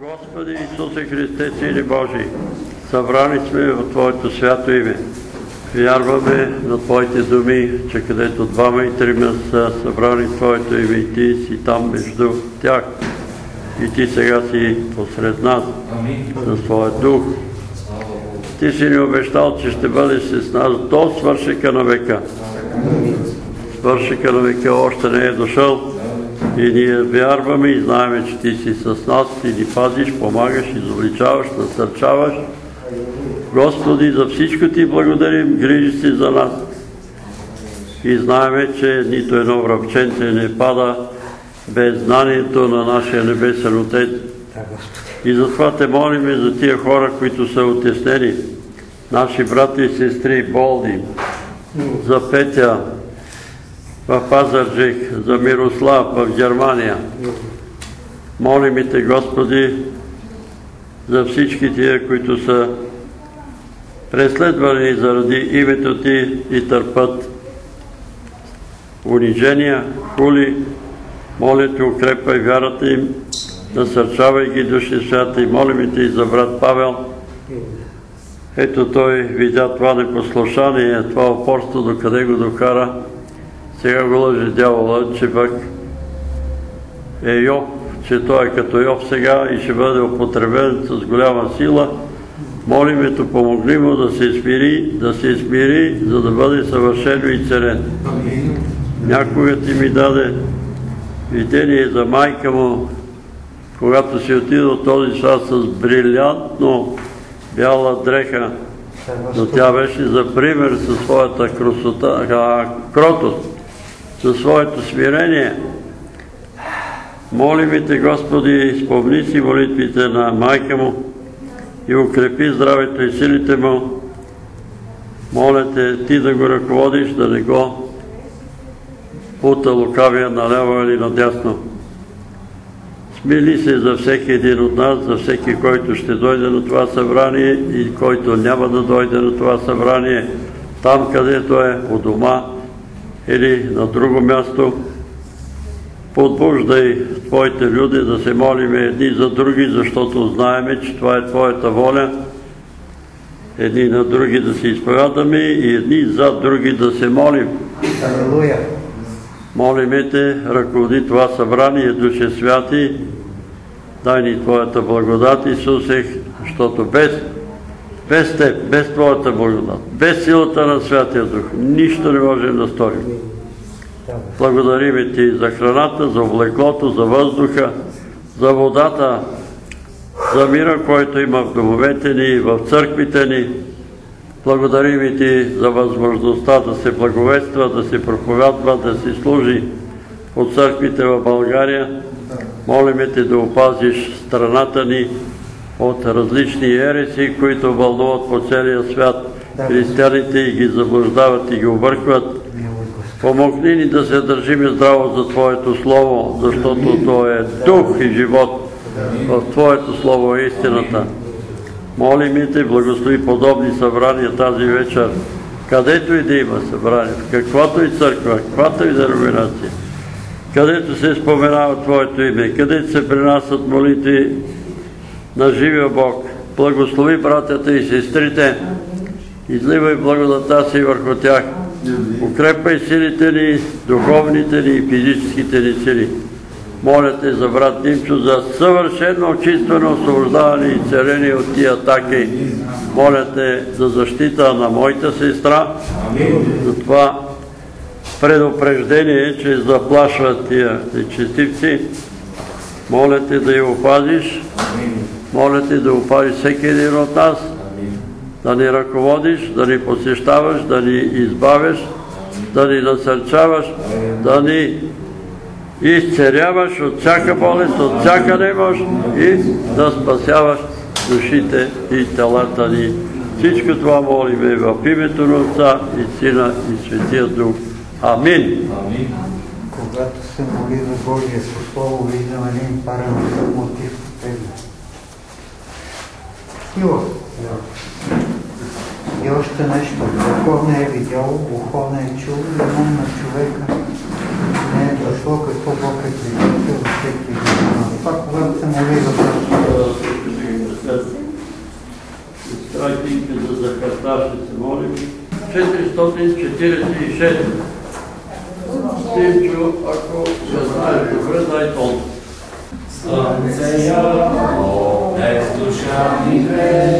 Господи Исусе Христе, Сине Божий, събрани сме в Твоето свято име. Вярваме на Твоите думи, че където двама и трима са събрани Твоето име и Ти си там между тях. И Ти сега си посред нас на Своя дух. Ти си ни обещал, че ще бъдеш с нас до свършика на века. Свършика на века още не е дошъл и ние вярваме и знаем, че Ти си с нас, Ти ни пазиш, помагаш, изобличаваш, насърчаваш. Господи, за всичко Ти благодарим, грижи си за нас. И знаеме, че нито едно връбченце не пада без знанието на нашия Небесен Отец. И затова те молиме за тия хора, които са отеснени, наши брати и сестри, болни, за Петя в Пазарджик, за Мирослав в Германия. Молиме те, Господи, за всички тия, които са преследвани заради името Ти и търпат унижения, хули. Моля Те, укрепвай вярата им, насърчавай ги души свята и молим Те и за брат Павел. Ето той видя това непослушание, това опорство, докъде го докара. Сега го лъжи дявола, че пък е Йов, че той е като Йов сега и ще бъде употребен с голяма сила. Молим Ето, помогни му да се смири, да се смири, за да бъде съвършено и царен. Някога ти ми даде видение за майка му, когато си отидал този час с брилянтно бяла дреха, но тя беше за пример със своята кротост, със своето смирение. Молим те, Господи, спомни си молитвите на майка му и укрепи здравето и силите му. Моля те, ти да го ръководиш, да не го пута лукавия наляво или надясно. Смили се за всеки един от нас, за всеки, който ще дойде на това събрание и който няма да дойде на това събрание, там където е, у дома или на друго място. Подбуждай Твоите люди да се молиме едни за други, защото знаеме, че това е Твоята воля. Едни на други да се изповядаме и едни за други да се молим. Алелуя! Молиме Те, ръководи това събрание, Душе Святи, дай ни Твоята благодат, Исусе, защото без, без Теб, без Твоята благодат, без силата на Святия Дух, нищо не можем да сторим. Благодариме Ти за храната, за облеклото, за въздуха, за водата, за мира, който има в домовете ни, в църквите ни. Благодарим Ти за възможността да се благовества, да се проповядва, да се служи от църквите в България. Молиме Те да опазиш страната ни от различни ереси, които вълнуват по целия свят християните и ги заблуждават и ги объркват. Помогни ни да се държиме здраво за Твоето Слово, защото То е дух и живот. В Твоето Слово е истината. Молим Те, благослови подобни събрания тази вечер, където и да има събрание, в каквато и църква, каквато и деноминация, където се споменава Твоето име, където се принасят молитви на живия Бог. Благослови братята и сестрите, изливай благодата си върху тях, укрепай силите ни, духовните ни и физическите ни сили. Моля те за брат Нимчо за съвършено очиствено освобождаване и царение от тия атаки. Моля те за защита на моята сестра, за това предупреждение, че заплашват тия нечестивци. Моля те да я опазиш. Моля те да опазиш всеки един от нас, да ни ръководиш, да ни посещаваш, да ни избавиш, да ни насърчаваш, да ни изцеряваш от всяка болест, от всяка немощ и да спасяваш душите и телата ни. Всичко това молиме в името на Отца и Сина и Светия Дух. Амин. Когато се моли за Божието Слово, виждам един парен мотив сила. И още нещо. Око не е видяло, ухо е чул, и ум на човека не е дошло какво Бог е предвидил във всеки ден. Това, когато се моли за Страйките за захарта ще се молим. 446. Стивчо, ако се знае добре, дай тон. Заявам salve,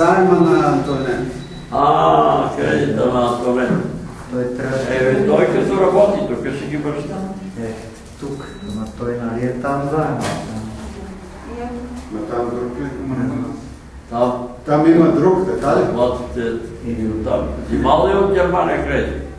псалма на Антонен. А, кредита е на Антонен. Той трябва... Е, е, той като работи, тук ще ги връща. Е, тук, но той нали е там заедно. Ма там друг ли? Там. Там има друг, така ли? Платите от там. Взимал ли е от Германия кредит?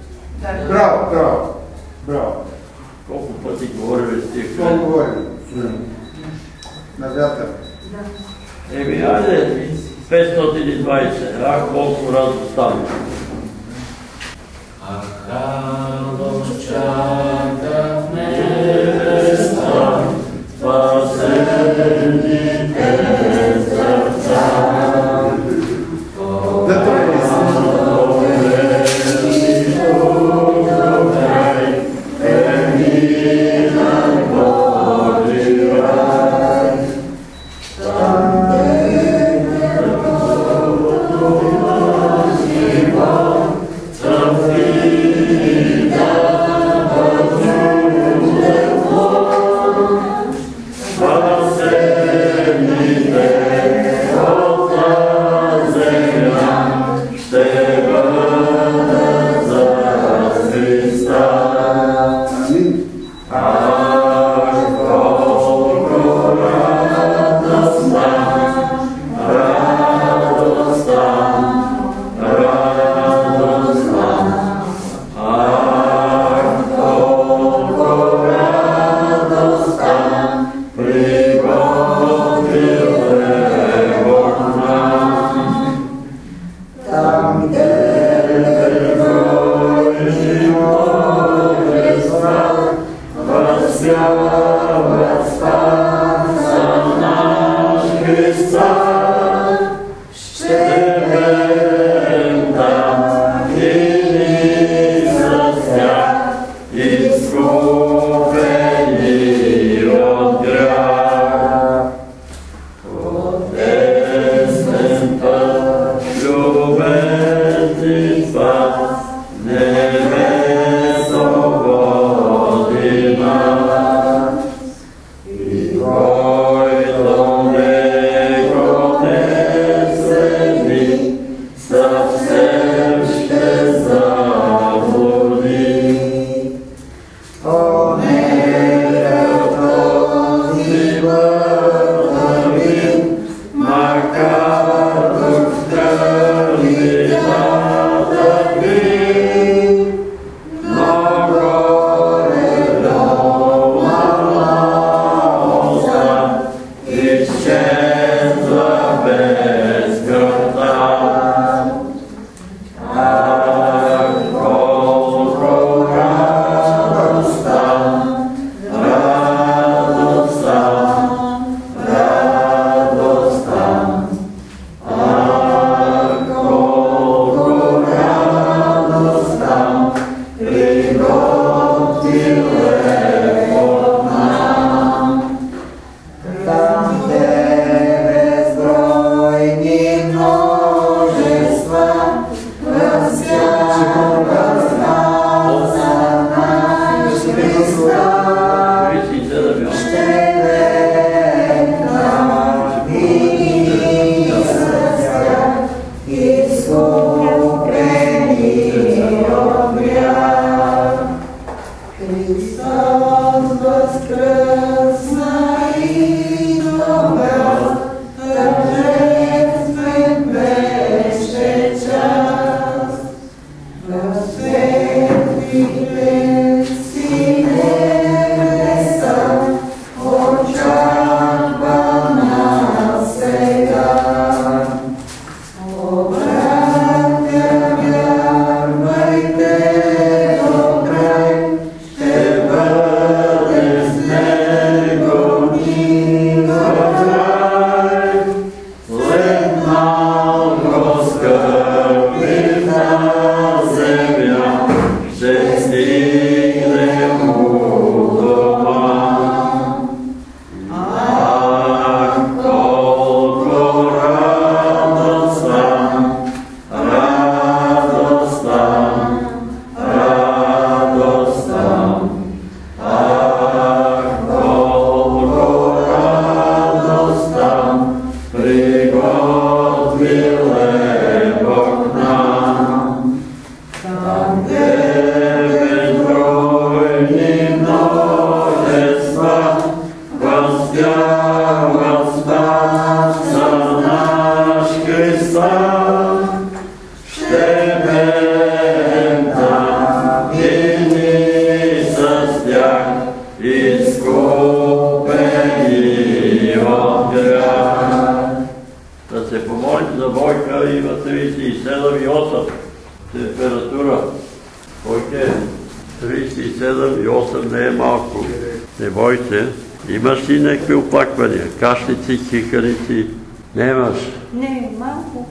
Кашлици, хиханици? Немаш. Не, малко.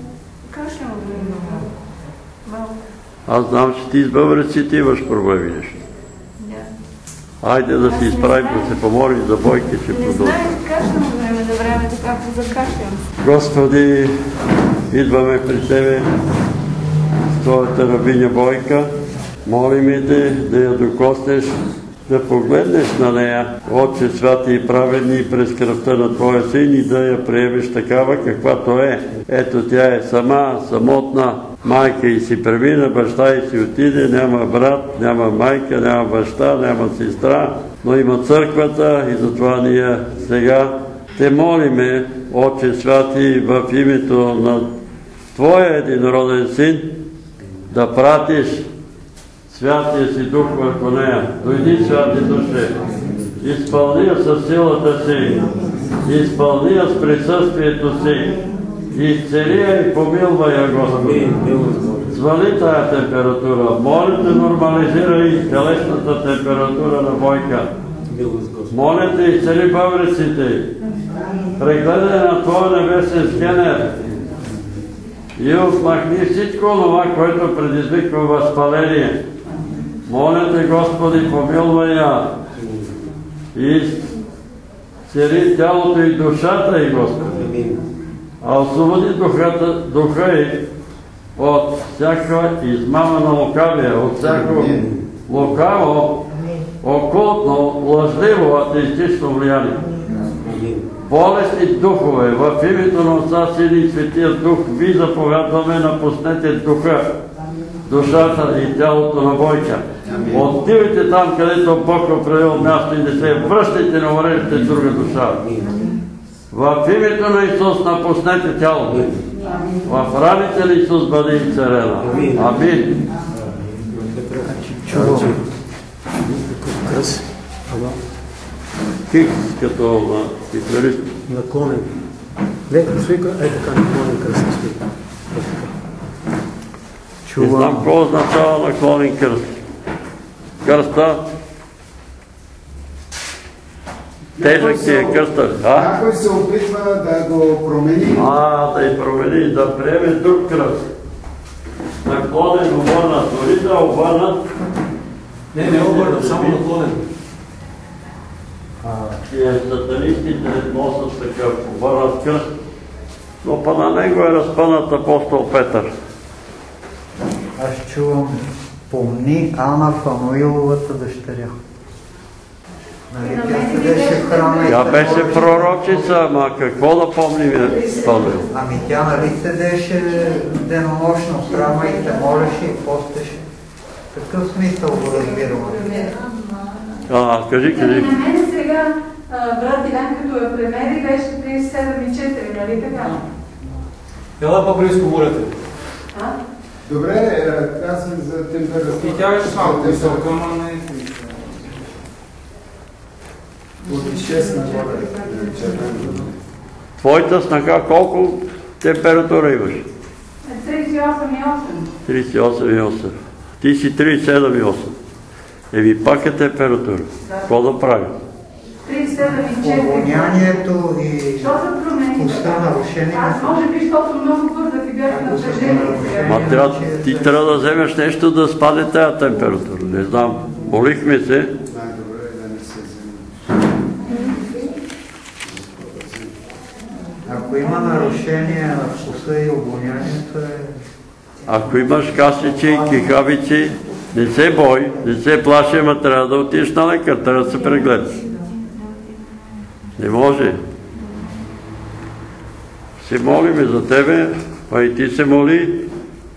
Има малко. Малко. Аз знам, че ти с бъбреците имаш проблеми нещо. Да. Айде да се не изправим, да се помолим за Бойке, че Не продължи. знаем, кашлям време на време, така позакашлям. Господи, идваме при Тебе с Твоята рабиня Бойка. Молим Те да я докоснеш, да погледнеш на нея, Отче святи и праведни през кръвта на Твоя син и да я приемеш такава каквато е. Ето тя е сама, самотна, майка и си премина, баща и си отиде, няма брат, няма майка, няма баща, няма сестра, но има църквата и затова ние сега те молиме, Отче святи, в името на Твоя единороден син, да пратиш Святия си Дух върху нея. Дойди, Святи Душе, изпълни я със силата си, изпълни я с присъствието си, изцели я и помилвай я, Господи. Свали тая температура. Моля те, нормализирай телесната температура на Бойка. Моля те, изцели бъбреците. Прегледай на Твоя небесен скенер и отмахни всичко това, което предизвиква възпаление. Моля те, Господи, помилвай я и цели тялото и душата й, Господи. А освободи духата, духа й от всяка измама на лукавия, от всяко лукаво, окултно, лъжливо, атеистично влияние. Болестни духове, в името на Отца, Син и Светия Дух, ви заповядваме, напуснете духа, душата и тялото на Бойка. Отивайте там, където Бог е определил място и не се връщайте, не умрете друга душа. В името на Исус напуснете тялото. В раните на Исус бъде и царена. Амин. Чувам. Хикс като на хитлерист. наклонен. Не, свика, е така, наклонен кръст. така. Не знам Чувам. какво означава наклонен кръст. Кръста. Тежък ти е кръста. А? Някой се опитва да го промени. А, да я промени, да приеме друг кръст. Наклонен, обърнат. Дори да е обърнат, Не, не обърнат, само наклонен. тия сатанистите носят такъв обърнат кръст. Но па на него е разпънат апостол Петър. Аз чувам. Помни Ана Фануиловата дъщеря. Нали, На тя храма и Тя беше пророчица, ама какво да помним Павел? Ами тя нали седеше денонощно в храма и те молеше и постеше. Такъв смисъл го разбирам. А, кажи, кажи. На мен сега брат Илян, като я премери, беше 37,4, нали така? Ела по-близко, те. А? Добре, е, казвам за температура. И тя беше малко висока, ама не... От 6 нагоре. Твоята снаха колко температура имаш? 38,8. 38,8. Ти си 37,8. Еми пак е температура. Какво да правим? 37,4. Обонянието и пуста нарушение. Аз може би, защото много бързах и бях на трябва, ти трябва да вземеш нещо да спаде тази температура. Не знам. Молихме се. Е. Ако има нарушение на вкуса и обонянието е... Ако имаш каслици, кихавици, не се бой, не се плаши, ама трябва да отидеш на лекар, трябва да се прегледаш. Не може. Се молиме за тебе, а и ти се моли,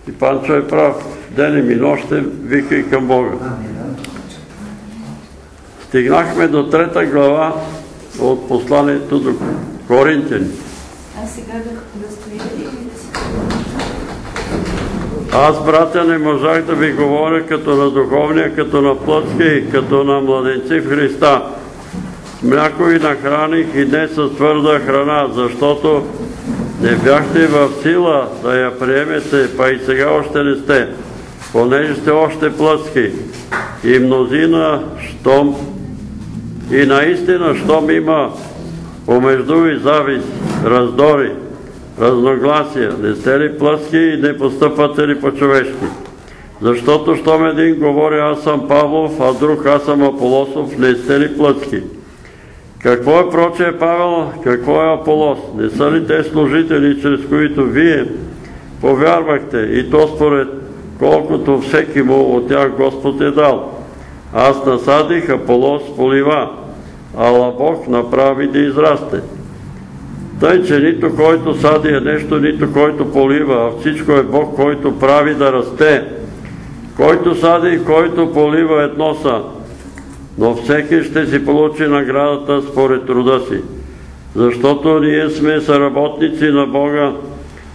и Панчо е прав. Денем и нощем викай към Бога. Стигнахме до трета глава от посланието до Коринтияни. А сега да, да стоите ли Аз, братя, не можах да ви говоря като на духовния, като на плътски, като на младенци в Христа. Мляко и нахраних и не с твърда храна, защото не бяхте в сила да я приемете, па и сега още не сте, понеже сте още плътски. И мнозина, щом и наистина, щом има помежду ви завист, раздори, разногласия, не сте ли плътски и не постъпвате ли по-човешки? Защото, щом един говори, аз съм Павлов, а друг, аз съм Аполосов, не сте ли плътски? Какво е прочее Павел, какво е Аполос? Не са ли те служители, чрез които вие повярвахте и то според колкото всеки му от тях Господ е дал? Аз насадих, Аполос полива, ала Бог направи да израсте. Тъй, че нито който сади е нещо, нито който полива, а всичко е Бог, който прави да расте. Който сади и който полива едно са, но всеки ще си получи наградата според труда си. Защото ние сме съработници на Бога,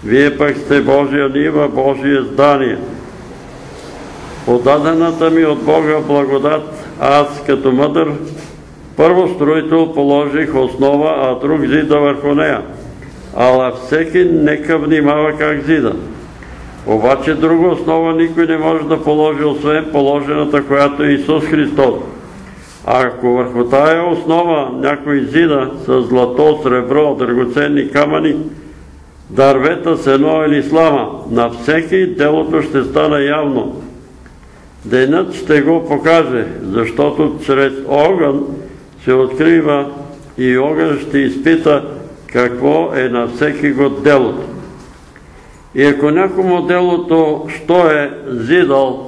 вие пък сте Божия нива, Божие здание. Подадената ми от Бога благодат, аз като мъдър, първо строител положих основа, а друг зида върху нея. Ала всеки нека внимава как зида. Обаче друга основа никой не може да положи, освен положената, която е Исус Христос. Ако върху тая основа някой зида с злато, сребро, драгоценни камъни, дървета, сено или слама, на всеки делото ще стане явно. Денът ще го покаже, защото чрез огън се открива и огън ще изпита какво е на всеки го делото. И ако някому делото, що е зидал,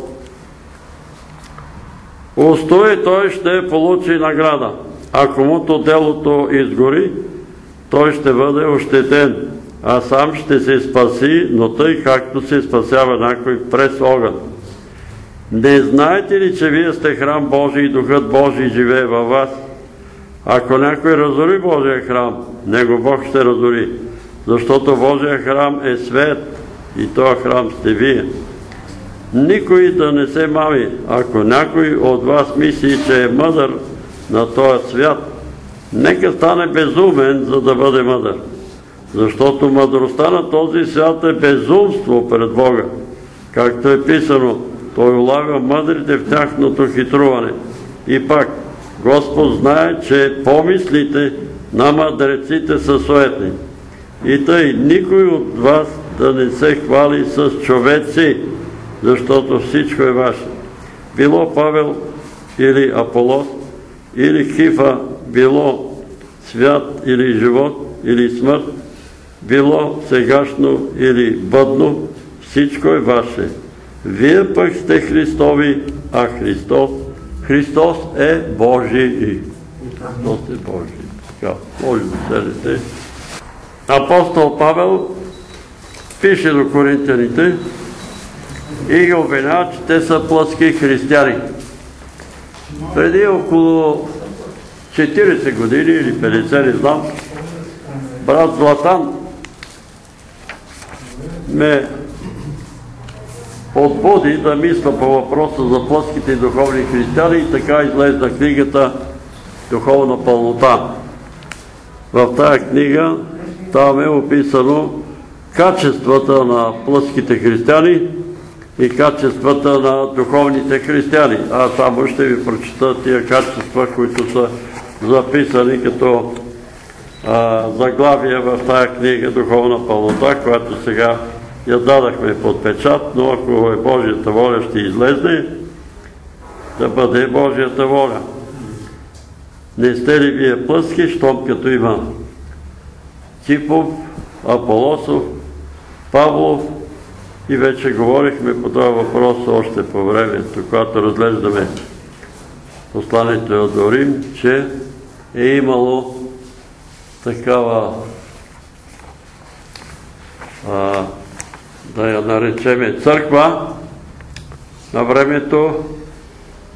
устои, той ще получи награда. Ако муто делото изгори, той ще бъде ощетен, а сам ще се спаси, но тъй както се спасява някой през огън. Не знаете ли, че вие сте храм Божий и Духът Божий живее във вас? Ако някой разори Божия храм, него Бог ще разори, защото Божия храм е свет и този храм сте вие. Никой да не се мами, ако някой от вас мисли, че е мъдър на този свят, нека стане безумен, за да бъде мъдър. Защото мъдростта на този свят е безумство пред Бога. Както е писано, той улага мъдрите в тяхното хитруване. И пак, Господ знае, че помислите на мъдреците са суетни. И тъй, никой от вас да не се хвали с човеци, защото всичко е ваше. Било Павел или Аполос, или Хифа, било свят или живот, или смърт, било сегашно или бъдно, всичко е ваше. Вие пък сте Христови, а Христос, Христос е Божий. Христос е Божий. Така, може да седете. Апостол Павел пише до коринтияните и ги обвинява, че те са плътски християни. Преди около 40 години или 50, не знам, брат Златан ме подбуди да мисля по въпроса за плътските духовни християни и така излезна книгата Духовна пълнота. В тая книга там е описано качествата на плътските християни и качествата на духовните християни. Аз само ще ви прочита тия качества, които са записани като заглавия в тая книга Духовна пълнота, която сега я дадахме под печат, но ако е Божията воля ще излезне, да бъде Божията воля. Не сте ли вие плъски, щом като има Ципов, Аполосов, Павлов и вече говорихме по този въпрос още по времето, когато разглеждаме посланието от Рим, че е имало такава да я наречеме църква на времето,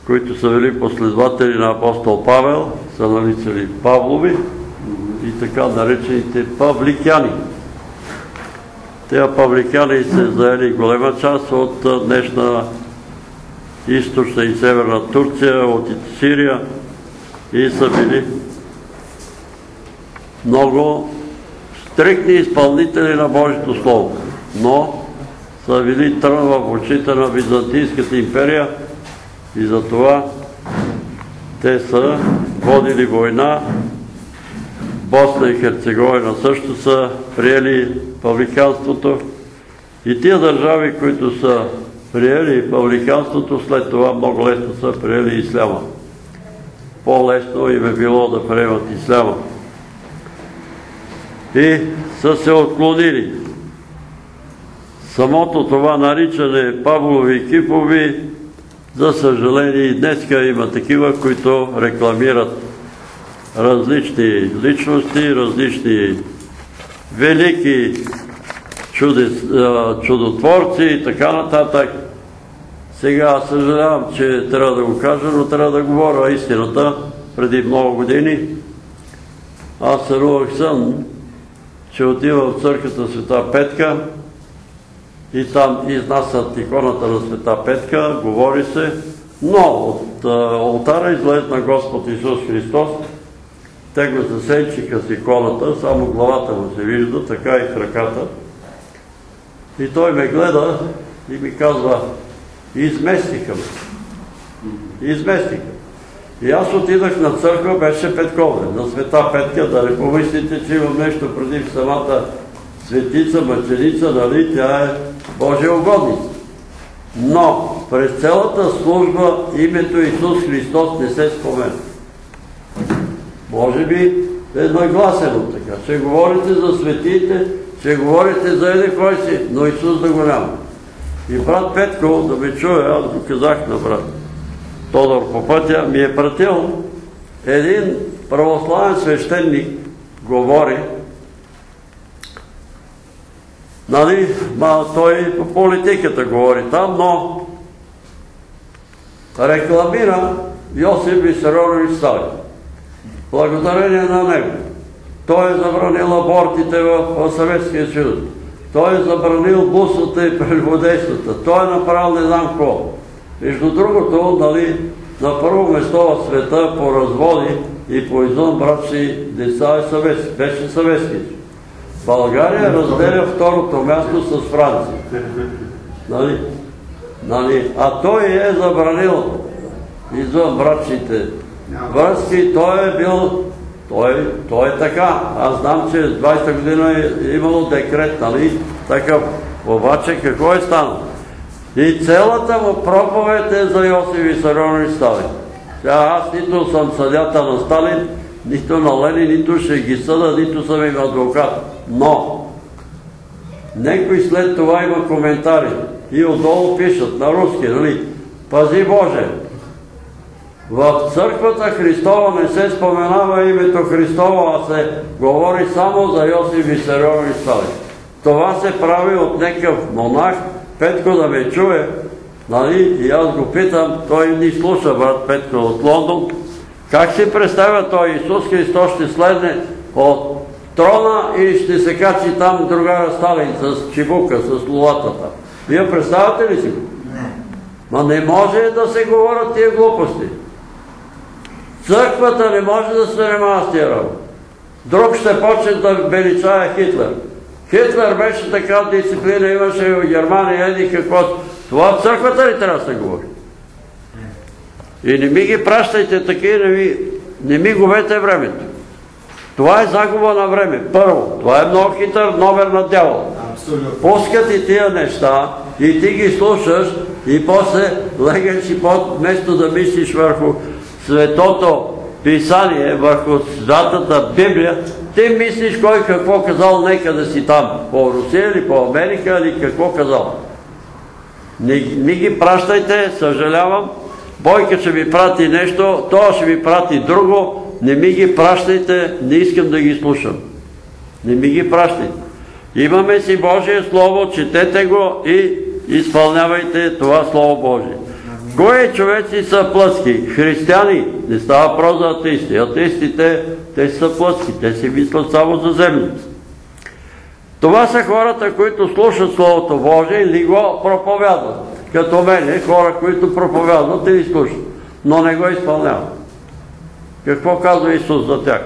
които са били последователи на апостол Павел, са наричали Павлови и така наречените павликяни. Те павликяни се заели голема част от днешна източна и северна Турция, от Сирия и са били много стрикни изпълнители на Божието Слово, но са били трън в очите на Византийската империя и затова те са водили война. Босна и Херцеговина също са приели павликанството и тия държави, които са приели павликанството, след това много лесно са приели исляма. По-лесно им е било да приемат исляма. И са се отклонили. Самото това наричане Павлови Кипови, за съжаление и днеска има такива, които рекламират различни личности, различни велики чудотворци и така нататък. Сега съжалявам, че трябва да го кажа, но трябва да говоря истината. Преди много години аз сънувах сън, че отива в църквата Света Петка и там изнасят иконата на Света Петка, говори се, но от алтара излезна Господ Исус Христос, те го засенчиха с иконата, само главата му се вижда, така и краката. И той ме гледа и ми казва, изместиха ме. Изместиха. И аз отидах на църква, беше Петкове, на света Петка, да не помислите, че имам нещо преди самата светица, мъченица, нали, тя е Божия угодница. Но през цялата служба името Исус Христос не се спомена. Може би е нагласено така, че говорите за светите, че говорите за еди кой си, но Исус да го няма. И брат Петко, да ме чуе, аз го казах на брат Тодор по пътя, ми е пратил един православен свещеник, говори, нали, ма той по политиката говори там, но рекламира Йосиф Висаронович Сталин. Благодарение на него. Той е забранил абортите в Съветския съюз. Той е забранил бусата и прелюбодействата. Той е направил не знам какво. Между другото, нали, на първо место в света по разводи и по извънбрачни деца е съветски. Беше съветски. България разделя второто място с Франция. Нали? Нали? А той е забранил извънбрачните връзки. Той е бил той, е така. Аз знам, че 20-та година е имало декрет, нали? Такъв. Обаче какво е станало? И целата му проповед е за Йосиф Висарионович Сталин. Сега аз нито съм съдята на Сталин, нито на Лени, нито ще ги съда, нито съм им адвокат. Но, некои след това има коментари и отдолу пишат на руски, нали? Пази Боже, в църквата Христова не се споменава името Христово, а се говори само за Йосиф Висарионович Сталин. Това се прави от некъв монах, Петко да ме чуе, нали? И аз го питам, той ни слуша, брат Петко от Лондон, как си представя той Исус Христос ще следне от трона и ще се качи там другара Сталин с чибука, с лулатата. Вие представяте ли си го? Не. Ма не може да се говорят тия глупости. Църквата не може да се занимава с тия работа. Друг ще почне да величая Хитлер. Хитлер беше така дисциплина, имаше в Германия еди какво. Това църквата ли трябва да се говори? И не ми ги пращайте такива, не ми, не ми губете времето. Това е загуба на време. Първо, това е много хитър номер на дявол. Пускат и тия неща и ти ги слушаш и после легаш и под, вместо да мислиш върху светото писание, върху святата Библия, ти мислиш кой какво казал, нека да си там, по Русия или по Америка или какво казал. Не, ги пращайте, съжалявам. Бойка ще ви прати нещо, то ще ви прати друго, не ми ги пращайте, не искам да ги слушам. Не ми ги пращайте. Имаме си Божие Слово, четете го и изпълнявайте това Слово Божие. Кои човеци са плътски? Християни. Не става въпрос за атеисти. Атеистите, те са плътски. Те си мислят само за землята. Това са хората, които слушат Словото Божие или го проповядват. Като мене, хора, които проповядват или слушат, но не го изпълняват. Какво казва Исус за тях?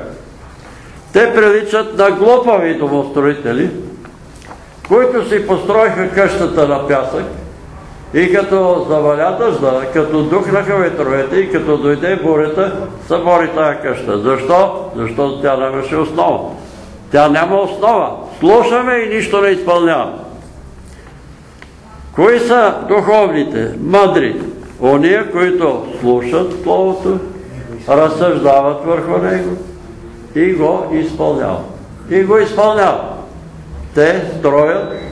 Те приличат на глупави домостроители, които си построиха къщата на пясък и като заваля дъжда, като духнаха ветровете и като дойде бурята, събори тая къща. Защо? Защото тя нямаше основа. Тя няма основа. Слушаме и нищо не изпълняваме. Кои са духовните, мъдри? Ония, които слушат Словото, разсъждават върху него и го изпълняват. И го изпълняват. Те строят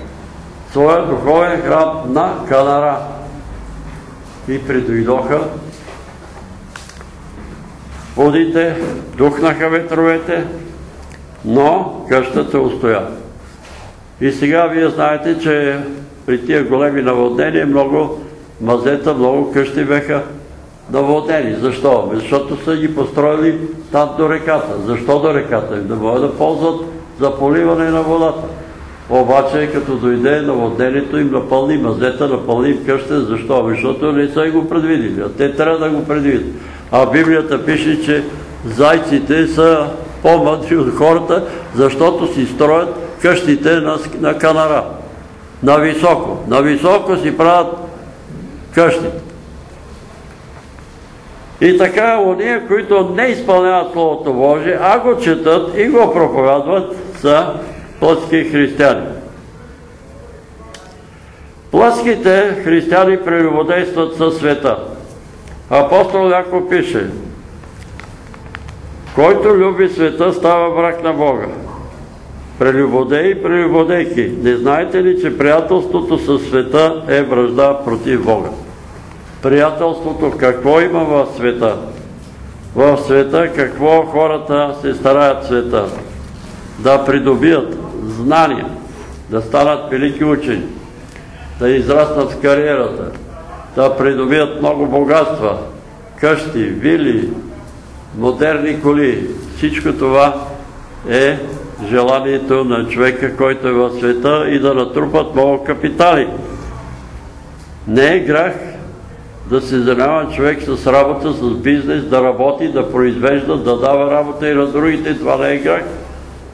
своя духовен храм на Канара. И придойдоха водите, духнаха ветровете, но къщата устоя. И сега вие знаете, че при тия големи наводнения много мазета, много къщи беха наводнени. Защо? Защото са ги построили там до реката. Защо до реката? Да могат да ползват за поливане на водата. Обаче, като дойде наводнението им напълни мазета, напълни им къща. Защо? Защото не са го предвидили. А те трябва да го предвидят. А Библията пише, че зайците са по-мъдри от хората, защото си строят къщите на, на канара. На високо. На високо си правят къщите. И така, уния, които не изпълняват Словото Божие, а го четат и го проповядват, са плътски християни. Плътските християни прелюбодействат със света. Апостол Яков пише, който люби света, става враг на Бога. Прелюбодей и прелюбодейки, не знаете ли, че приятелството със света е връжда против Бога? Приятелството какво има в света? В света какво хората се стараят света? Да придобият знания, да станат велики учени, да израснат в кариерата, да придобият много богатства, къщи, вили, модерни коли. Всичко това е желанието на човека, който е в света и да натрупат много капитали. Не е грях да се занимава човек с работа, с бизнес, да работи, да произвежда, да дава работа и на другите, това не е грях.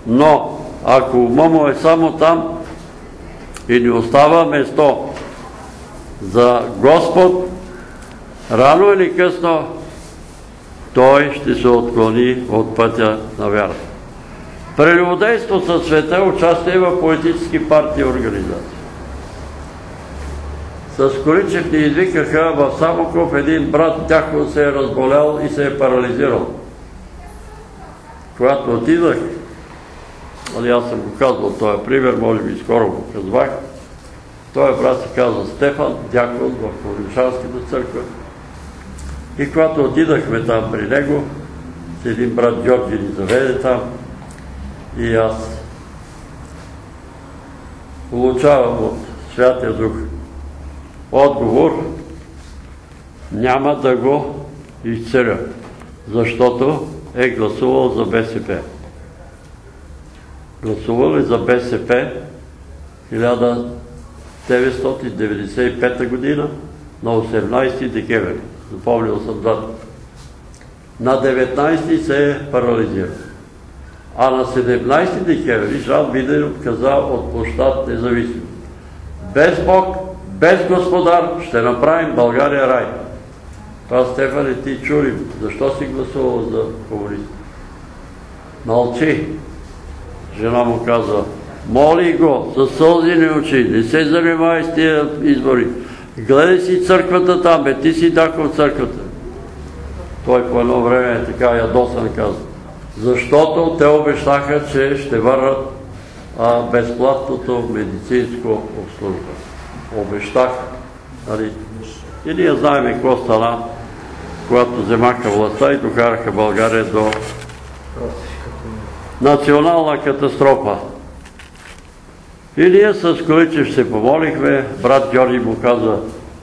Но, ако ума е само там и не остава место за Господ, рано или късно той ще се отклони от пътя на вярата. Прелюбодейство със света участие в политически партии и организации. С Коричев ни извикаха в Самоков един брат тяхно се е разболял и се е парализирал. Когато отидах, али аз съм го казвал този пример, може би скоро го казвах, този брат се казва Стефан, дякон в Коришанската църква. И когато отидахме там при него, един брат Георги ни заведе там и аз получавам от Святия Дух отговор няма да го изцеля, защото е гласувал за БСП. Гласувал е за БСП 1995 година на 18 декември. Запомнил съм дата. На 19 се е парализирал. А на 17 декември Жан Виденов каза от площад независимо. Без Бог, без Господар ще направим България рай. Това Стефане ти чули. Защо си гласувал за комунист? Мълчи. Жена му казва, моли го, със сълзини очи, не се занимай с тия избори. Гледай си църквата там, бе, ти си дакал църквата. Той по едно време е така ядосан каза. Защото те обещаха, че ще върнат безплатното медицинско обслужване. Обещаха. Нали? И ние знаем какво стана, когато вземаха властта и докараха България до национална катастрофа. И ние с Количев се помолихме, брат Георги му каза,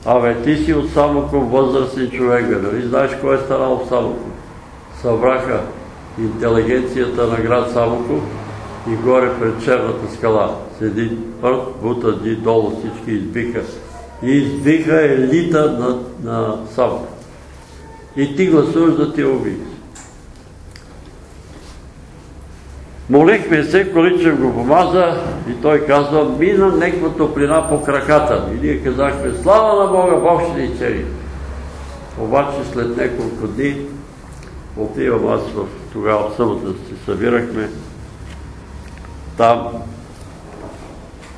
Абе, ти си от Самоков възрастен човек, нали знаеш кой е станал в Самоков? Събраха интелигенцията на град Самоков и горе пред черната скала. С един прът, бутат и долу всички избиха. И избиха елита на, на Самоков. И ти гласуваш да ти убийци. Молихме се, Количев го помаза и той казва, мина неква топлина по краката. И ние казахме, слава на Бога, Бог ще ни цели. Обаче след няколко дни отивам аз в тогава събота се събирахме там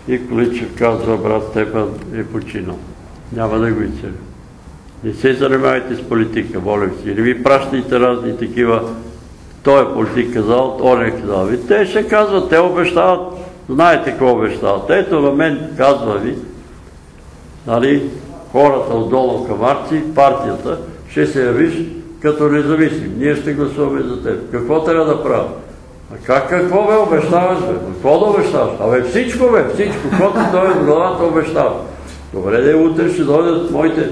и Количев казва, брат Степан е починал. Няма да го изцеля. Не се занимавайте с политика, моля ви си. Не ви пращайте разни такива той политик казал, он е казал. И те ще казват, те обещават, знаете какво обещават. Ето на мен казва ви, нали, хората отдолу към Арци, партията, ще се явиш като независим. Ние ще гласуваме за теб. Какво трябва да правя? А как какво бе обещаваш бе? Какво да обещаваш? Абе всичко бе, всичко. Каквото дойде в главата обещава. Добре, де утре ще дойдат моите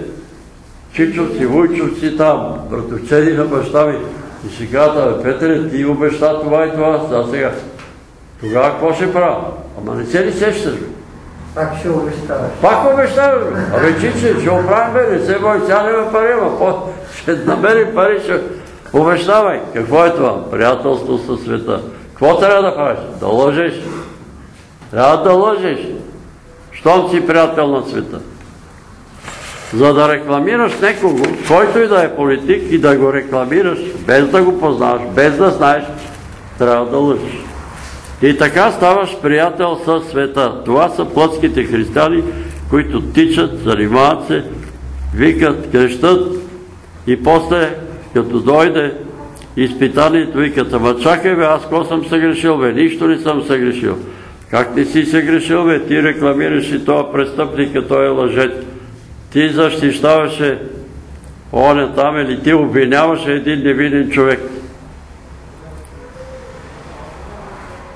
чичовци, вуйчовци там, братовчеди на баща ми. И ще казват, бе, Петре, ти обеща това и това, а сега. Тогава какво ще правя? Ама не се ли сещаш? Пак ще обещаваш. Пак обещаваш, бе. Абе, чиче, ще оправим, бе, не се бой, сега няма пари, ама по... ще намерим пари, ще... Обещавай. Какво е това? Приятелство със света. Какво трябва да правиш? Да лъжеш. Трябва да лъжеш. Щом си приятел на света. За да рекламираш некого, който и да е политик и да го рекламираш, без да го познаваш, без да знаеш, трябва да лъжиш. И така ставаш приятел със света. Това са плътските християни, които тичат, занимават се, викат, крещат и после, като дойде изпитанието, викат, ама чакай бе, аз какво съм съгрешил бе? Нищо не съм съгрешил. Как не си съгрешил бе? Ти рекламираш и това престъпника, той е лъжец. Ти защищаваше оня там или ти обвиняваше един невинен човек.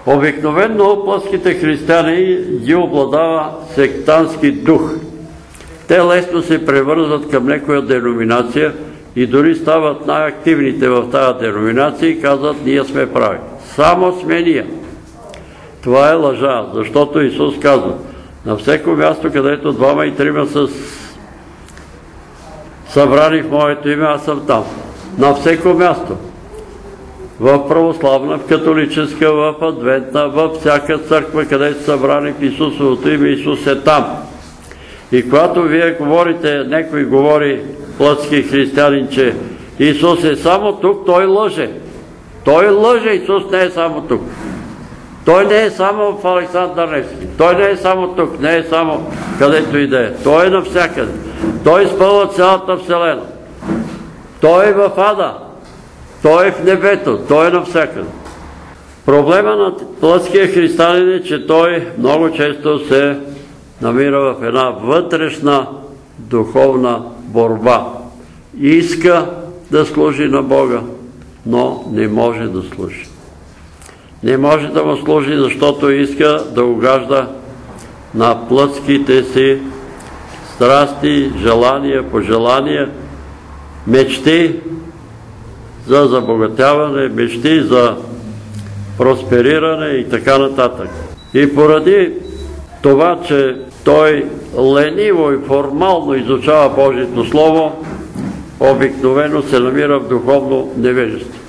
Обикновенно плъските християни ги обладава сектантски дух. Те лесно се превързват към някоя деноминация и дори стават най-активните в тази деноминация и казват, ние сме прави. Само сме ние. Това е лъжа, защото Исус казва, на всеко място, където двама и трима са събрани в моето име, аз съм там. На всеко място. В православна, в католическа, в адвентна, във всяка църква, където събрани в Исусовото име, Исус е там. И когато вие говорите, някой говори, плътски християнин, че Исус е само тук, той лъже. Той лъже, Исус не е само тук. Той не е само в Александър Невски. Той не е само тук, не е само където и да е. Той е навсякъде. Той изпълва цялата Вселена. Той е в ада. Той е в небето. Той е навсякъде. Проблема на плътския християнин е, че той много често се намира в една вътрешна духовна борба. Иска да служи на Бога, но не може да служи. Не може да му служи, защото иска да угажда на плътските си страсти, желания, пожелания, мечти за забогатяване, мечти за проспериране и така нататък. И поради това, че той лениво и формално изучава Божието Слово, обикновено се намира в духовно невежество.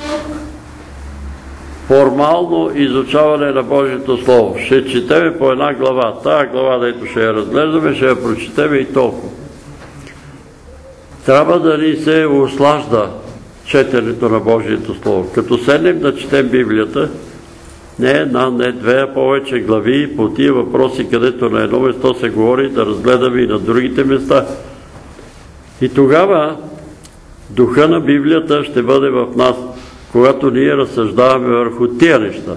Формално изучаване на Божието Слово. Ще четеме по една глава. Тая глава, дето ще я разглеждаме, ще я прочетеме и толкова. Трябва да ни се услажда четенето на Божието Слово. Като седнем да четем Библията, не една, не две, а повече глави по тия въпроси, където на едно место се говори, да разгледаме и на другите места. И тогава духа на Библията ще бъде в нас, когато ние разсъждаваме върху тия неща.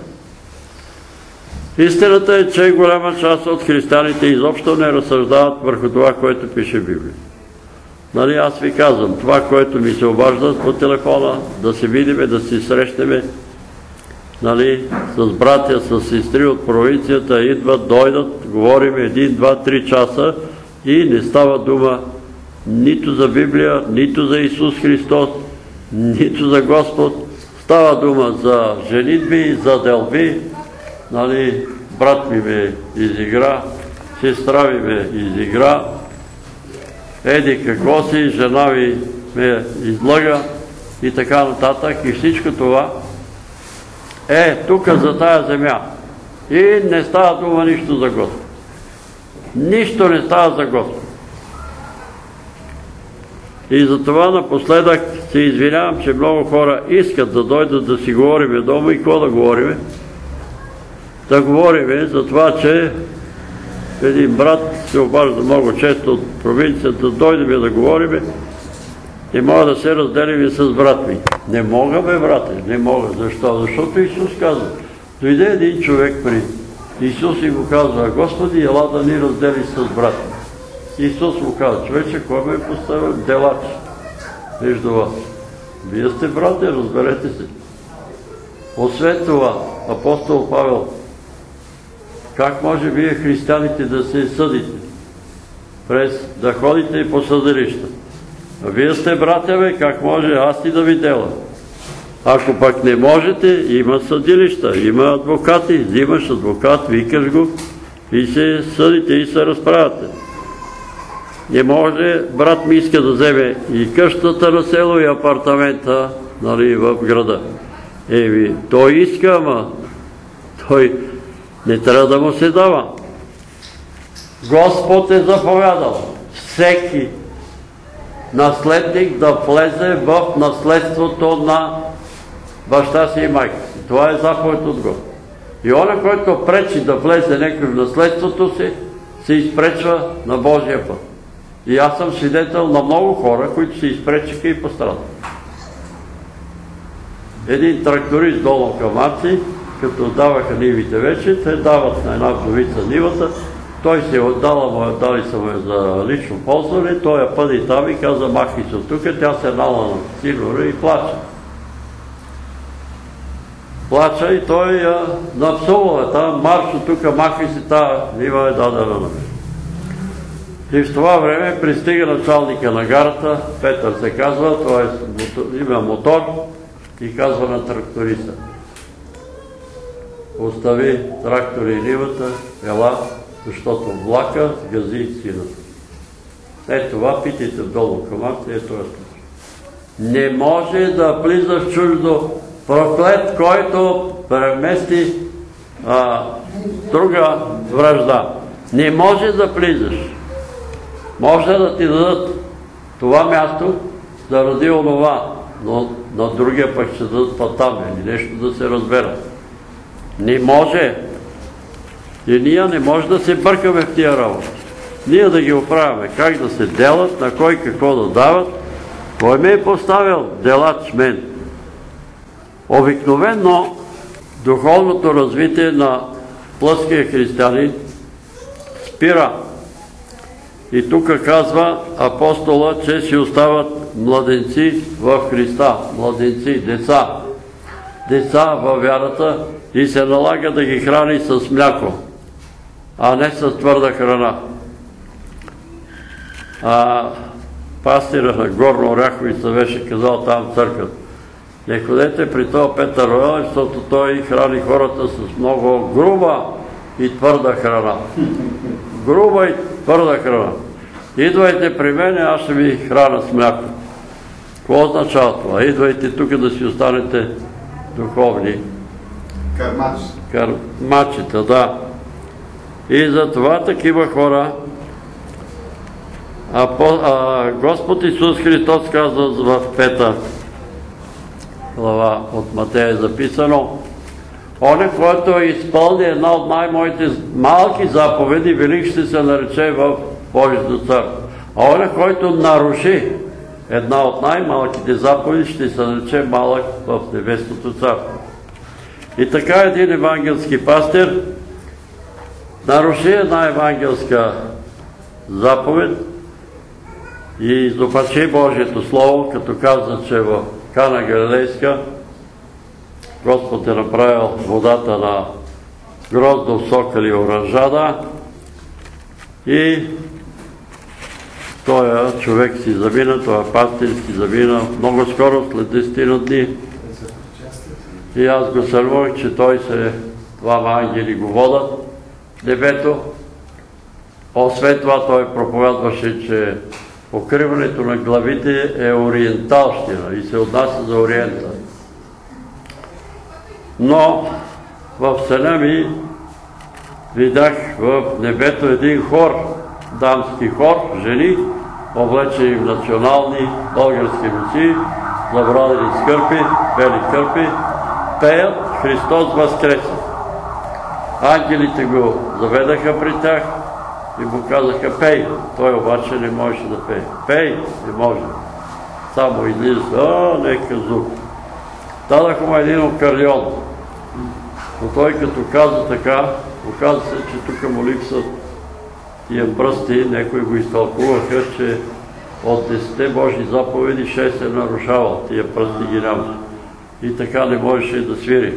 Истината е, че голяма част от християните изобщо не разсъждават върху това, което пише Библия. Нали, аз ви казвам, това, което ми се обажда по телефона, да се видиме, да се срещнеме, нали, с братя, с сестри от провинцията, идват, дойдат, говорим един, два, три часа и не става дума нито за Библия, нито за Исус Христос, нито за Господ. Става дума за женитби, за делби. Нали, брат ми ме изигра, сестра ми ме изигра, еди какво си, жена ми ме излъга и така нататък. И всичко това е тук за тая земя. И не става дума нищо за Господ. Нищо не става за Господ. И затова напоследък се извинявам, че много хора искат да дойдат да си говориме дома и какво да говориме? Да говориме за това, че един брат се обажда много често от провинцията, да дойдем да говориме, не мога да се разделим с брат ми. Не мога, бе, брате, не мога. Защо? Защото Исус казва, дойде един човек при Исус и му казва, Господи, ела да ни раздели с брат. Исус му казва, човече, кой ме е поставил? Делач между вас. Вие сте брати, разберете се. Освен това, апостол Павел, как може вие християните да се съдите? През да ходите и по съдилища. Вие сте братя, бе, как може аз ти да ви дела? Ако пък не можете, има съдилища, има адвокати, взимаш адвокат, викаш го и се съдите и се разправяте. Не може, брат ми иска да вземе и къщата на село и апартамента нали, в града. Еми, той иска, ама той не трябва да му се дава. Господ е заповядал всеки наследник да влезе в наследството на баща си и майка си. Това е заповед от Господ. И оня, който пречи да влезе някой в наследството си, се изпречва на Божия път. И аз съм свидетел на много хора, които се изпречиха и пострадаха. Един тракторист долу към Арци, като даваха нивите вече, те дават на една вдовица нивата, той се е отдала, дали са му за лично ползване, той я пъди там и каза, махни се от тук, тя се нала на синора и плача. Плача и той я напсувала там, марш тук, махни се, тази нива е дадена на мен. И в това време пристига началника на гарата, Петър се казва, т.е. има мотор и казва на тракториста. Остави трактори и нивата, ела, защото влака гази сината. Е това, питайте долу комарта, е това Не може да влиза в чуждо проклет, който премести друга връжда. Не може да влизаш. Може да ти дадат това място да роди онова, но на другия пък ще дадат патам или нещо да се разберат. Не може. И ние не може да се бъркаме в тия работи. Ние да ги оправяме. Как да се делат, на кой какво да дават. Кой ме е поставил делач мен? Обикновено духовното развитие на плъския християнин спира. И тук казва апостола, че си остават младенци в Христа. Младенци, деца. Деца във вярата и се налага да ги храни с мляко, а не с твърда храна. А пастира на Горно Оряховица беше казал там църквата. Не ходете при това Петър Роял, защото той храни хората с много груба и твърда храна. Груба и твърда храна. Идвайте при мене, аз ще ви храна с мляко. Какво означава това? Идвайте тук да си останете духовни. Кармачета. Кармачета, да. И затова такива хора а, а, Господ Исус Христос казва в пета глава от Матея е записано Оне, който изпълни една от най-моите малки заповеди, велик ще се нарече в Божието църква. А оне, който наруши една от най-малките заповеди, ще се нарече малък в Небесното царство. И така един евангелски пастир наруши една евангелска заповед и изопачи Божието Слово, като каза, че в Кана Галилейска Господ е направил водата на гроздов сок или оранжада и Той човек си замина, той пастир си замина много скоро, след 10 дни. И аз го сървах, че той се, двама ангели го водат небето. Освен това той проповядваше, че покриването на главите е ориенталщина и се отнася за ориента. Но в съня ми видях в небето един хор, дамски хор, жени, облечени в национални български ручи, забравени скърпи, бели кърпи, пеят Христос възкресе. Ангелите го заведаха при тях и му казаха пей. Той обаче не можеше да пее. Пей, не може. Само излиза, а, нека звук. Дадаха му един окардион. Но той като каза така, оказа се, че тук му липсат тия пръсти, някои го изтълкуваха, че от 10 Божи заповеди 6 е нарушавал, тия пръсти ги няма. И така не можеше да свири.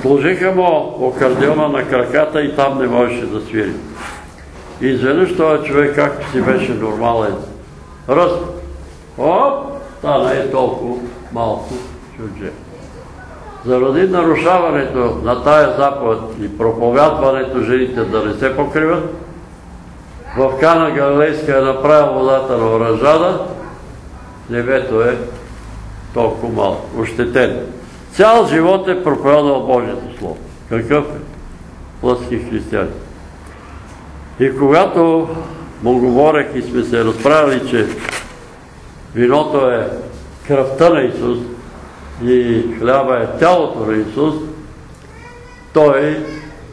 Сложиха му окардиона на краката и там не можеше да свири. И изведнъж този човек, както си беше нормален, ръст, оп, не е толкова малко чудже. Заради нарушаването на тая заповед и проповядването жените да не се покриват, в Кана Галилейска е направил водата на оранжада, небето е толкова малко, ощетен. Цял живот е проповядал Божието Слово. Какъв е? Плътски християни. И когато му говорех и сме се разправили, че виното е кръвта на Исус и хляба е тялото на Исус, той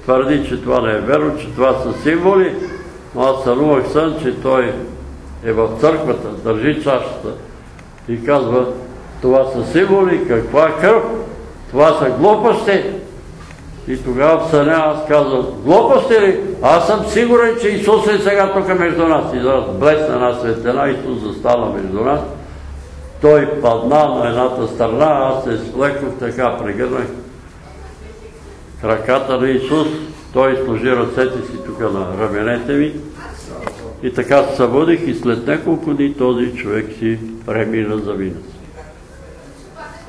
твърди, че това не е верно, че това са символи, но аз сънувах сън, че той е в църквата, държи чашата и казва, това са символи, каква кръв, това са глупости. И тогава в съня аз казвам, глупости ли? Аз съм сигурен, че Исус е сега тук между нас. И да блесна една светлина, Исус застана между нас. Той падна на едната страна, аз се свлекох така, прегърнах краката на Исус. Той сложи ръцете си тук на раменете ми. И така се събудих и след няколко дни този човек си премина за вина си.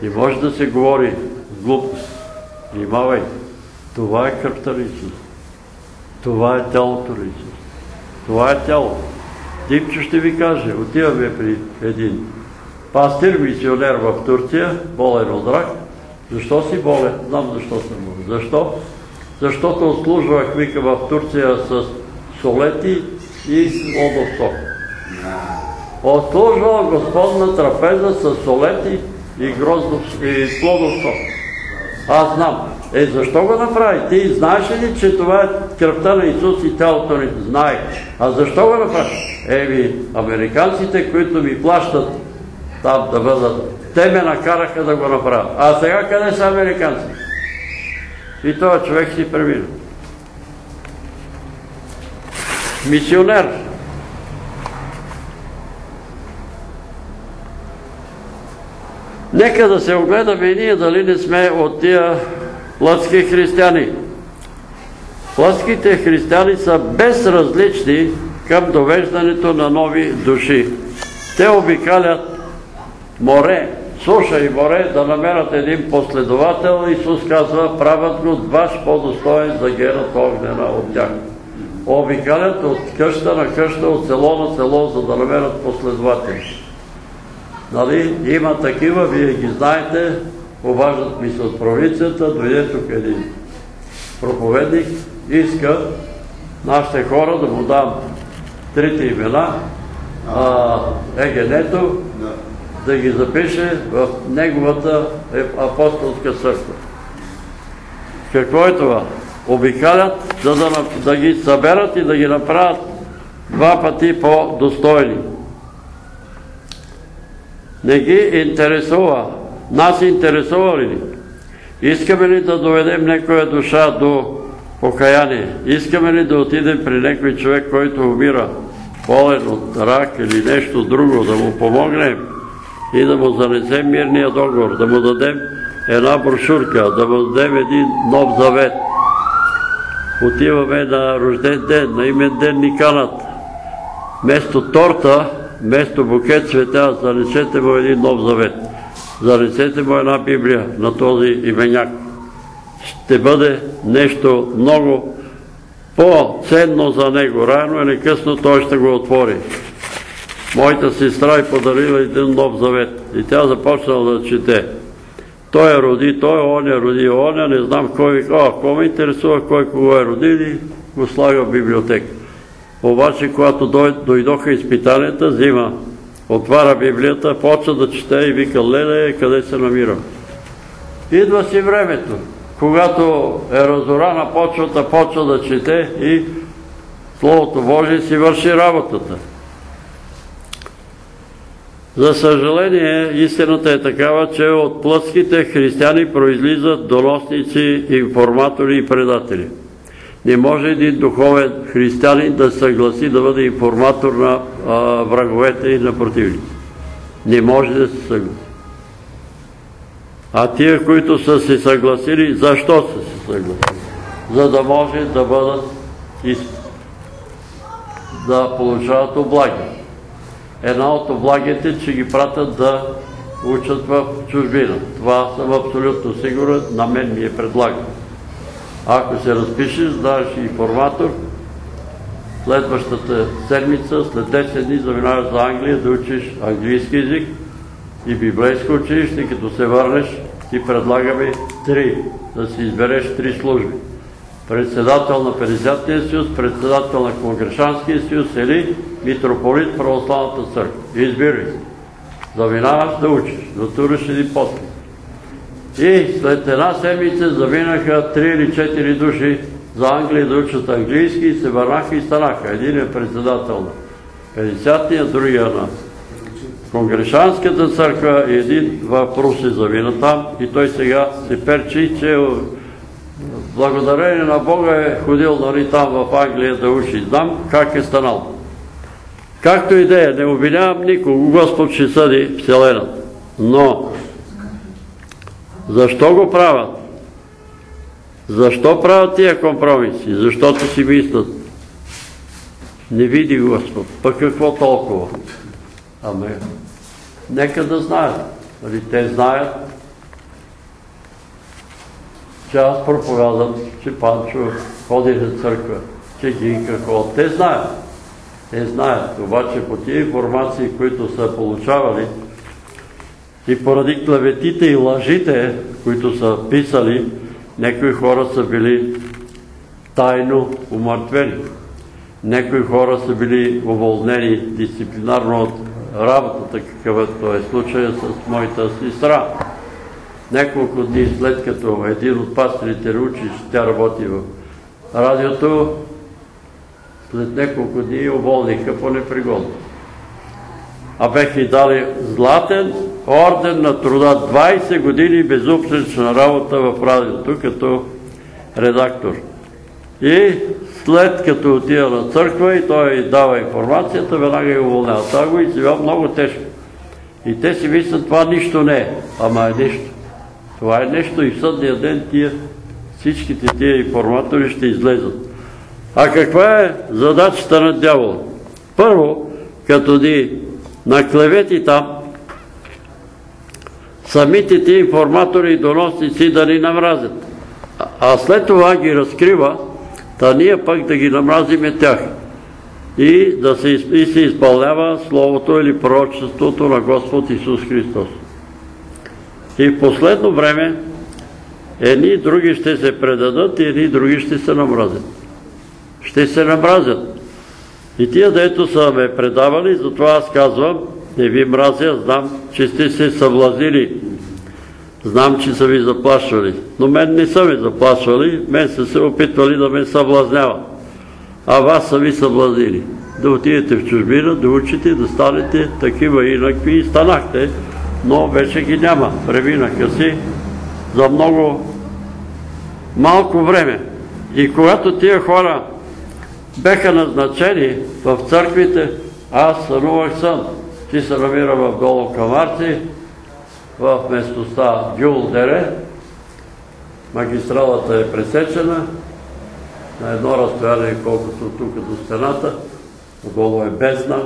И може да се говори глупост. Внимавай, това е кръвта на Исус. Това е тялото на Исус. Това е тяло. Димчо ще ви каже, отиваме при един пастир, мисионер в Турция, болен от рак. Защо си болен? Знам защо съм болен. Защо? Защото отслужвах, вика, в Турция с солети и лодосток. Отслужвал Господна трапеза с солети и сок. Аз знам. Е, защо го направи? Ти знаеш ли, че това е кръвта на Исус и тялото ни? Знае. А защо го направи? Еми, американците, които ми плащат там да бъдат, те ме накараха да го направя. А сега къде са американци? И този човек си премина. Мисионер. Нека да се огледаме и ние дали не сме от тия плътски християни. Плътските християни са безразлични към довеждането на нови души. Те обикалят море, суша и море да намерят един последовател. Исус казва, правят го ваш по-достоен за герат огнена от тях. Обикалят от къща на къща, от село на село, за да намерят последователи. Нали, има такива, вие ги знаете, обаждат ми се от провинцията, дойде тук един проповедник, иска нашите хора да му дам трите имена, егенето, да ги запише в неговата апостолска църква. Какво е това? Обикалят, за да, ги съберат и да ги направят два пъти по-достойни не ги интересува. Нас интересува ли? Искаме ли да доведем някоя душа до покаяние? Искаме ли да отидем при някой човек, който умира болен от рак или нещо друго, да му помогнем и да му занесем мирния договор, да му дадем една брошурка, да му дадем един нов завет. Отиваме на рожден ден, на имен ден ни канат. вместо торта, вместо букет цветя, занесете му един нов завет. Занесете му една Библия на този именяк. Ще бъде нещо много по-ценно за него. Рано или късно той ще го отвори. Моята сестра е подарила един нов завет и тя започнала да чете. Той е роди, той е оня роди, оня, не знам кой, а, ако ме интересува кой кого е родил и го слага в библиотека. Обаче, когато дойдоха изпитанията, взима, отваря Библията, почва да чете и вика, леле, къде се намирам? Идва си времето, когато е разорана почвата, почва да чете и Словото Божие си върши работата. За съжаление, истината е такава, че от плътските християни произлизат доносници, информатори и предатели. Не може един духовен християнин да съгласи да бъде информатор на враговете и на противници. Не може да се съгласи. А тия, които са се съгласили, защо са се съгласили? За да може да бъдат да получават облаги. Една от облагите, че ги пратят да учат в чужбина. Това съм абсолютно сигурен, на мен ми е предлагано. Ако се разпишеш, даваш информатор, следващата седмица, след 10 дни заминаваш за Англия да учиш английски язик и библейско училище, като се върнеш, ти предлагаме три, да си избереш три служби. Председател на Петдесятния съюз, председател на Конгрешанския съюз или митрополит Православната църква. Избирай се. Заминаваш да учиш, да туриш един подпис. И след една седмица заминаха три или четири души за Англия да учат английски и се върнаха и станаха. Един е председател на 50-тия, другия на Конгрешанската църква и един в Руси замина там и той сега се перчи, че благодарение на Бога е ходил нали, там в Англия да учи. Знам как е станал. Както и да е, не обвинявам никого, Господ ще съди Вселената. Но защо го правят? Защо правят тия компромиси? Защото си мислят. Не види Господ. Пък какво толкова? Ами, нека да знаят. Нали, те знаят, че аз проповядам, че Панчо ходи на църква, че Гинка ходи. Те знаят. Те знаят. Обаче по тия информации, които са получавали, и поради клеветите и лъжите, които са писали, някои хора са били тайно умъртвени. Някои хора са били уволнени дисциплинарно от работата, какъвто е случая с моята сестра. Няколко дни след като един от пасторите учи, тя работи в радиото, след няколко дни уволниха по непригодност. А беха и дали златен орден на труда 20 години безупречна работа в радиото като редактор. И след като отида на църква и той дава информацията, веднага я уволнява. Това го изявява много тежко. И те си мислят, това нищо не е, ама е нещо. Това е нещо и в съдния ден тия, всичките тия информатори ще излезат. А каква е задачата на дявола? Първо, като ни наклевети там, самите ти информатори и доносници да ни намразят. А след това ги разкрива, та ние пък да ги намразиме тях. И да се, изпълнява Словото или пророчеството на Господ Исус Христос. И в последно време едни други ще се предадат и едни други ще се намразят. Ще се намразят. И тия, дето са ме предавали, затова аз казвам, не ви мразя, знам, че сте се съвлазили. Знам, че са ви заплашвали. Но мен не са ми заплашвали, мен са се опитвали да ме съвлазняват. А вас са ви съвлазили. Да отидете в чужбина, да учите, да станете такива инакви и станахте, но вече ги няма. Преминаха си за много малко време. И когато тия хора беха назначени в църквите, аз сънувах сън. Ти се намира в долу Камарци, в местността Дюлдере. Магистралата е пресечена на едно разстояние, колкото тук до стената. Отдолу е бездна.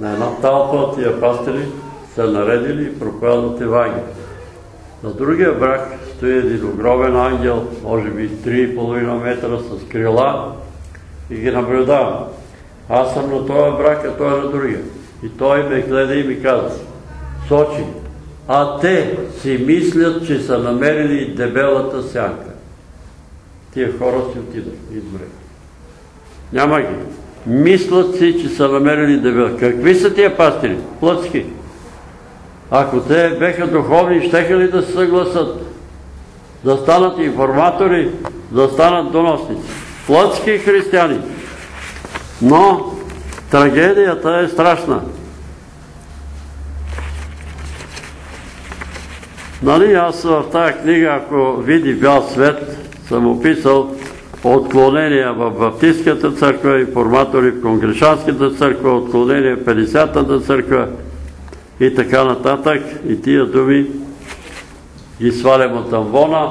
На една талпа тия пастири са наредили и проповядват Евангелие. На другия брак стои един огромен ангел, може би 3,5 метра с крила и ги наблюдавам. Аз съм на този брак, а той е на другия. И той ме гледа и ми каза, Сочи, а те си мислят, че са намерили дебелата сянка. Тия хора си отидат избре. Няма ги. Мислят си, че са намерили дебела. Какви са тия пастири? Плъцки. Ако те беха духовни, щеха ли да се съгласат? Да станат информатори, да станат доносници. Плъцки християни. Но трагедията е страшна. Нали, аз в тази книга, ако види бял свет, съм описал отклонения в Баптистската църква, информатори в Конгрешанската църква, отклонения в 50-та църква и така нататък. И тия думи ги свалям от амвона.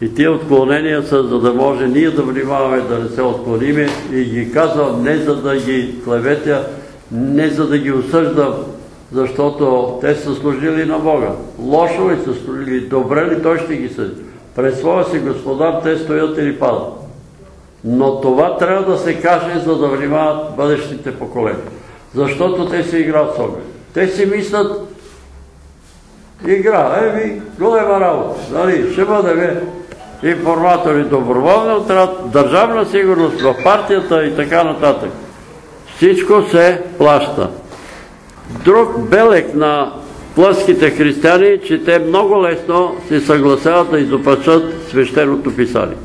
И тия отклонения са, за да може ние да внимаваме да не се отклониме и ги казвам не за да ги клеветя, не за да ги осъждам, защото те са служили на Бога. Лошо ли са служили, добре ли той ще ги съди. Пред своя си господар те стоят или падат. Но това трябва да се каже, за да внимават бъдещите поколения. Защото те си играят с огън. Те си мислят игра, еми, голема работа. Нали, ще бъдем информатори доброволно отряд, държавна сигурност в партията и така нататък. Всичко се плаща. Друг белег на плъските християни, че те много лесно се съгласяват да изопачат свещеното писание.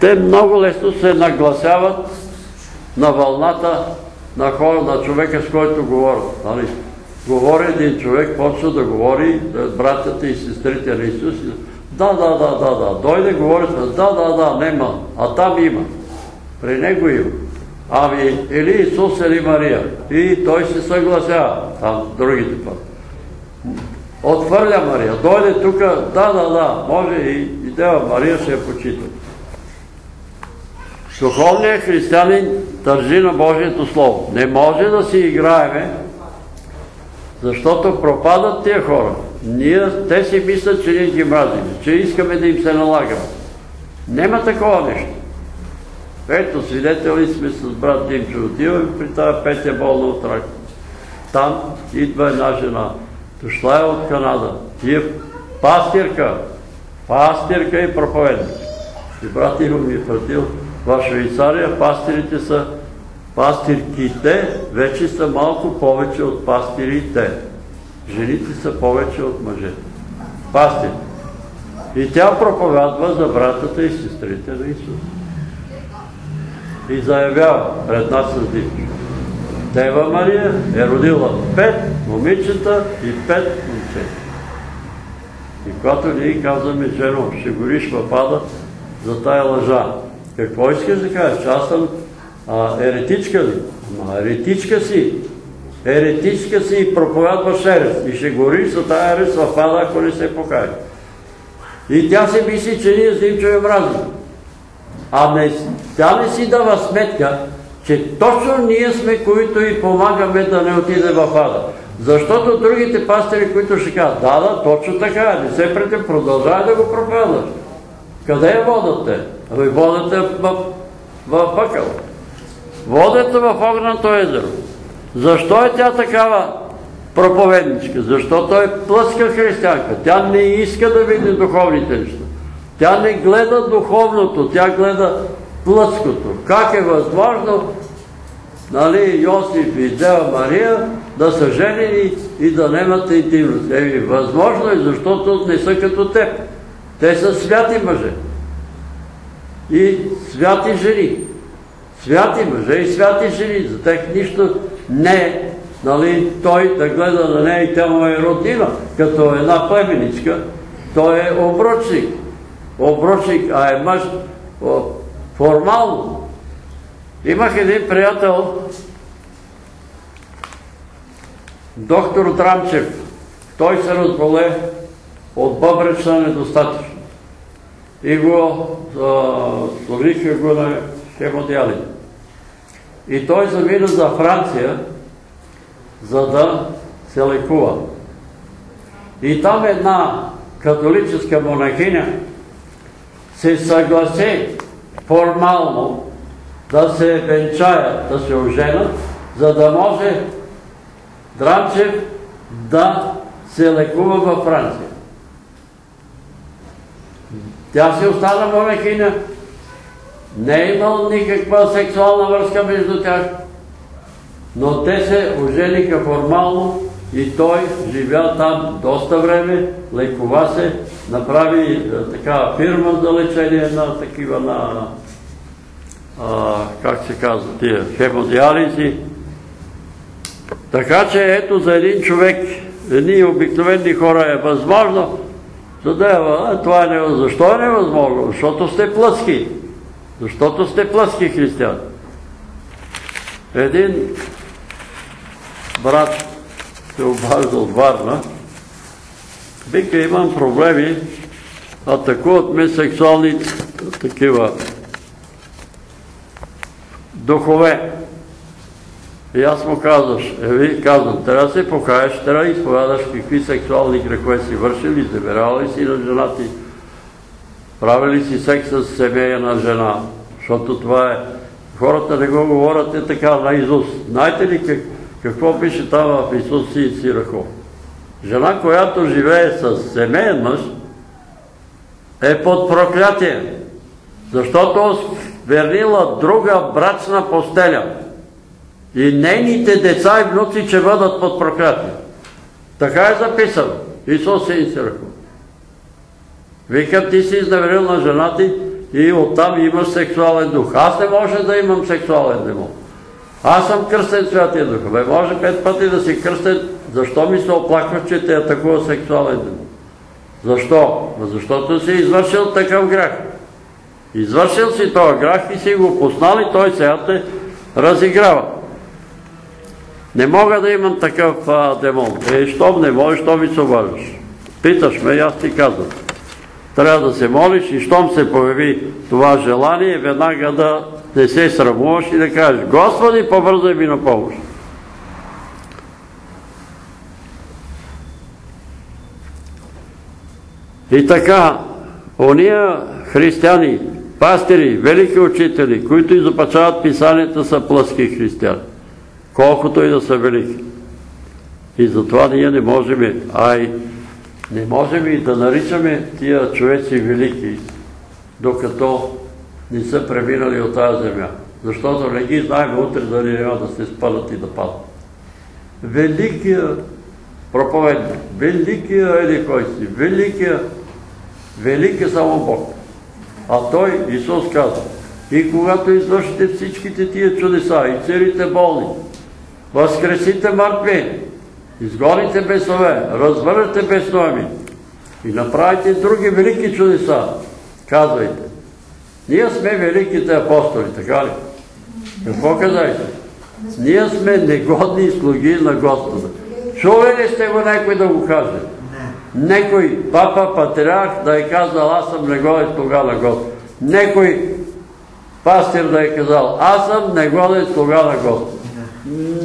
Те много лесно се нагласяват на вълната на хора, на човека, с който говорят. Нали? Говори един човек, почва да говори, братята и сестрите на Исус. Да, да, да, да, да. Дойде, говори, да, да, да, нема. А там има. При него има. Ами, или Исус, или Мария. И той се съгласява. Там другите път. Отвърля Мария. Дойде тук, да, да, да, може и, и Дева Мария ще я почита. Духовният християнин държи на Божието Слово. Не може да си играеме, защото пропадат тия хора. Ние, те си мислят, че ние ги мразим, че искаме да им се налагаме. Нема такова нещо. Ето, свидетели сме с брат Димчо. Отиваме при тази петия болна от рак. Там идва една жена. Дошла е от Канада. И е пастирка. Пастирка и проповедник. И брат Иво ми е твърдил, в Швейцария пастирите са пастирките, вече са малко повече от пастирите. Жените са повече от мъжете. Пастир. И тя проповядва за братата и сестрите на Исус. И заявява пред нас с Димчо. Дева Мария е родила пет момичета и пет момчета. И когато ние казваме, жено, ще гориш в ада за тая лъжа. Какво искаш да кажеш? Аз съм еретичка ли? Еретичка си. Еретичка си и проповядваш ерес. И ще гориш за тая ерес в ада, ако не се покаже. И тя си мисли, че ние с Димчо е мразим. А не, тя не си дава сметка, че точно ние сме, които и помагаме да не отиде в ада. Защото другите пастири, които ще кажат, да, да, точно така, не се прете, продължай да го проповядаш. Къде я водят те? Водят те в, в пъкъл. Водят в огненото езеро. Защо е тя такава проповедничка? Защото е плъска християнка. Тя не иска да види духовните неща. Тя не гледа духовното, тя гледа плътското. Как е възможно нали, Йосиф и Дева Мария да са женени и да немат интимност? Еми, възможно е, защото не са като теб. Те са святи мъже. И святи жени. Святи мъже и святи жени. За тях нищо не е нали, той да гледа на нея и тя му е родина, като една племеничка, той е оброчник. Оброчник, а е мъж формално. Имах един приятел, доктор Трамчев. Той се разболе от бъбречна недостатъчност. И го сложиха го на хемодиализа. И той замина за Франция, за да се лекува. И там една католическа монахиня се съгласи формално да се венчаят, да се оженят, за да може Дранчев да се лекува във Франция. Тя си остана монахиня, не е имал никаква сексуална връзка между тях, но те се ожениха формално и той живя там доста време, лекова се, направи е, така фирма за лечение на такива на как се казва, тия хемодиализи. Така че ето за един човек, едни обикновени хора е възможно, да е, това е. Защо е невъзможно? Защото сте плъски. Защото сте плъски християни. Един брат се обажда от Варна, вика имам проблеми, атакуват ме сексуални такива духове. И аз му казваш, еви, казвам, трябва да се покаеш, трябва да изповядаш какви сексуални грехове си вършили, забирала ли си на жена ти, правили си секс с семея на жена, защото това е, хората не го говорят е така на Исус. Знаете ли как, какво пише там в Исус си Сирахов? Жена, която живее с семеен мъж, е под проклятие, защото вернила друга брачна постеля и нейните деца и внуци ще бъдат под проклятие. Така е записано. Исус се Сирахов. Вика, ти си изневерил на жена ти и оттам имаш сексуален дух. Аз не може да имам сексуален демон. Аз съм кръстен Святия Дух. Бе, може пет пъти да си кръстен. Защо ми се оплакваш, че те атакува сексуален демон? Защо? Защото си извършил такъв грях. Извършил си този грях и си го познал и той сега те разиграва. Не мога да имам такъв демон. Е, щом не можеш, що ми се обаждаш? Питаш ме и аз ти казвам. Трябва да се молиш и щом се появи това желание, веднага да не се срамуваш и да кажеш Господи, побързай ми на помощ. И така, ония християни, пастири, велики учители, които изопачават писанията, са плъски християни. Колкото и да са велики. И затова ние не можем, ай, не можем и да наричаме тия човеци велики, докато не са преминали от тази земя. Защото не ги знаем утре дали няма да се спънат и да падат. Великия проповедник, великия еди кой си, великия, велик само Бог. А той, Исус каза, и когато извършите всичките тия чудеса и целите болни, възкресите мъртви, изгоните бесове, развърнете бесноеми и направите други велики чудеса, казвайте. Ние сме великите апостоли, така ли? Какво казайте? Ние сме негодни слуги на Господа. Чували ли сте го някой да го каже? Некой папа, патриарх да е казал, аз съм негоден слуга на Господ. Некой пастир да е казал, аз съм негоден слуга на Господ.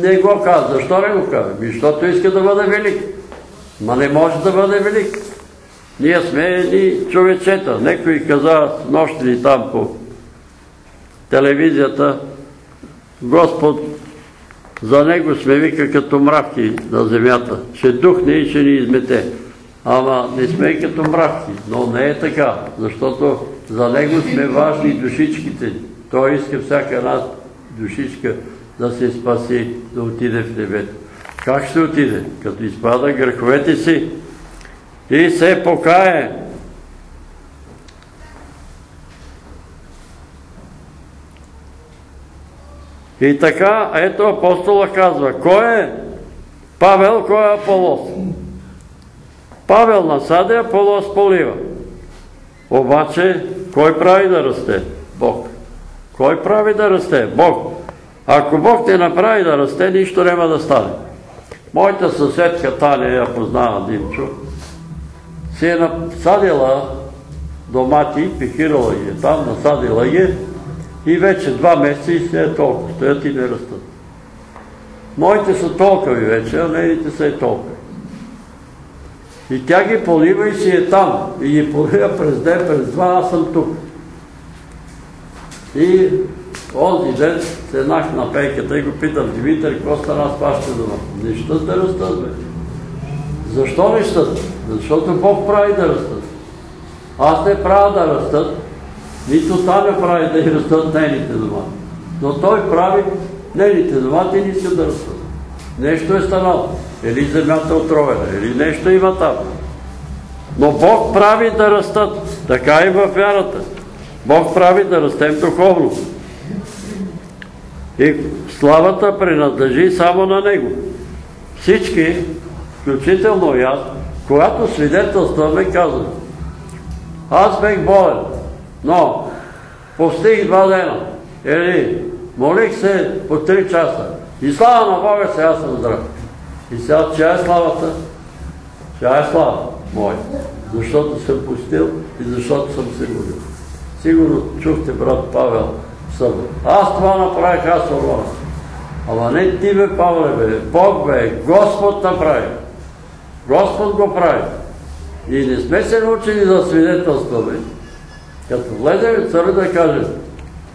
Не го казва. Защо не го казва? Защото иска да бъде велик. Ма не може да бъде велик. Ние сме едни човечета. Некои каза нощи там по телевизията, Господ, за него сме вика като мравки на земята. Ще духне и ще ни измете. Ама не сме като мравки, но не е така, защото за него сме важни душичките. Той иска всяка една душичка да се спаси, да отиде в небето. Как ще отиде? Като изпада греховете си и се покае. И така, ето апостола казва, кой е Павел, кой е Аполос? Павел насадя, Аполос полива. Обаче, кой прави да расте? Бог. Кой прави да расте? Бог. Ако Бог те направи да расте, нищо няма да стане. Моята съседка Таня, я познава Димчо, си е насадила домати, пихирала ги там, насадила ги И вече два месеца и се е толкова. Стоят и не растат. Моите са толкова вече, а нейните са и толкова. И тя ги полива и си е там. И ги полива през ден, през два, аз съм тук. И онзи ден седнах на пейката и го питам, Димитър, какво стана с вашата дома? Нищо да растат, бе. Защо не щат? Защото Бог прави да растат. Аз не правя да растат, нито не прави да растат нейните домати. Но той прави нейните домати ни се да растат. Нещо е станало. Или земята е отровена, или нещо има там. Но Бог прави да растат. Така и във вярата. Бог прави да растем духовно. И славата принадлежи само на Него. Всички, включително и аз, когато свидетелстваме, казвам, аз бех болен, но постиг два дена. Или молих се по три часа. И слава на Бога, сега съм здрав. И сега, чия е славата? Чия е слава моя? Защото съм пустил и защото съм се. Сигурно чухте брат Павел Аз това направих, аз съм Ама не ти бе, Павле, бе. Бог бе, Господ направи. Господ го прави. И не сме се научили да свидетелстваме. Като влезем в църква да кажем,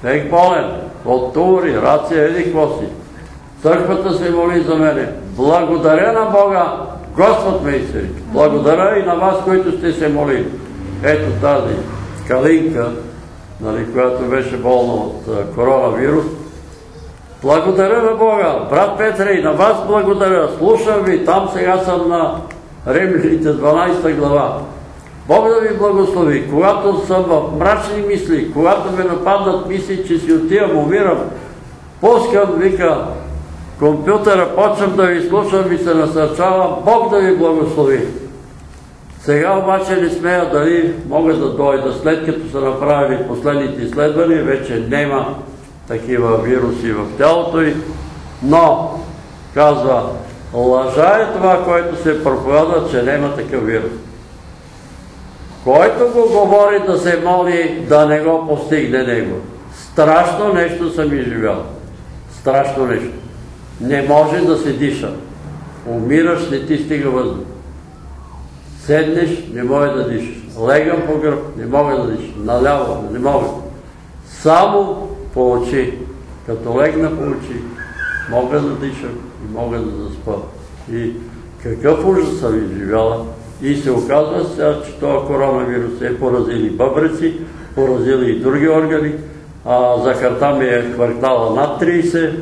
бех болен, от тури, рация, еди си. Църквата се моли за мене. Благодаря на Бога, Господ ме изсери. Благодаря и на вас, които сте се молили. Ето тази калинка, нали, която беше болна от коронавирус. Благодаря на Бога. Брат Петре, и на вас благодаря. Слушам ви. Там сега съм на Римляните 12 глава. Бог да ви благослови. Когато съм в мрачни мисли, когато ме нападнат мисли, че си отивам, умирам, пускам, вика, компютъра, почвам да ви слушам и се насърчавам, Бог да ви благослови. Сега обаче не смея дали мога да дойда, след като са направили последните изследвания, вече няма такива вируси в тялото й, но, казва, лъжа е това, което се проповядва, че няма такъв вирус. Който го говори да се моли, да не го постигне него. Страшно нещо съм изживял. Страшно нещо. Не може да се диша. Умираш, не ти стига въздух. Седнеш, не може да дишаш. Легам по гръб, не мога да дишам. Наляво, не мога. Само по очи. Като легна по очи, мога да дишам и мога да заспа. И какъв ужас съм изживяла. И се оказва сега, че този коронавирус е поразил и бъбреци, поразил и други органи. А захарта ми е хвъртала над 30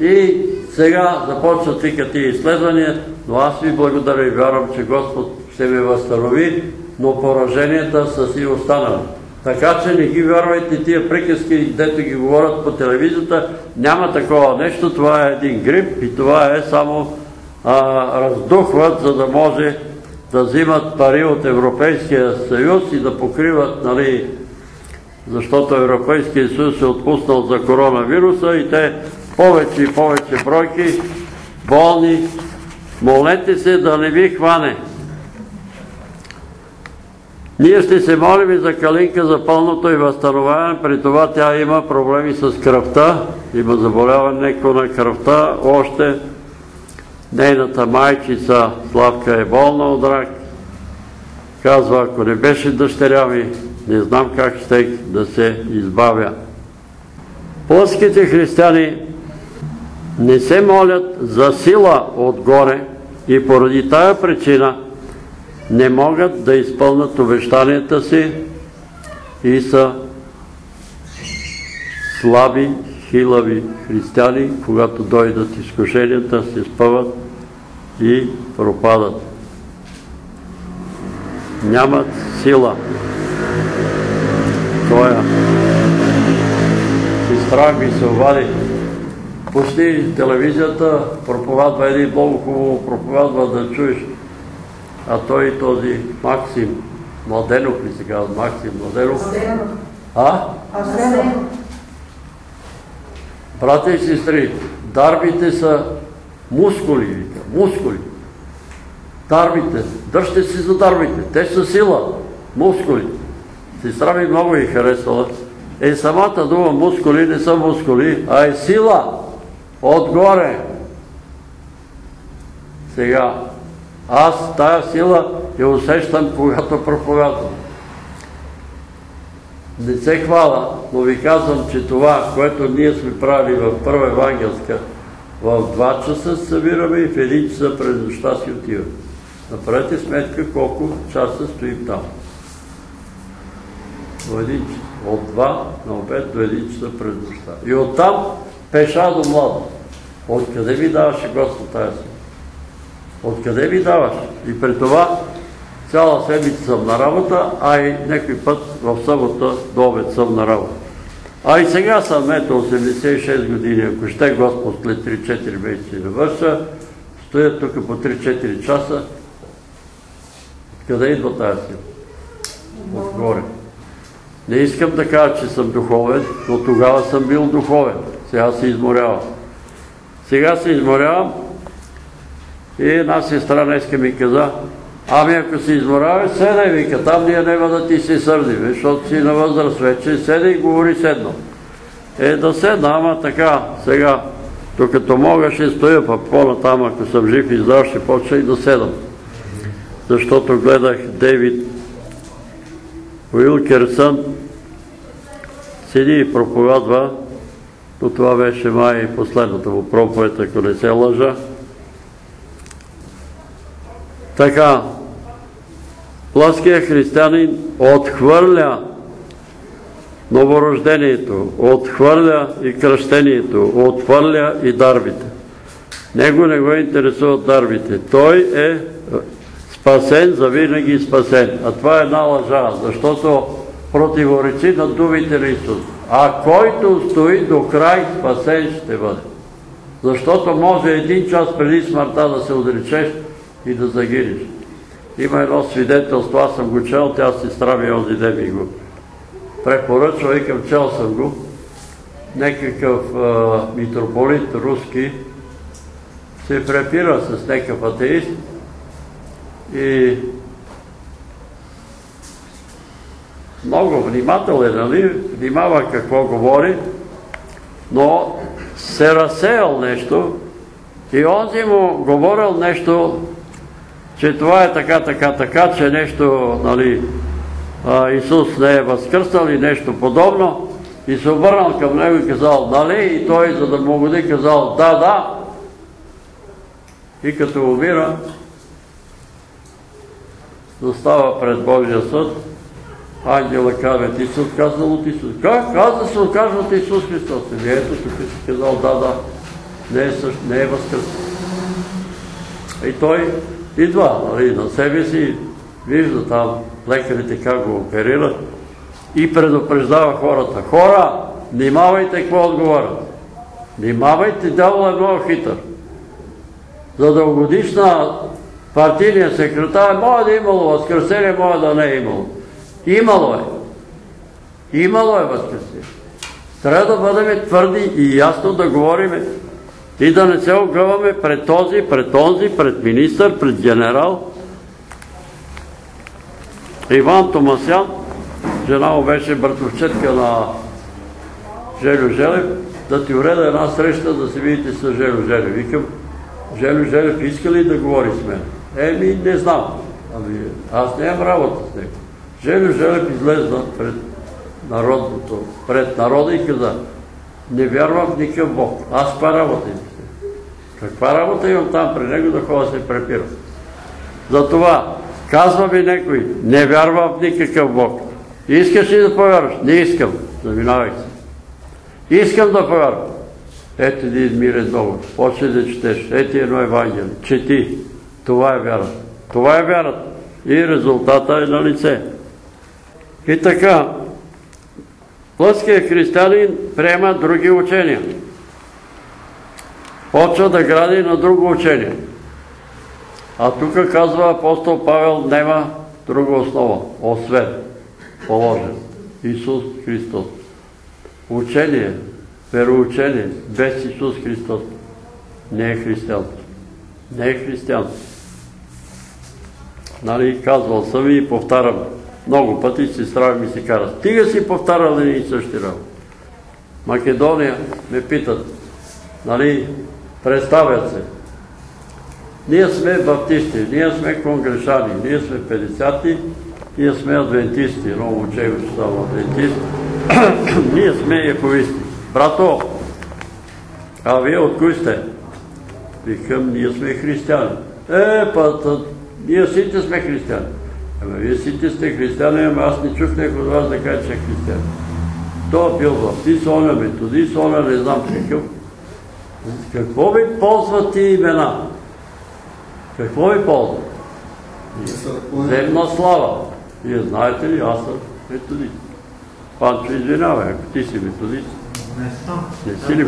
и сега започват вика тия изследвания, но аз ви благодаря и вярвам, че Господ ще ме възстанови, но пораженията са си останали. Така че не ги вярвайте тия приказки, дето ги говорят по телевизията. Няма такова нещо, това е един грип и това е само раздухват, за да може да взимат пари от Европейския съюз и да покриват, нали, защото Европейския съюз е отпуснал за коронавируса и те повече и повече бройки болни. Молете се да не ви хване. Ние ще се молим за Калинка за пълното и възстановяване. При това тя има проблеми с кръвта. Има заболяване неко на кръвта. Още нейната майчица Славка е болна от рак. Казва, ако не беше дъщеря ми, не знам как ще да се избавя. Плъските християни не се молят за сила отгоре и поради тая причина не могат да изпълнат обещанията си и са слаби, хилави християни, когато дойдат изкушенията, се спъват и пропадат. Нямат сила. Тоя страх ми се обади. Пусти телевизията, проповядва един много хубаво, проповядва да чуеш. А той този Максим Младенов ли се казва? Максим Младенов? А? Брате и сестри, дарбите са мускули, вика, мускули. Дарбите, дръжте си за дарбите, те са сила, мускули. Сестра ми много ги харесвала Е, самата дума мускули не са мускули, а е сила отгоре. Сега, аз тая сила я усещам, когато проповядвам. Не се хвала, но ви казвам, че това, което ние сме правили в Първа Евангелска, в два часа се събираме и в един часа през нощта си отиваме. Направете сметка колко часа стоим там. От два на обед до един часа през нощта. И оттам пеша до младо. Откъде ми даваше Господ тая сила? Откъде ми даваш? И при това цяла седмица съм на работа, а и някой път в събота до обед съм на работа. А и сега съм ето 86 години, ако ще Господ след 3-4 месеца навърша, стоя тук по 3-4 часа. Къде идва тази сила? Отгоре. Не искам да кажа, че съм духовен, но тогава съм бил духовен. Сега се изморявам. Сега се изморявам и една сестра днеска ми каза, ами ако се изморяваш, седай, вика, там ние няма да ти се сърдим, защото си на възраст вече, седай и говори седно. Е, да седна, ама така, сега, докато мога ще стоя, па по-натам, ако съм жив и здрав, ще почна и да седам. Защото гледах Дейвид Уилкерсън, седи и проповядва, но това беше май последната му проповед, ако не се лъжа. Така, плаският християнин отхвърля новорождението, отхвърля и кръщението, отхвърля и дарбите. Него не го интересуват дарбите. Той е спасен, завинаги спасен. А това е една лъжа, защото противоречи на думите на Исус. А който стои до край, спасен ще бъде. Защото може един час преди смъртта да се отречеш и да загинеш. Има едно свидетелство, аз съм го чел, тя сестра ми онзи ден ми го препоръчва, викам, чел съм го. Некакъв митрополит руски се препира с некакъв атеист и много внимателен, нали? Внимава какво говори, но се разсеял нещо и онзи му говорил нещо, че това е така, така, така, че нещо, нали, Исус не е възкръснал и нещо подобно. И се обърнал към него и казал, нали? И той, за да му угоди, казал, да, да. И като умира, застава пред Божия съд, ангела казва, ти се отказал от Исус. Как? Каза се отказва от Исус Христос. И ето тук си казал, да, да, не е, същ, не е възкръснал. И той идва нали, на себе си, вижда там лекарите как го оперират и предупреждава хората. Хора, внимавайте какво отговарят. Внимавайте, дявол е много хитър. За да угодиш на партийния секретар, може да е имало възкресение, може да не е имало. Имало е. Имало е възкресение. Трябва да бъдем твърди и ясно да говориме и да не се огъваме пред този, пред този, пред министър, пред генерал. Иван Томасян, жена му беше братовчетка на Желю Желев, да ти уреда една среща да се видите с Желю Желев. Викам, Желю Желев иска ли да говори с мен? Еми, не знам. Ами, аз нямам работа с него. Желю Желев излезна пред народното, пред народа и каза, не вярвам в никакъв Бог. Аз работа имам? Каква работа имам там при него да ходя се препирам? Затова казва ми някой, не вярва в никакъв Бог. Искаш ли да повярваш? Не искам. Заминавай се. Искам да повярвам. Ето един мирен договор. Почне да четеш. Ето едно Евангелие. Чети. Това е вярата. Това е вярата. И резултата е на лице. И така, плътският християнин приема други учения. Почва да гради на друго учение. А тук казва апостол Павел, няма друга основа, освен положен. Исус Христос. Учение, вероучение без Исус Христос не е християнство. Не е християнство. Нали, казвал съм и повтарям. много пъти сестра ми се кара. Стига си повтарял и същи работа. Македония ме питат, нали, представят се. Ние сме баптисти, ние сме конгрешани, ние сме 50-ти, ние сме адвентисти, много учево, че съм адвентист. ние сме яковисти. Брато, а вие от кои сте? Викам, ние сме християни. Е, па, ние сите сме християни. Ама вие сите сте християни, ама аз не чух някой от вас да каже, че е християн. Той е бил баптист, оня методист, оня не знам какъв. Какво ви ползват ти имена? Какво ви ползват? Земна слава. Вие знаете ли, аз съм методист. Панчо, извинявай, ако ти си методист. Не си ли?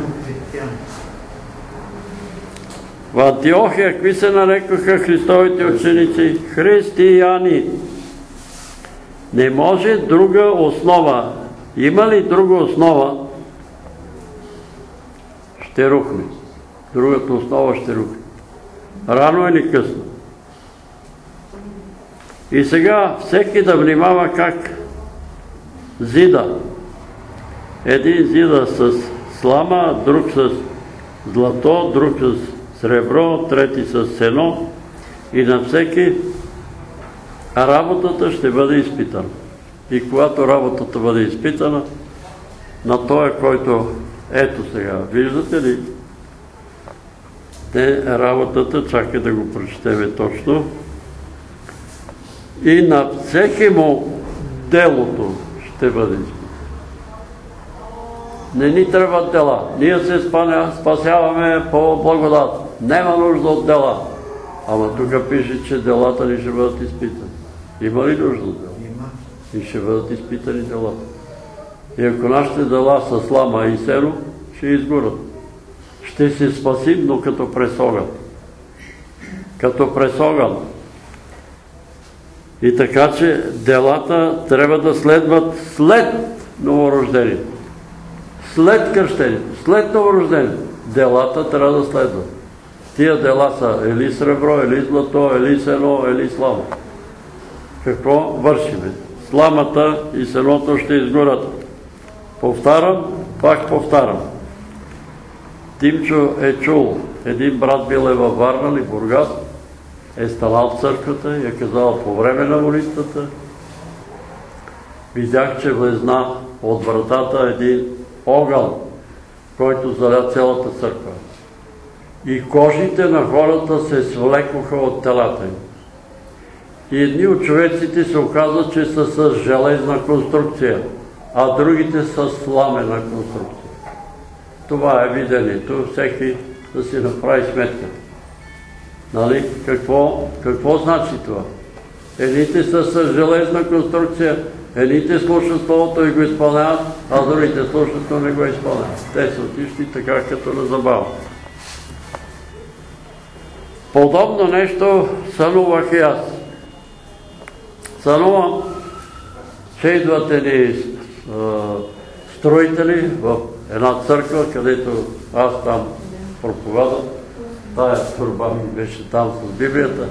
В Антиохия, какви се нарекоха Христовите ученици? Християни. Не може друга основа. Има ли друга основа? Ще рухне. Другата основа ще рухне. Рано или късно. И сега всеки да внимава как зида. Един зида с слама, друг с злато, друг с сребро, трети с сено и на всеки работата ще бъде изпитана. И когато работата бъде изпитана, на този, който ето сега, виждате ли, те работата, чакай да го прочетеме точно, и на всеки му делото ще бъде изпитано. Не ни трябват дела. Ние се спасяваме по благодат. Нема нужда от дела. Ама тук пише, че делата ни ще бъдат изпитани. Има ли нужда от дела? Има. И ще бъдат изпитани делата. И ако нашите дела са слама и сено, ще изгорят. Ще се спасим, но като през огън. Като през огън. И така, че делата трябва да следват след новорождението. След кръщението, след новорождението. Делата трябва да следват. Тия дела са или сребро, или злато, или сено, или слама. Какво вършиме? Сламата и сеното ще изгорят. Повтарям, пак повтарям. Тимчо е чул, един брат бил е във Варна или Бургас, е станал в църквата и е казал по време на молитвата, видях, че влезна от вратата един огън, който заля цялата църква. И кожите на хората се свлекоха от телата им. И едни от човеците се оказа, че са с железна конструкция, а другите с сламена конструкция. Това е видението, всеки да си направи сметка. Нали? Какво, какво значи това? Едните са с железна конструкция, едните слушат Словото и го изпълняват, а другите слушат, но не го изпълняват. Те са отишли така като на забава. Подобно нещо сънувах и аз. Сънувам, че идват едни строители в една църква, където аз там проповядам. Тая турба ми беше там с Библията.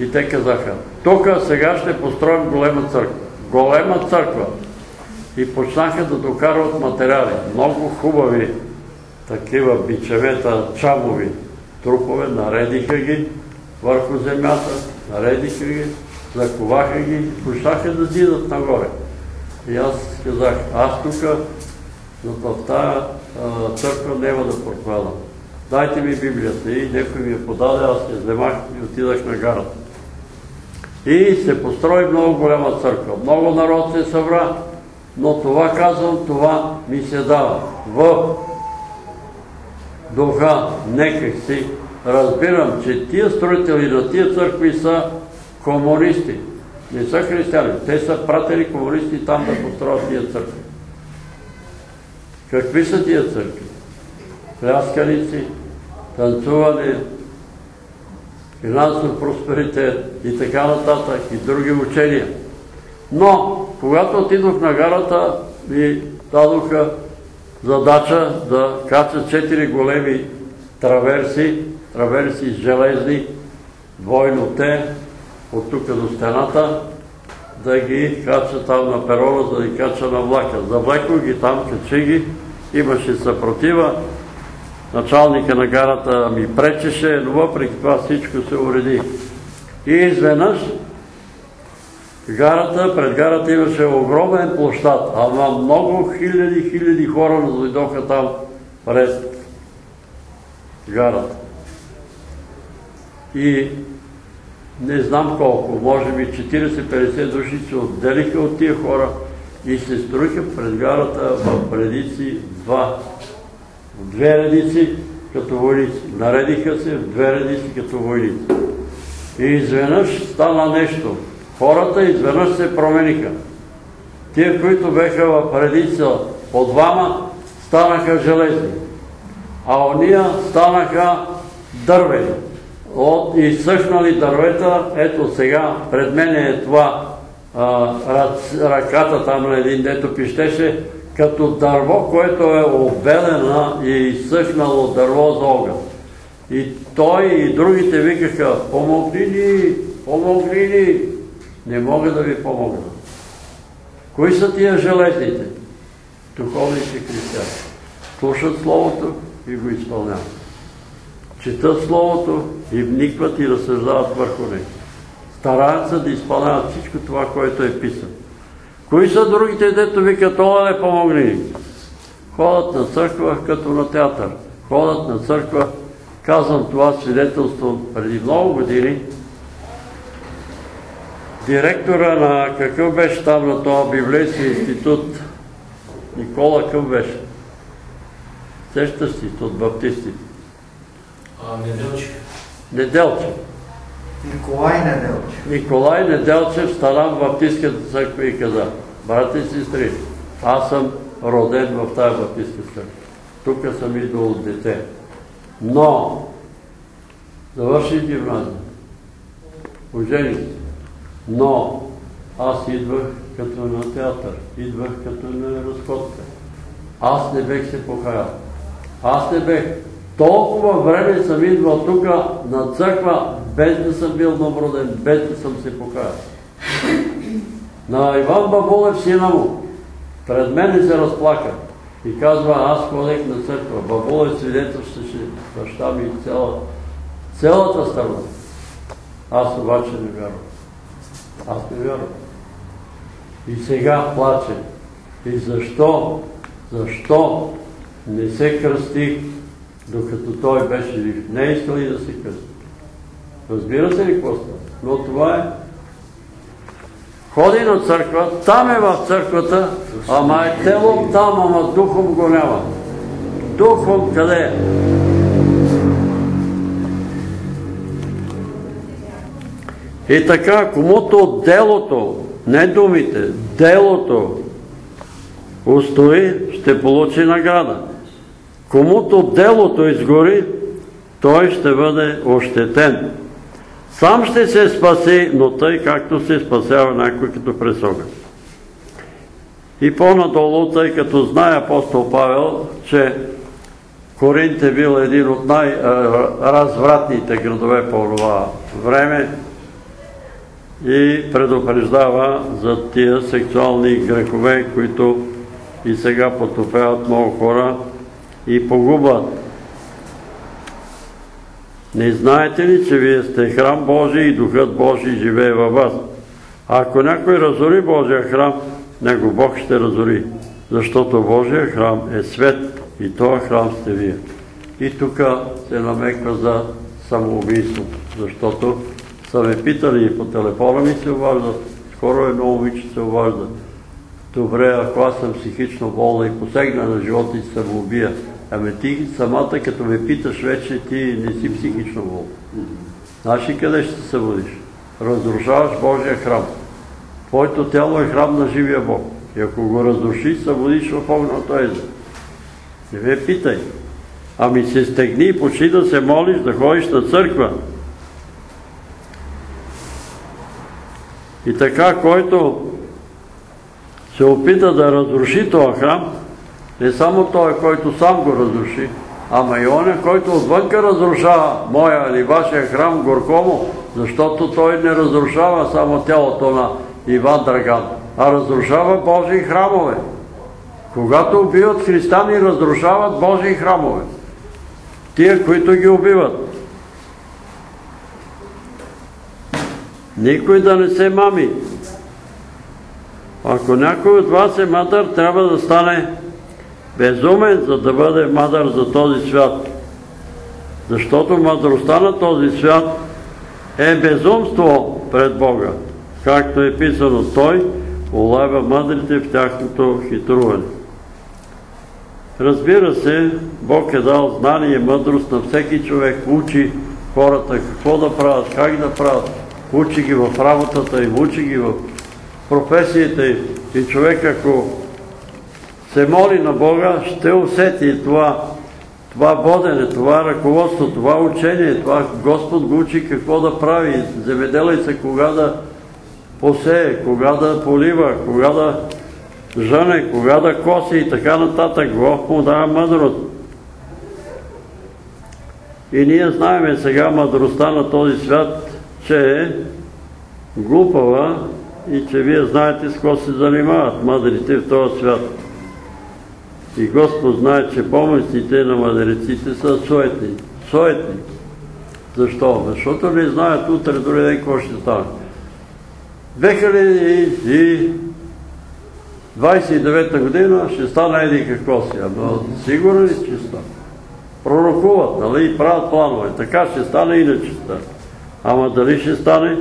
И те казаха, тук сега ще построим голема църква. Голема църква. И почнаха да докарват материали. Много хубави такива бичевета, чамови трупове, наредиха ги върху земята, наредиха ги, заковаха ги почнаха да зидат нагоре. И аз казах, аз тук в тази църква няма да проповядам. Дайте ми Библията. И някой ми я подаде, аз я вземах и отидах на гарата. И се построи много голяма църква. Много народ се събра, но това казвам, това ми се дава. В духа, некак си, разбирам, че тия строители на тия църкви са комунисти. Не са християни. Те са пратили комунисти там да построят тия църкви. Какви са тия църкви? Плясканици, танцуване, финансов просперитет и така нататък и други учения. Но, когато отидох на гарата, ми дадоха задача да кача четири големи траверси, траверси железни, двойно те, от тук до стената, да ги кача там на перона, да ги кача на влака. Завлекох ги там, качи ги, имаше съпротива, началника на гарата ми пречеше, но въпреки това всичко се уреди. И изведнъж гарата, пред гарата имаше огромен площад, ама много хиляди, хиляди хора дойдоха там пред гарата. И не знам колко, може би 40-50 души се отделиха от тия хора и се строиха пред гарата в редици два. В две редици като войници. Наредиха се в две редици като войници. И изведнъж стана нещо. Хората изведнъж се промениха. Тия, които беха в редица по двама, станаха железни. А ония станаха дървени от изсъхнали дървета, ето сега пред мен е това ръката там на един, дето пищеше, като дърво, което е обелена и изсъхнало дърво за огън. И той и другите викаха, помогни ни, помогни ни. Не мога да ви помогна. Кои са тия железните? Духовните християни. Слушат Словото и го изпълняват четат Словото и вникват и разсъждават върху него. Стараят се да изпълняват всичко това, което е писано. Кои са другите, дето викат, това не помогни? Ходят на църква като на театър. Ходят на църква, казвам това свидетелство преди много години, директора на какъв беше там на това библейски институт, Никола къв беше? Сещаш си от баптистите. Неделчев. Неделчев. Николай Неделчев. Николай Неделчев стана в Баптистската църква и каза, брати и сестри, аз съм роден в тази Баптистска църква. Тук съм идвал от дете. Но, завърши гимназия. Ожених се. Но, аз идвах като на театър, идвах като на разходка. Аз не бех се покаял. Аз не бех толкова време съм идвал тук на църква, без да съм бил новроден, без да съм се покаял. На Иван Баболев сина му, пред мене се разплака и казва, аз ходех на църква. Баболев свидетелстваше баща ми цяла, цялата страна. Аз обаче не вярвам. Аз не вярвам. И сега плаче. И защо? Защо не се кръстих докато той беше жив. Не е искал и да се кръсти. Разбира се ли какво става? Но това е ходи на църква, там е в църквата, ама е телом там, ама духом го няма. Духом къде е? И така, комуто делото, не думите, делото устои, ще получи награда. Комуто делото изгори, той ще бъде ощетен. Сам ще се спаси, но тъй както се спасява някой като през огън. И по-надолу, тъй като знае апостол Павел, че Коринт е бил един от най-развратните градове по това време и предупреждава за тия сексуални грехове, които и сега потопяват много хора и погубват. Не знаете ли, че вие сте храм Божий и Духът Божий живее във вас? ако някой разори Божия храм, него Бог ще разори, защото Божия храм е свет и този храм сте вие. И тук се намеква за самоубийство, защото са ме питали и по телефона ми се обаждат, скоро едно момиче се обажда. Добре, ако аз съм психично болна и посегна на живота и се самоубия, Ами ти самата, като ме питаш вече, ти не си психично бол. Знаеш ли къде ще се събудиш? Разрушаваш Божия храм. Твоето тяло е храм на живия Бог. И ако го разрушиш, събудиш в огната езер. Не ме питай. Ами се стегни и почти да се молиш, да ходиш на църква. И така, който се опита да разруши този храм, не само той, който сам го разруши, ама и оня, който отвънка разрушава моя или вашия храм горкому, защото той не разрушава само тялото на Иван Драган, а разрушава Божии храмове. Когато убиват християни, разрушават Божии храмове. Тия, които ги убиват. Никой да не се мами. Ако някой от вас е мъдър, трябва да стане безумен, за да бъде мъдър за този свят. Защото мъдростта на този свят е безумство пред Бога. Както е писано, Той улава мъдрите в тяхното хитруване. Разбира се, Бог е дал знание и мъдрост на всеки човек, учи хората какво да правят, как да правят, учи ги в работата им, учи ги в професията им. И човек, ако се моли на Бога, ще усети това, това бодене, това ръководство, това учение, това Господ го учи какво да прави. Земеделай се кога да посее, кога да полива, кога да жъне, кога да коси и така нататък. Бог му дава мъдрост. И ние знаеме сега мъдростта на този свят, че е глупава и че вие знаете с какво се занимават мъдрите в този свят. И Господ знае, че помощите на мъдреците са суетни. Суетни. Защо? Защото не знаят утре дори ден какво ще стане. 2029 година ще стане еди какво си. Ама сигурен ли, че стане? Пророкуват, нали, и правят планове. Така ще стане, иначе стане. Ама дали ще стане?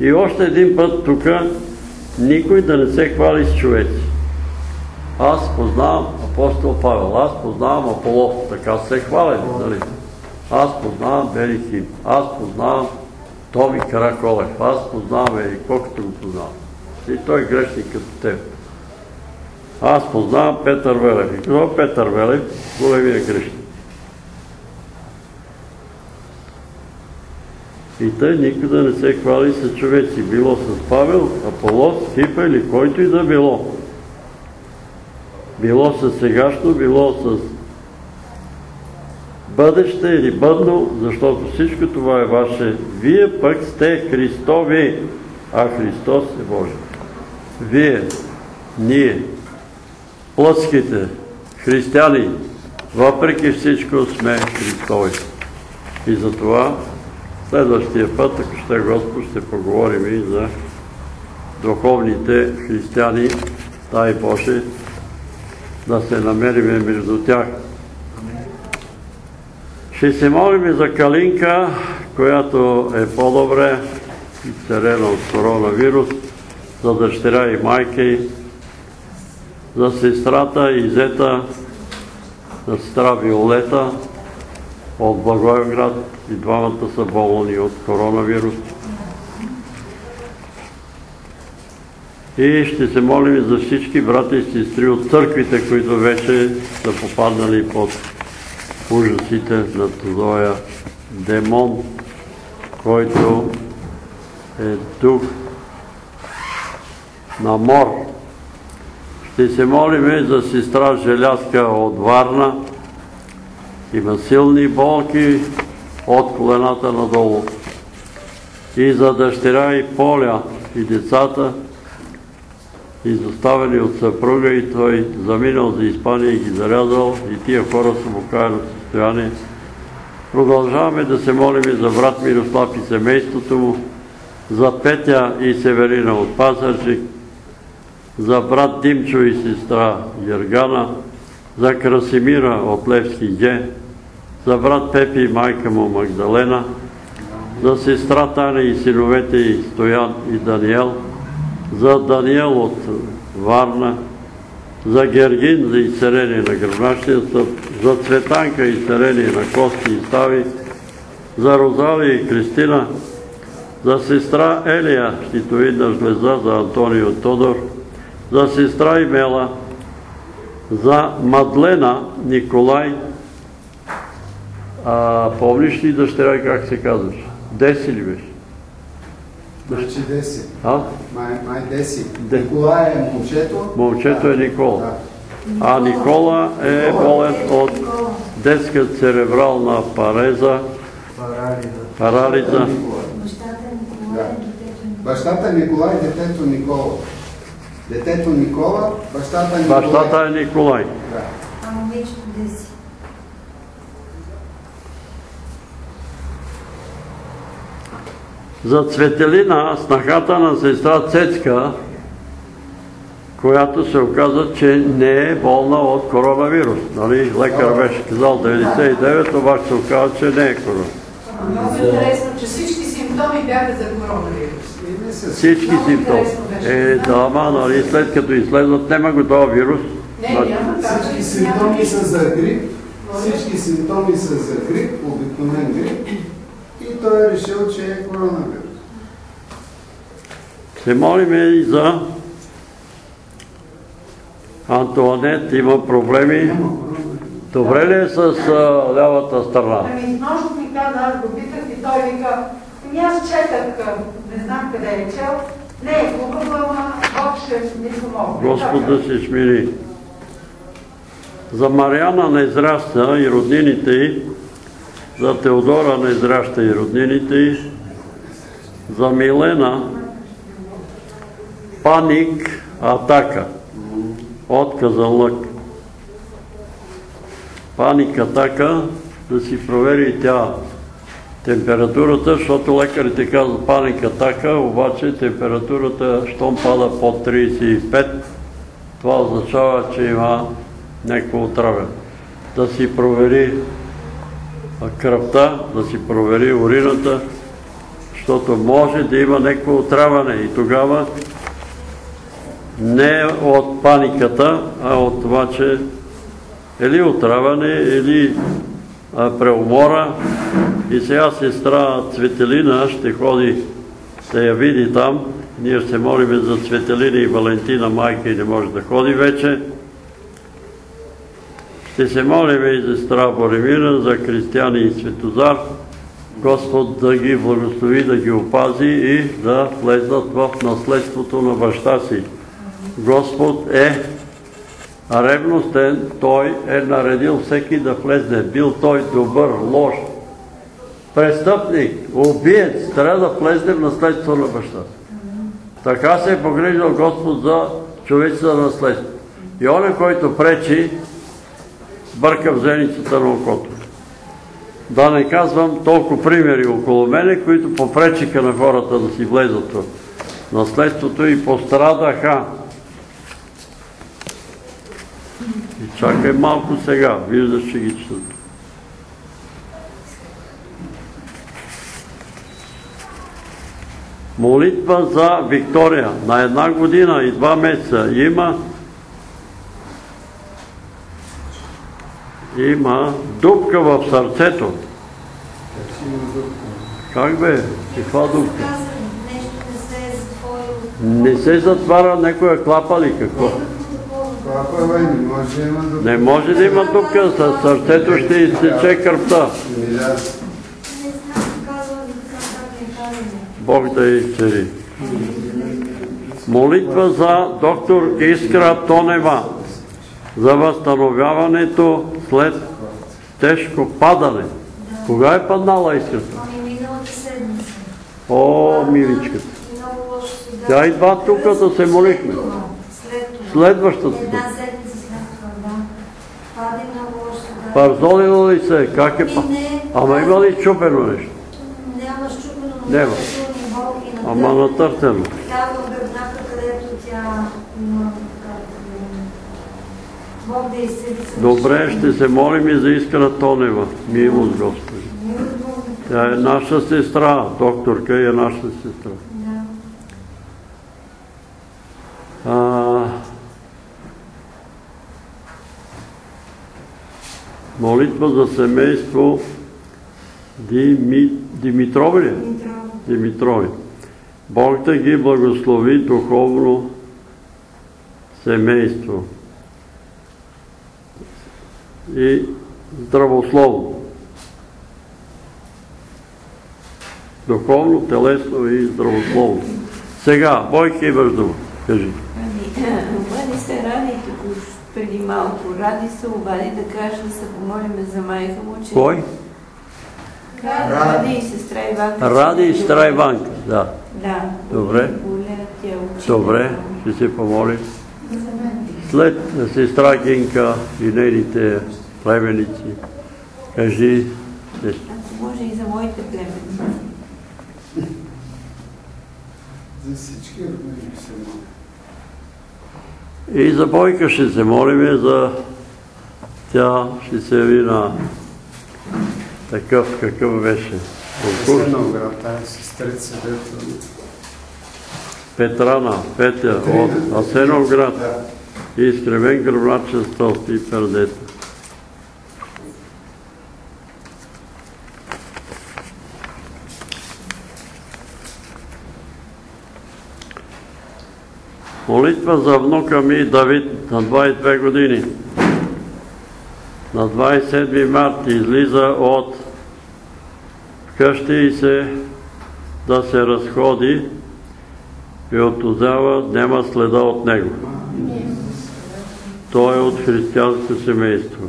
И още един път тук никой да не се хвали с човеци. Аз познавам апостол Павел, аз познавам Аполос, така се хваля, нали? Аз познавам Белихим, аз познавам Томи Караколев, аз познавам и колкото го познавам. И той е грешник като теб. Аз познавам Петър Велев. И какво Петър Велев? Големия грешник. И тъй никой да не се хвали с човеци. Било с Павел, Аполос, Хипа или който и да било. Било с сегашно, било с бъдеще или бъдно, защото всичко това е ваше. Вие пък сте Христови, а Христос е Божий. Вие, ние, плътските християни, въпреки всичко сме Христови. И затова следващия път, ако ще Господ, ще поговорим и за духовните християни, дай Боже, да се намериме между тях. Ще се молим за Калинка, която е по-добре изцерена от коронавирус, за дъщеря и майка й, за сестрата и зета, на сестра Виолета от Благоевград и двамата са болни от коронавирус. И ще се молим за всички брата и сестри от църквите, които вече са попаднали под ужасите на този демон, който е дух на мор. Ще се молим за сестра Желязка от Варна. Има силни болки от колената надолу. И за дъщеря и Поля и децата, изоставени от съпруга и той заминал за Испания и ги зарязал и тия хора са в окаяно състояние. Продължаваме да се молим за брат Мирослав и семейството му, за Петя и Северина от Пазарчик, за брат Димчо и сестра Гергана, за Красимира от Левски Ге, за брат Пепи и майка му Магдалена, за сестра Таня и синовете и Стоян и Даниел, за Даниел от Варна, за Гергин за изцеление на гръбначния съд, за Цветанка изцеление на кости и стави, за Розалия и Кристина, за сестра Елия, щитовидна жлеза, за Антонио Тодор, за сестра Имела, за Мадлена Николай, а, помниш ли дъщеря как се казваш? Деси ли беше? Значи Деси. А? Май, май Деси. Де- Николай е момчето. Момчето е Никола. Да. А Никола е болен от детска церебрална пареза, парализа. Да. Бащата Николай, детето Никола. Детето Никола, бащата Николай. Бащата е Николай. Да. А момичето Деси. За Цветелина, снахата на сестра Цецка, която се оказа, че не е болна от коронавирус. Нали? Лекар беше казал 99, обаче се оказа, че не е коронавирус. Много интересно, че всички симптоми бяха за коронавирус. Всички симптоми. Е, да, ама, нали, след като изследват, няма го този вирус. Не, Значи. Всички симптоми са за грип. Всички симптоми са за грип, обикновен грип. И той е решил, че е коронавирус. Се молиме и за Антуанет, има проблеми. Добре ли е с а, лявата страна? Ами, нощ ми каза, аз го питах и той вика, ами аз четах, не знам къде е чел, не е хубаво, ама Бог ще ми помогне. Господ да се смири. За Мариана не израста и роднините й, за Теодора не израща и роднините й, за Милена паник, атака, отказа лък. Паник, атака, да си провери тя температурата, защото лекарите казват паник, атака, обаче температурата, щом пада под 35, това означава, че има някакво отравя. Да си провери кръвта, да си провери урината, защото може да има някакво отравяне и тогава не от паниката, а от това, че или отравяне, или преумора. И сега сестра Цветелина ще ходи да я види там. Ние ще молим за Цветелина и Валентина, майка и не може да ходи вече. Ще се молим и за сестра Боремира, за Кристияни и Светозар. Господ да ги благослови, да ги опази и да влезнат в наследството на баща си. Господ е ревностен, Той е наредил всеки да влезне. Бил Той добър, лош, престъпник, убиец, трябва да влезне в наследство на баща си. Така се е погрижил Господ за човечеца наследство. И оня, който пречи, бърка в зеницата на окото. Да не казвам толкова примери около мене, които попречиха на хората да си влезат в наследството и пострадаха. И чакай малко сега, виждаш, че ги четат. Молитва за Виктория на една година и два месеца има има дупка в сърцето. Как бе? Каква дупка? Не се е. Не се затваря някоя клапа ли какво? Не може да има дупка. Със сърцето ще изтече кръвта. Е. Бог да я изцели. Молитва за доктор Искра Тонева за възстановяването след тежко падане. Кога е паднала Искрата? Ами. О, миличката. Тя идва тук да се молихме. Следващата. Парзолила ли се? Как е па? И не, Ама има ли чупено нещо? Няма Няма. Ама натъртено. Тя в гърбнака, където тя има така да кажем, Бог да изцели се. Добре, ще се молим и за Искра Тонева. Милост, Господи. Тя е наша сестра, докторка е наша сестра. А, молитва за семейство Дими, Димитрови ли? Димитров. Димитрови. Бог да ги благослови духовно семейство и здравословно. Духовно, телесно и здравословно. Сега, Бойка имаш дума. Кажи. Ами, обади се Ради преди малко. Ради се обади да каже да се помолиме за майка му, че... Кой? Ради и сестра Иванка. Ради и сестра Иванка, да. Да. Добре. Добре, ще се помолим. След сестра Гинка и нейните племеници, кажи, Ако може и за моите племеници. За всички роднини се моля. И за Бойка ще се молиме, за тя ще се яви на такъв какъв беше. Конкурс. Сестрица, дето... Петрана, Петя от Асеновград Да. и изкривен гръбначен стълб и пердета. Молитва за внука ми Давид на 22 години. На 27 март излиза от вкъщи и се да се разходи и отозява, няма следа от него. Той е от християнско семейство.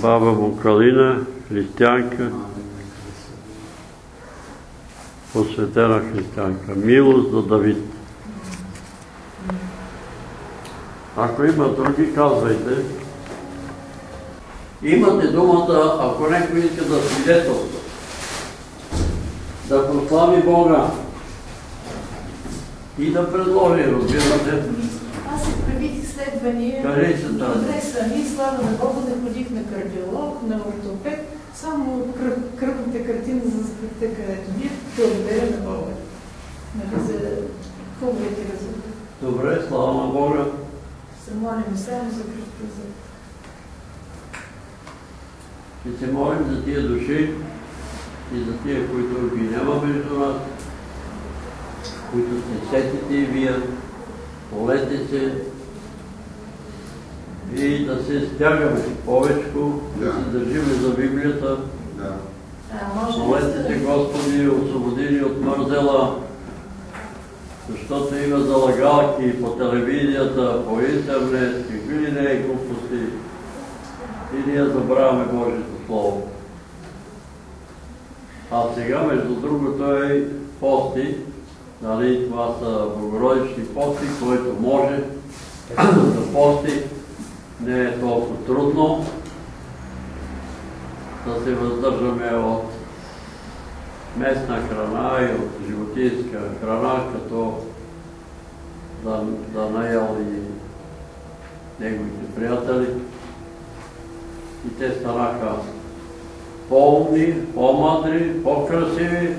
Баба му Калина, християнка, посветена християнка. Милост за Давид. Ако има други, казвайте. Имате думата, ако някой иска да свидетелства, да прослави Бога и да предложи, разбирате. Аз се правих изследвания Къде са тази? добре сами, слава на Бога, не ходих на кардиолог, на ортопед, само кръв, кръвната картина за закръвта, където вие, благодаря на Бога. Нали, за хубавите резултати. Добре, слава на Бога. Се молим само за. За... И се молим за тия души и за тия, които ги няма между нас, които се сетите и вие, молете се и да се стягаме повече, да Да. се държиме за Библията, Да. Молете се. Господи, освободи ни от мързела, защото има залагалки по телевизията, по интернет, какви ли не е глупости. И ние забравяме Божието Слово. А сега, между другото, е пости, нали, това са богородични пости, който може да пости, не е толкова трудно да се въздържаме от местна храна и от животинска храна, като да, да наял и неговите приятели. И те станаха по-умни, по-мъдри, по-красиви.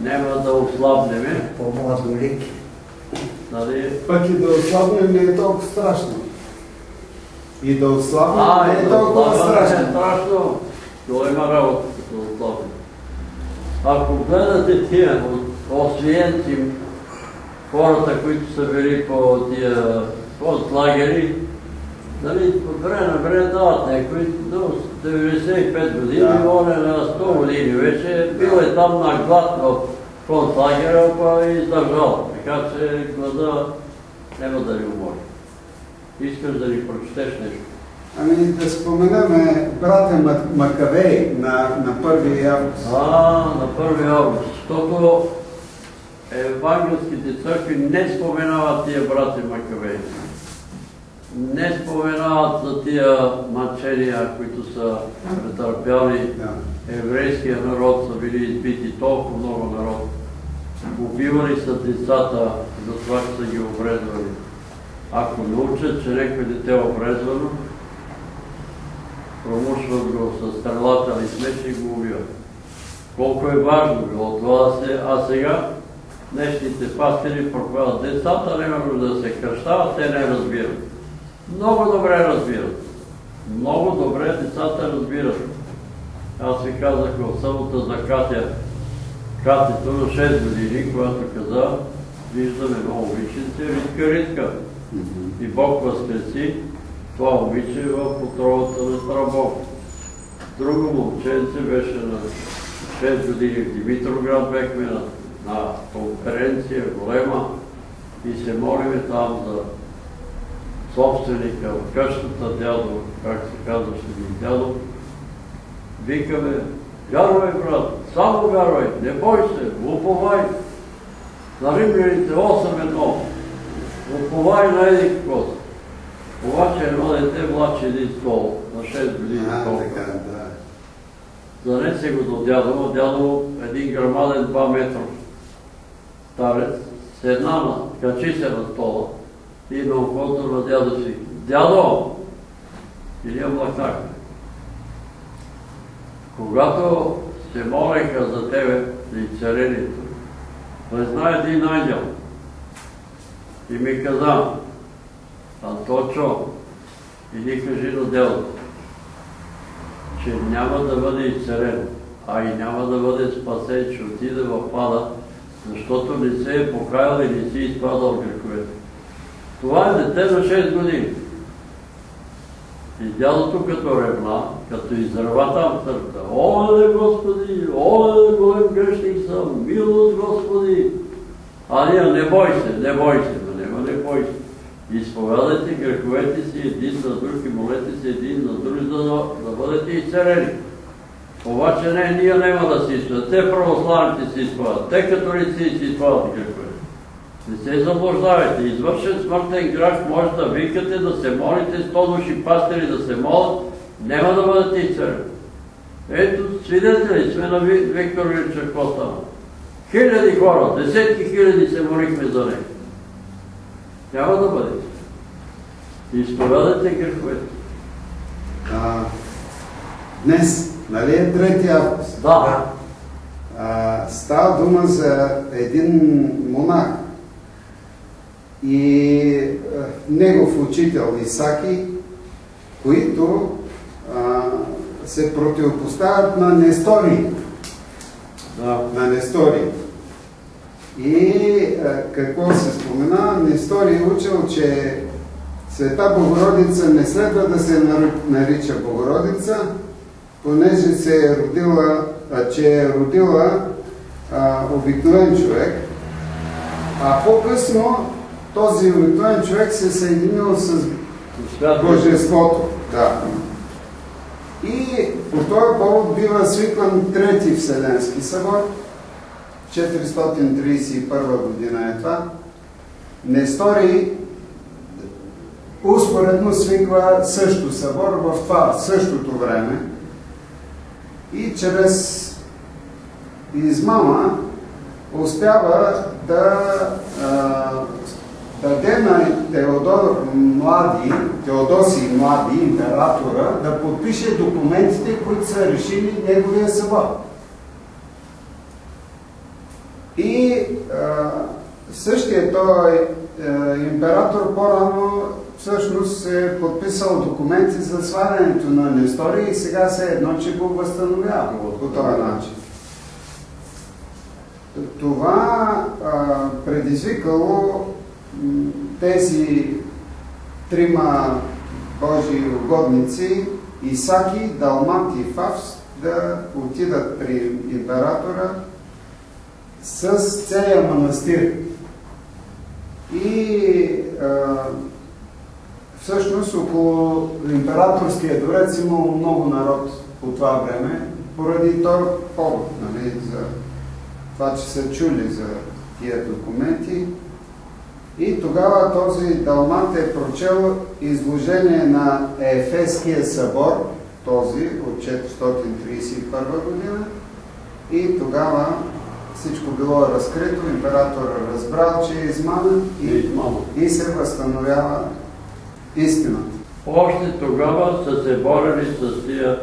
Няма да ослабнеме, По-младолики. нали? Пък и да ослабнем не е толкова страшно. И да ослабнем А, не е да толкова ослабваме е страшно. страшно. То има работа. Ако гледате тия освиенци, хората, които са били по тия лагери, нали, от време на време дават някой до 95 години, Да. он е на 100 години вече, бил е там на глад в концлагера, па и издържал. Така че глада няма да ни умори. Искаш да ни прочетеш нещо? Ами да споменаме брата Мак- Макавей на, на 1 август. А, на 1 август, защото евангелските църкви не споменават тия брати Макавеи. Не споменават за тия мъчения, които са претърпяли. Еврейския народ са били избити толкова много народ. Убивали са децата за това, че са ги обрезвали. Ако научат, че някой дете е обрезвано, промушват го с стрелата или с меч и го убиват. Колко е важно било това. А сега днешните пастири проповядат децата, нужда да се кръщават, те не разбират. Много добре разбират. Много добре децата разбират. Аз ви казах в събота за Катя. Катето на 6 години, когато каза, виждаме едно момиченце, Ритка, Ритка. И Бог възкреси това момиче в отровата на Стара Бог. Друго момченце беше на 6 години в Димитроград, бехме на, на конференция голема и се молиме там за собственика в къщата, дядо, как се казваше ми дядо, Викаме, вярвай, брат, само вярвай, не бой се, уповай. На римляните 8.1. Уповай на еди какво си. Обаче едно дете влачи един стол на 6 години. А, колко. така, да. Занесе го до дядо, дядо един грамаден 2 метра старец, седна на, качи се на стола и на ухото на дядо си. Дядо! И я млакнахме. Когато се молеха за тебе и царението, знае един ангел и ми каза, Анточо, иди кажи на дядото, че няма да бъде изцелен, а и няма да бъде спасен, че отиде в пада, защото не се е покаял и не си изпадал греховете. Това е дете на 6 години. И дядото като ревна, като изръва там сърта. Оле, Господи, оле, голем грешник съм, милост, Господи. А ние, не бой се, не бой се, не бой се. Изповядайте греховете си един на друг и молете се един на друг, за да, бъдете изцелени. Обаче не, ние няма да си изповядат. Те православните си изповядат, те католици си изповядат греховете. Не се заблуждавайте. Извършен смъртен грях може да викате, да се молите, 100 души пастери да се молят, няма да бъдете изцелени. Ето, свидетели сме на Ви- Виктор Вилчев, какво. Хиляди хора, десетки хиляди се молихме за него. Няма да бъде. Изповядайте греховете. А, днес, нали е 3 август? Да. А, става дума за един монах и а, негов учител Исаки, които а, се противопоставят на Нестори. Да. На Нестори. И а, какво се спомена? Нестори е учил, че Света Богородица не следва да се нар- нарича Богородица, понеже се е родила, а, че е родила а, обикновен човек, а по-късно този обикновен човек се е съединил с Божеството. Да. И по този повод бива свикван Трети Вселенски събор. 431 година е това. Нестори успоредно свиква също събор в това същото време и чрез измама успява да а, даде на Теодор Млади, Теодоси Млади, императора, да подпише документите, които са решили неговия събор. И а, същия той а, император по-рано всъщност е подписал документи за свалянето на Нестори и сега се едно, че го възстановява по този начин. Това а, предизвикало тези трима Божии угодници, Исаки, Далмат и Фавс, да отидат при императора с целия манастир. И а, всъщност около императорския дворец имало много народ по това време, поради този повод, нали, за това, че са чули за тия документи. И тогава този Далмат е прочел изложение на Ефеския събор, този от 431 година. И тогава всичко било разкрито, императора разбрал, че е измамен и, и се възстановява истината. Още тогава са се борили с тия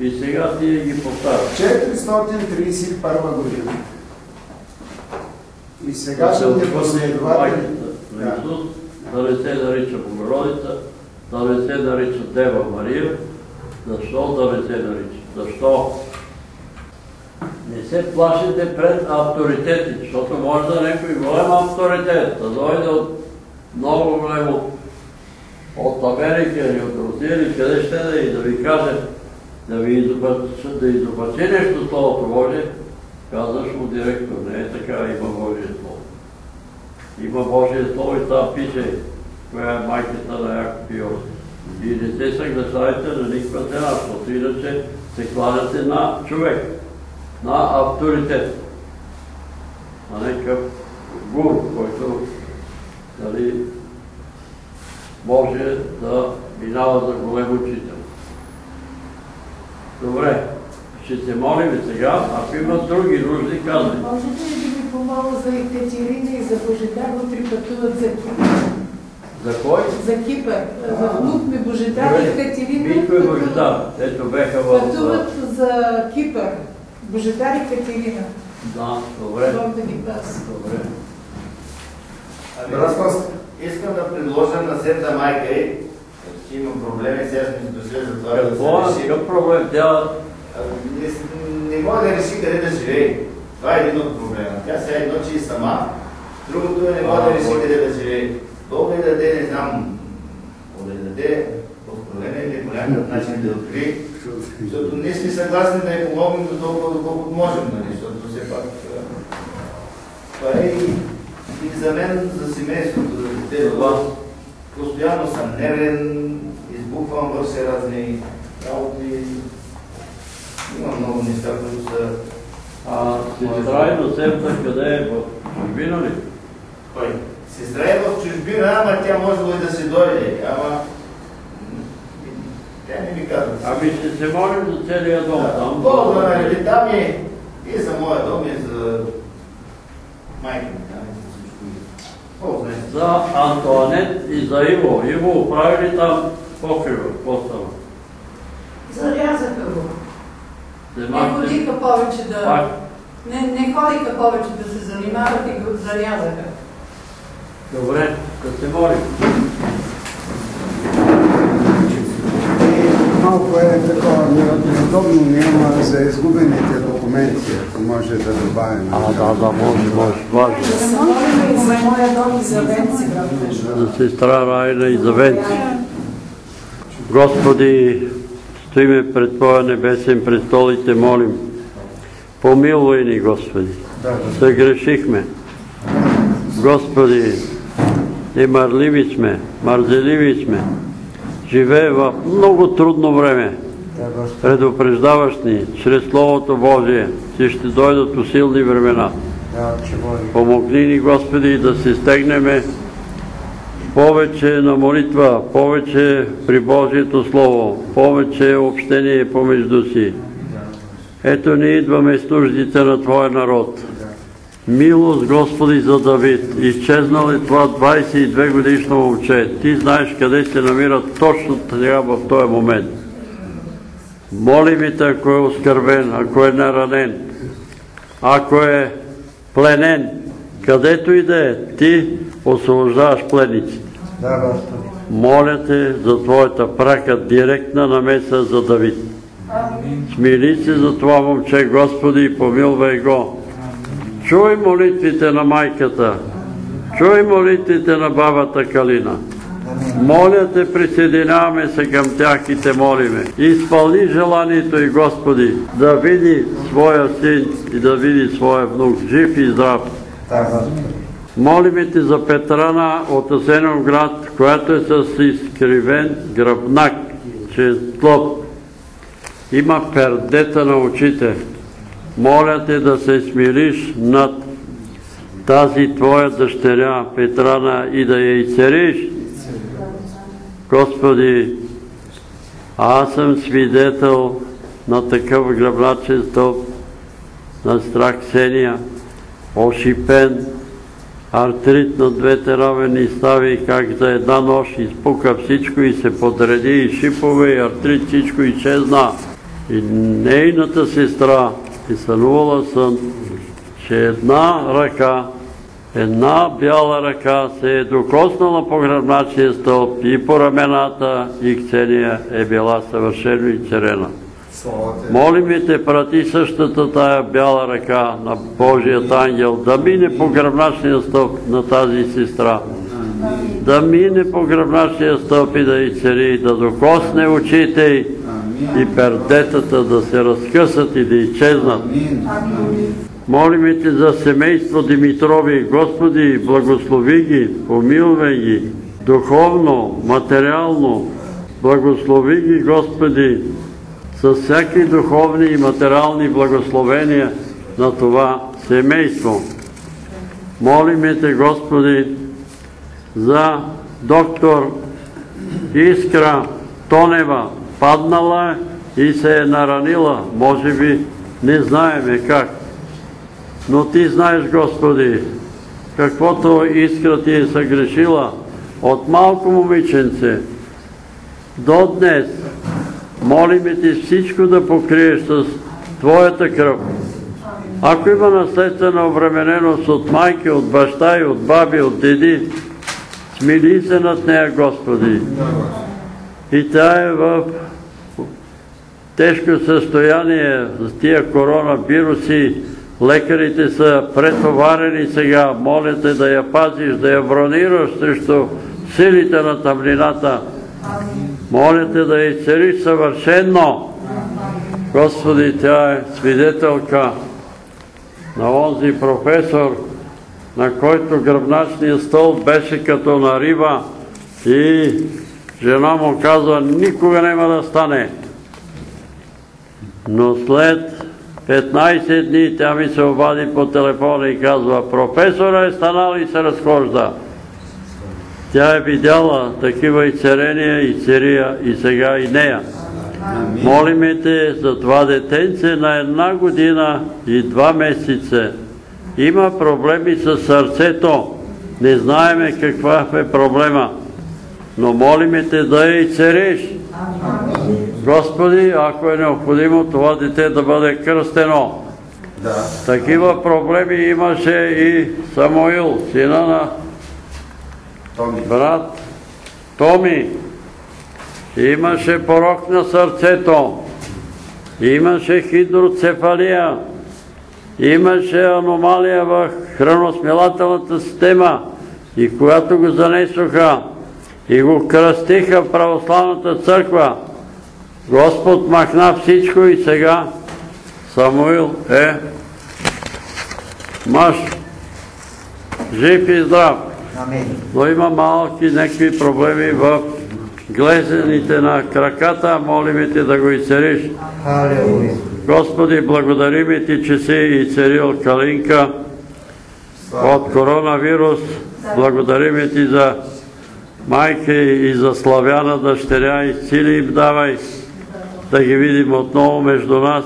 и сега тия ги повтарят. 431 година. И сегашните последователи на Исус, да не се нарича Богородица, да не се нарича Дева Мария. Защо да не се нарича? Защо? Не се плашите пред авторитети, защото може да някой голям авторитет, да дойде от много големо от Америка или от Русия или къде ще да и да ви каже, да ви изопачи нещо Словото Божие, казваш му директно, не е така, има Божие Слово. Има Божие Слово и там пише, коя е майката на Яков и Йосиф. И не се съгласайте на никаква цена, защото иначе се кладете на човек, на авторитет, на някакъв гуру, който нали, може да минава за голем учител. Добре, ще се молим сега, ако има други нужди, казвай. Можете ли да ми помоля за Екатерина и за Божидар, утре пътуват за Кипър? За кой? За Кипър. За внук ми Божидар и Екатерина Митко и пътуват- Божидар, ето беха в... пътуват за Кипър. Божидар и Екатерина. Да, добре. Бог да ги пази. Добре. Разпост. Искам да предложа на Света майка и, че има проблеми, сега сме дошли за това да Какво е? се. Какъв проблем? Тя Не, не може да реши къде да живее. Това е един от проблема. Тя сега едно, че и сама, другото е не може да реши къде да живее. Бог да даде, не знам, да даде откровение или по някакъв начин да откри. Защото ние сме съгласни да я помогнем до толкова, доколкото можем, нали? защото все пак това е и, и за мен, за семейството, за детето. Постоянно съм нервен, избухвам в все разни работи. Има много неща, които са... а, сестра и на Севта къде е? В чужбина ли? Кой? Сестра е в чужбина, ама тя може да се дойде. Ама... м, Тя не ми казва. Ами ще се молим за целия дом там. Бог да там и, и за моя дом, и за майка ми там, и за всичко. Бог знае. За Антуанет и за Иво. Иво оправи ли там покрива? Какво става? Зарязаха го. Не ходиха повече да... пак. Не, не ходиха повече да се занимават и го зарязаха. Добре, да се молим. Малко е такова неудобно няма за изгубените документи, ако може да добавим. А, да, да, може, може. Важно. Да се молим и за моя дом и за Венци, брат. За сестра Райна и за Венци. Господи, стоиме пред Твоя небесен престол и Те молим. Помилуй ни, Господи. Съгрешихме. Господи, и марливи сме, мързеливи сме. Живее в много трудно време. Предупреждаваш ни, чрез Словото Божие, че ще дойдат усилни времена. Помогни ни, Господи, да се стегнеме повече на молитва, повече при Божието Слово, повече общение помежду си. Ето ние идваме с нуждите на Твоя народ. Милост, Господи, за Давид. Изчезнал е това 22 годишно момче. Ти знаеш къде се намира точно сега в този момент. Моли ви те, ако е оскърбен, ако е наранен, ако е пленен, където и да е, ти освобождаваш пленниците. Моля те за Твоята прака директна намеса за Давид. Смили се за това момче, Господи, и помилвай го. Чуй молитвите на майката. Чуй молитвите на бабата Калина. Моля те, присъединяваме се към тях и те молиме. Изпълни желанието и Господи да види своя син и да види своя внук, жив и здрав. Молиме те за Петрана от Асеновград, която е с изкривен гръбнак, че е слаб. Има пердета на очите. Моля те да се смириш над тази твоя дъщеря Петрана и да я изцериш. Господи, аз съм свидетел на такъв гръбначен стълб, на страх Ксения, ошипен, артрит на двете равени стави, как за една нощ изпука всичко и се подреди, и шипове, и артрит, всичко изчезна. И нейната сестра е сънувала сън, че една ръка, една бяла ръка се е докоснала по гръбначния стълб и по рамената и Ксения е била съвършено изцерена. Молим те, прати същата тая бяла ръка на Божият ангел да мине по гръбначния стълб на тази сестра. Да мине по гръбначния стълб и да изцери, да докосне очите й и пердетата да се разкъсат и да изчезнат. Молим те за семейство Димитрови. Господи, благослови ги, помилвай ги, духовно, материално. Благослови ги, Господи, с всякакви духовни и материални благословения на това семейство. Молиме Те, Господи, за доктор Искра Тонева. Паднала и се е наранила. Може би не знаеме как. Но Ти знаеш, Господи, каквото Искра Ти е съгрешила от малко момиченце до днес. Молиме Ти всичко да покриеш с Твоята кръв. Ако има наследствена обремененост от майки, от баща и от баби, от деди, смили се над нея, Господи. И тя е в тежко състояние с тия коронавируси. Лекарите са претоварени сега. Моля те да я пазиш, да я бронираш срещу силите на тъмнината. Моля те да я изцелиш съвършенно. Господи, тя е свидетелка на онзи професор, на който гръбначният стълб беше като на риба и жена му казва, никога няма да стане. Но след 15 дни тя ми се обади по телефона и казва, професора е станал и се разхожда. Тя е видяла такива изцерения и церия и сега и нея. Молиме те за това детенце на една година и два месеца. Има проблеми с сърцето. Не знаеме каква е проблема. Но молиме те да я изцериш. Господи, ако е необходимо това дете да бъде кръстено. Такива проблеми имаше и Самуил, сина на брат Томи. Имаше порок на сърцето. Имаше хидроцефалия. Имаше аномалия в храносмилателната система. И когато го занесоха и го кръстиха в православната църква, Господ махна всичко и сега Самуил е мъж, жив и здрав. Но има малки някакви проблеми в глезените на краката, молиме Ти да го изцериш. Господи, благодариме Ти, че си изцерил Калинка от коронавирус. Благодариме Ти за майка и за славяна дъщеря и сили им давай да ги видим отново между нас.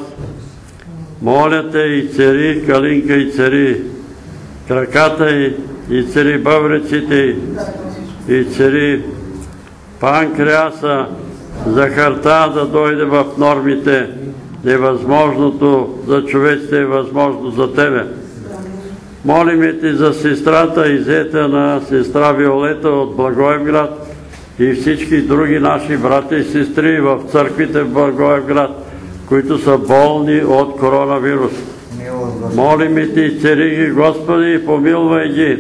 Моля Те и цари Калинка и цари краката и, и цари бъбреците и цари панкреаса, захарта да дойде в нормите. Невъзможното за човеците е възможно за Тебе. Молиме Ти за сестрата и зета на сестра Виолета от Благоевград и всички други наши брати и сестри в църквите в Благоевград, които са болни от коронавирус. Молиме Ти, цари ги, Господи, и помилвай ги.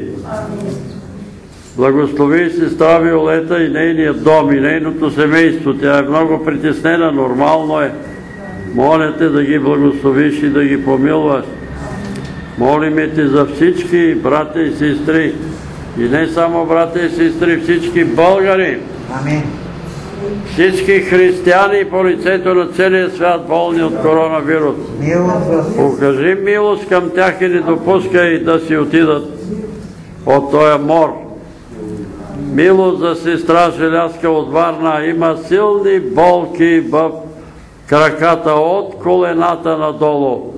Благослови сестра Виолета и нейният дом и нейното семейство. Тя е много притеснена, нормално е. Моля те да ги благословиш и да ги помилваш. Молиме те за всички брата и сестри. И не само брата и сестри, всички българи. Всички християни по лицето на целия свят болни от коронавирус. Покажи милост към тях и не допускай да си отидат от този мор. Милост за сестра Желязка от Варна. Има силни болки в краката от колената надолу.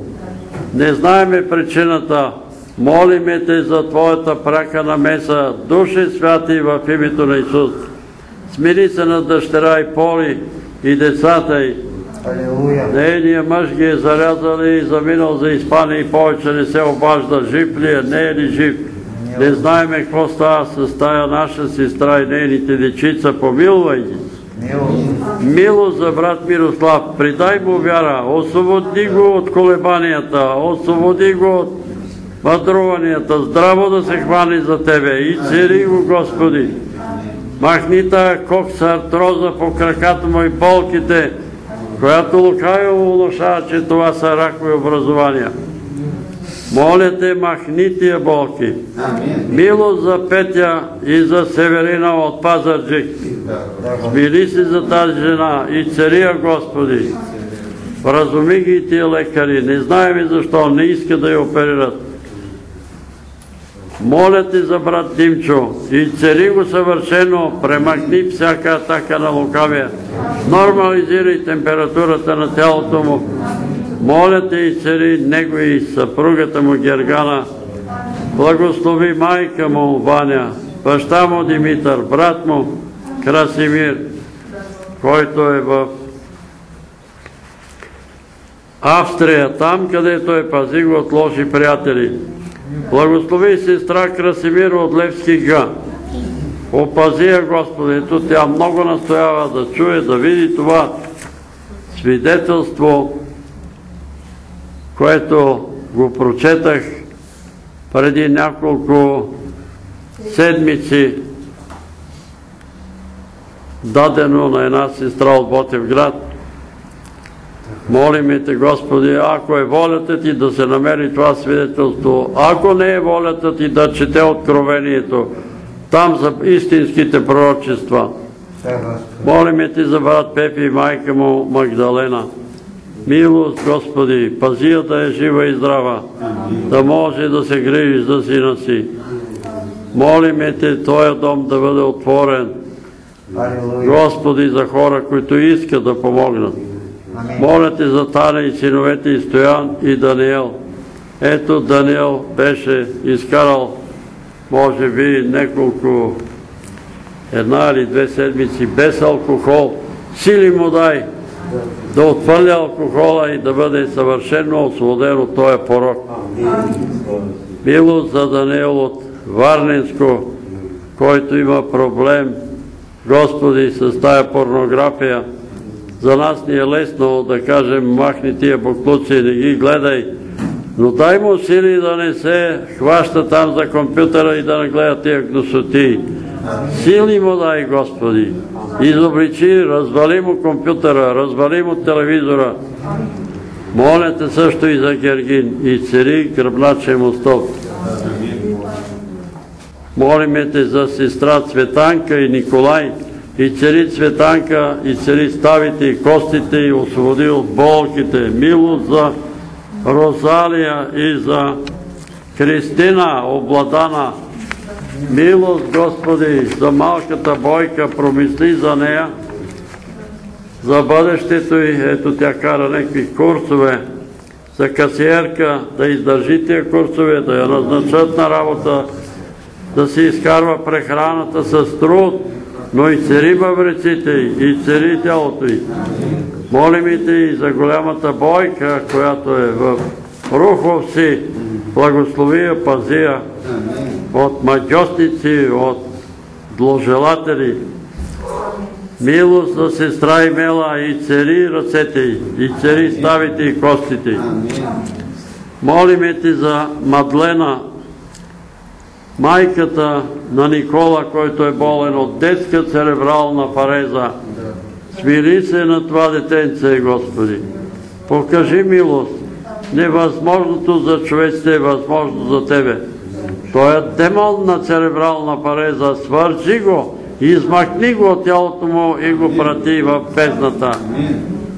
Не знаеме причината. Молиме те за Твоята прака намеса, души святи в името на Исус. Смири се на дъщера и Поли и децата й. Нейният мъж ги е зарязал и заминал за Испания и повече не се обажда. Жив ли е? Не е ли жив? Не знаеме какво става с тая наша сестра и нейните дечица. Помилвай ги. Милост за брат Мирослав. Придай му вяра. Освободи го от колебанията. Освободи го от мъдруванията. Здраво да се хвани за Тебе. И цери го, Господи. Махни тая кокса артроза по краката му и болките, която лукаво внушава, че това са ракови образования. Моля те, махни тия болки. Милост за Петя и за Северина от Пазарджик. Смили си за тази жена и цария Господи. Вразуми ги и тия лекари. Не знаем и защо. Не иска да я оперират. Моля ти за брат Димчо и цари го съвършено, премахни всяка атака на лукавия. Нормализирай температурата на тялото му. Моля те и цари него и съпругата му Гергана. Благослови майка му Ваня, баща му Димитър, брат му Красимир, който е в Австрия, там където е пази го от лоши приятели. Благослови сестра Красимир от Левски Г. Опази я, Господи, тя много настоява да чуе, да види това свидетелство, което го прочетах преди няколко седмици, дадено на една сестра от Ботевград. Молиме те, Господи, ако е волята ти да се намери това свидетелство, ако не е волята ти да чете откровението, там за истинските пророчества. Молиме ти за брат Пепи и майка му Магдалена. Милост, Господи, пази я да е жива и здрава, да може да се грижи за сина си. Молиме те, Твоя дом да бъде отворен. Господи, за хора, които искат да помогнат. Моля те за Таня и синовете и Стоян и Даниел. Ето Даниел беше изкарал, може би, няколко, една или две седмици без алкохол. Сили му дай да отвърля алкохола и да бъде съвършено освободен от този порок. Милост за Даниел от Варненско, който има проблем, Господи, с тая порнография. За нас ни е лесно да кажем, махни тия буклуци, не ги гледай. Но дай му сили да не се хваща там за компютъра и да не гледа тия гносоти. Сили му дай, Господи. Изобличи, развали му компютъра, развали му телевизора. Моля те също и за Гергин и цари гръбначе му стоп. Молиме те за сестра Цветанка и Николай, и цари Цветанка, и цари ставите и костите, и освободи от болките. Милост за Розалия и за Кристина Обладана. Милост, Господи, за малката бойка, промисли за нея, за бъдещето и ето тя кара някакви курсове за касиерка, да издържи тия курсове, да я назначат на работа, да си изкарва прехраната с труд, но и цари бъбреците и цари тялото й. Молим те и за голямата бойка, която е в Рухов си, благослови я, пази я от маджостици, от зложелатели. Милост за сестра Имела и цари ръцете й, и цари ставите и костите й. Молиме ти за Мадлена, майката на Никола, който е болен от детска церебрална пареза. Смири се на това детенце, Господи. Покажи милост. Невъзможното за човеците е възможно за Тебе. Той е демон на церебрална пареза. Свържи го, измахни го от тялото му и го прати в бездната.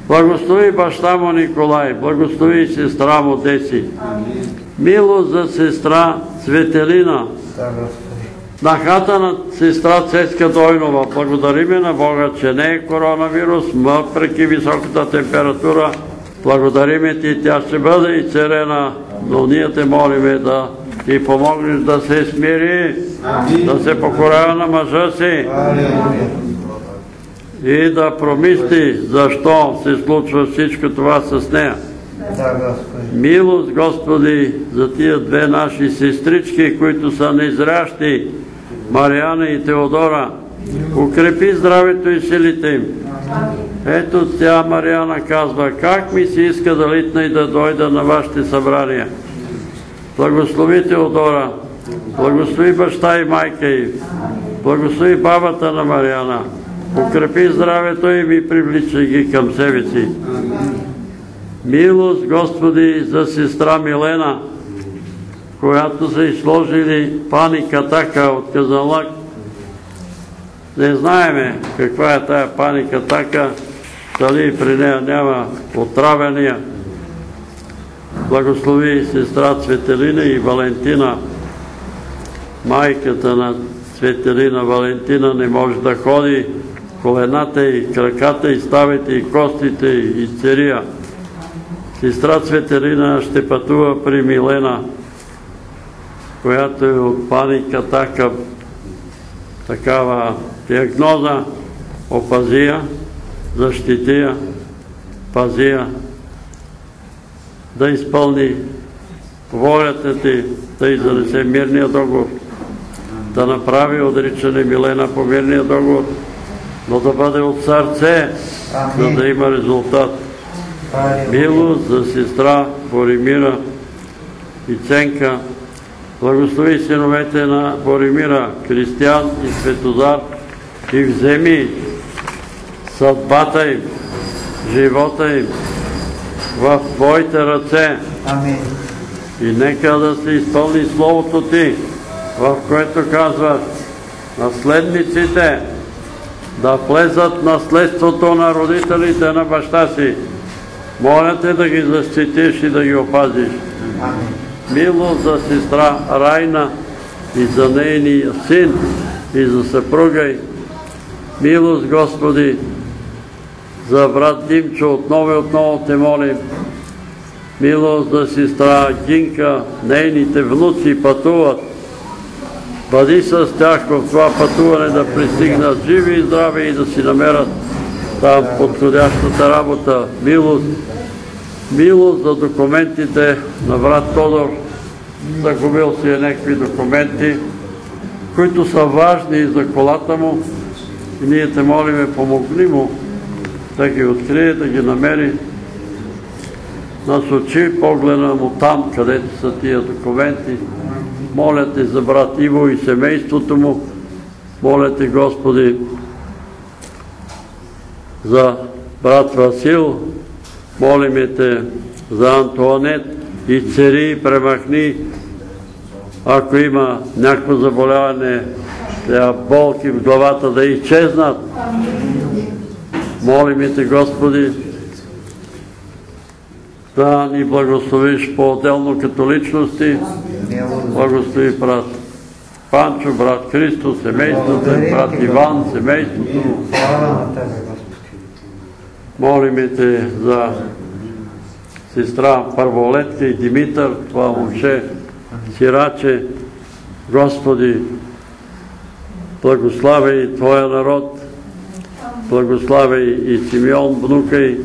Благослови баща му Николай, благослови сестра му Деси. Милост за сестра Светелина, на хата на сестра Цеска Дойнова. Благодариме на Бога, че не е коронавирус, въпреки високата температура. Благодариме ти, тя ще бъде изцерена, но ние те молиме да ти помогнеш да се смири, да се покорява на мъжа си и да промисли защо се случва всичко това с нея. Милост, Господи, за тия две наши сестрички, които са незрящи, Мариана и Теодора. Укрепи здравето и силите им. Ето тя, Мариана, казва, как ми се иска да литна и да дойда на вашите събрания. Благослови Теодора, благослови баща и майка й, благослови бабата на Мариана, укрепи здравето им и привличай ги към себе си. Милост, Господи, за сестра Милена, която са изложили пани Катака от Казанлак. Не знаеме каква е тая пани Катака, дали при нея няма отравяния. Благослови сестра Цветелина и Валентина. Майката на Цветелина Валентина не може да ходи, колената и краката и ставите и костите и церия. Сестра Цветелина ще пътува при Милена, която е от паника така, такава диагноза, опазия, защития, пазия, да изпълни волята ти, да изнесе мирния договор, да направи отричане Милена по мирния договор, но да бъде от сърце, за да има резултат. Милост за сестра Боримира и Ценка. Благослови синовете на Боримира, Кристиян и Светозар и вземи съдбата им, живота им в Твоите ръце. Амин. И нека да се изпълни Словото Ти, в което казва наследниците да влезат наследството на родителите на баща си. Моля те да ги защитиш и да ги опазиш. Милост за сестра Райна и за нейния син и за съпруга й. Милост, Господи, за брат Димчо, отново и отново те молим. Милост за сестра Гинка, нейните внуци пътуват. Бъди с тях в това пътуване да пристигнат живи и здрави и да си намерят там подходящата работа. Милост, милост за документите на брат Тодор. Загубил си е някакви документи, които са важни за колата му. И ние те молиме, помогни му да ги открие, да ги намери. Насочи погледа му там, където са тия документи. Моля те за брат Иво и семейството му. Моля те, Господи, за брат Васил. Молиме те за Антуанет и цери, премахни, ако има някакво заболяване, болки в главата да изчезнат. Молиме те, Господи, да ни благословиш по-отделно като личности. Благослови брат Панчо, брат Христо, семейството, брат Иван, семейството. Слава на Тебе, Господи. Молиме те за сестра Първолетка и Димитър, това момче, сираче. Господи, благославяй Твоя народ, благославяй и Симеон, внука и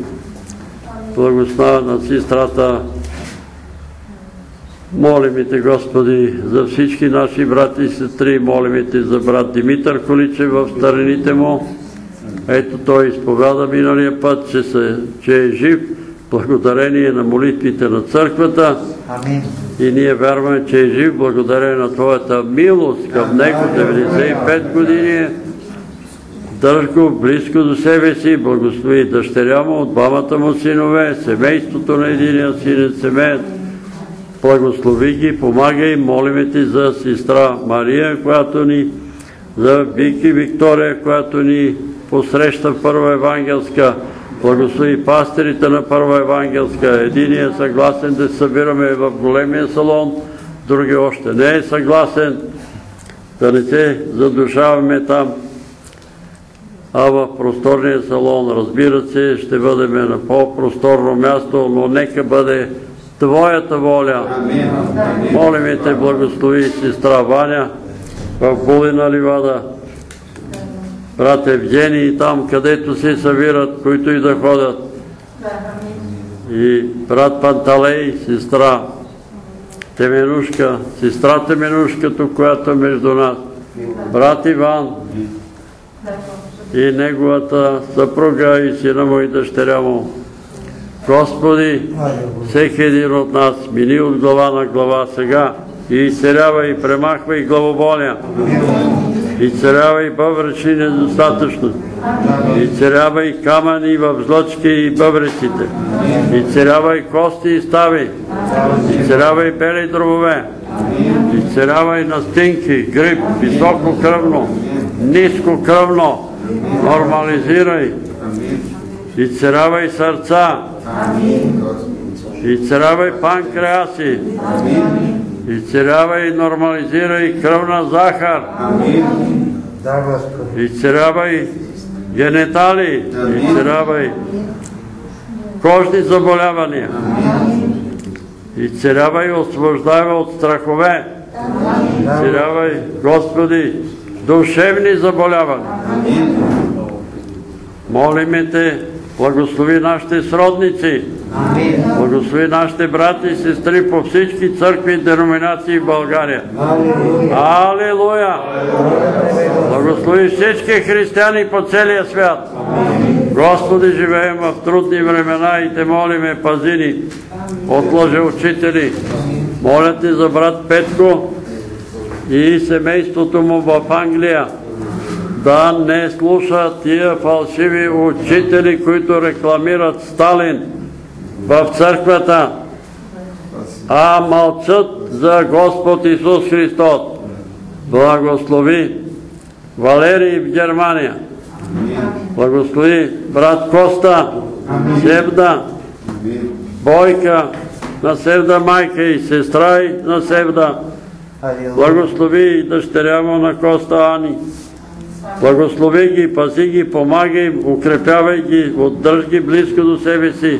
благославя на сестрата. Молиме те, Господи, за всички наши брати и сестри, молиме те за брат Димитър Количев в старините му. Ето той изповяда миналия път, че, се, че е жив, благодарение на молитвите на църквата. Амин. И ние вярваме, че е жив благодарение на Твоята милост към него. 95 години. Държ го близко до себе си, благослови дъщеря му от двамата му синове, семейството на единия син семеят. Благослови ги, помагай, молиме ти за сестра Мария, която ни, за Вики Виктория, която ни посреща Първа Евангелска. Благослови пастирите на Първа Евангелска. Единият е съгласен да се събираме в големия салон, другия още не е съгласен да не се задушаваме там а в просторния салон, разбира се, ще бъдем на по-просторно място, но нека бъде Твоята воля. Молиме те, благослови сестра Ваня в Булина Ливада, брат Евгений там, където се събират, които и да ходят. И брат Панталей, сестра Теменушка, сестра Теменушката, която е между нас, брат Иван, и неговата съпруга и сина му и дъщеря му. Господи, всеки един от нас мини от глава на глава сега и изцелява и премахва и главоболя. Изцелява и бъбречни недостатъчно. Изцелява и камъни в злочки и бъбреците. Изцелява и кости и стави. Изцелява и бели дробове. Изцелява и настинки, грип, високо кръвно, ниско кръвно. Нормализирай. Изцерявай сърца. Изцерявай панкреаси. Изцерявай и нормализирай кръвна захар. Да, Господи. Изцерявай генетали. Изцерявай кожни заболявания. Изцерявай и освобождавай от страхове. Изцерявай, Господи, душевни заболявания. Молиме Те, благослови нашите сродници, благослови нашите брати и сестри по всички църкви и деноминации в България. Алилуя! Благослови всички християни по целия свят. Господи, живеем в трудни времена и Те молиме, пази ни от лъжеучители. Моля Те за брат Петко и семейството му в Англия да не слушат тия фалшиви учители, които рекламират Сталин в църквата, а мълчат за Господ Исус Христос. Благослови Валерий в Германия. Благослови брат Коста, Севда, Бойка, на Севда майка и сестра и на Севда. Благослови и дъщеря му на Коста Ани. Благослови ги, пази ги, помагай укрепявай ги, отдърж ги близко до себе си.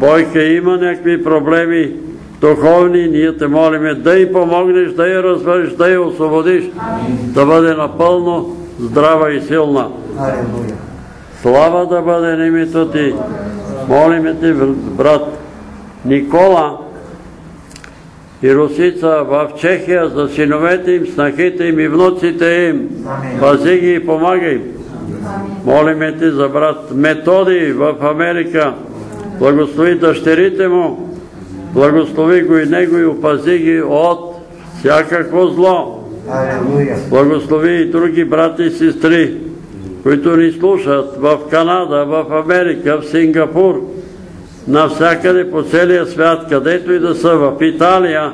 Бойка има някакви проблеми духовни, ние те молиме да й помогнеш, да я развържиш, да я освободиш, да бъде напълно здрава и силна. Слава да бъде на името ти. Молиме ти, брат Никола и Русица в Чехия за синовете им, снахите им и внуците им. Пази ги и помагай им. Молиме ти за брат Методи в Америка. Благослови дъщерите му. Благослови го и него и опази ги от всякакво зло. Благослови и други брати и сестри, които ни слушат в Канада, в Америка, в Сингапур, навсякъде по целия свят, където и да са, в Италия.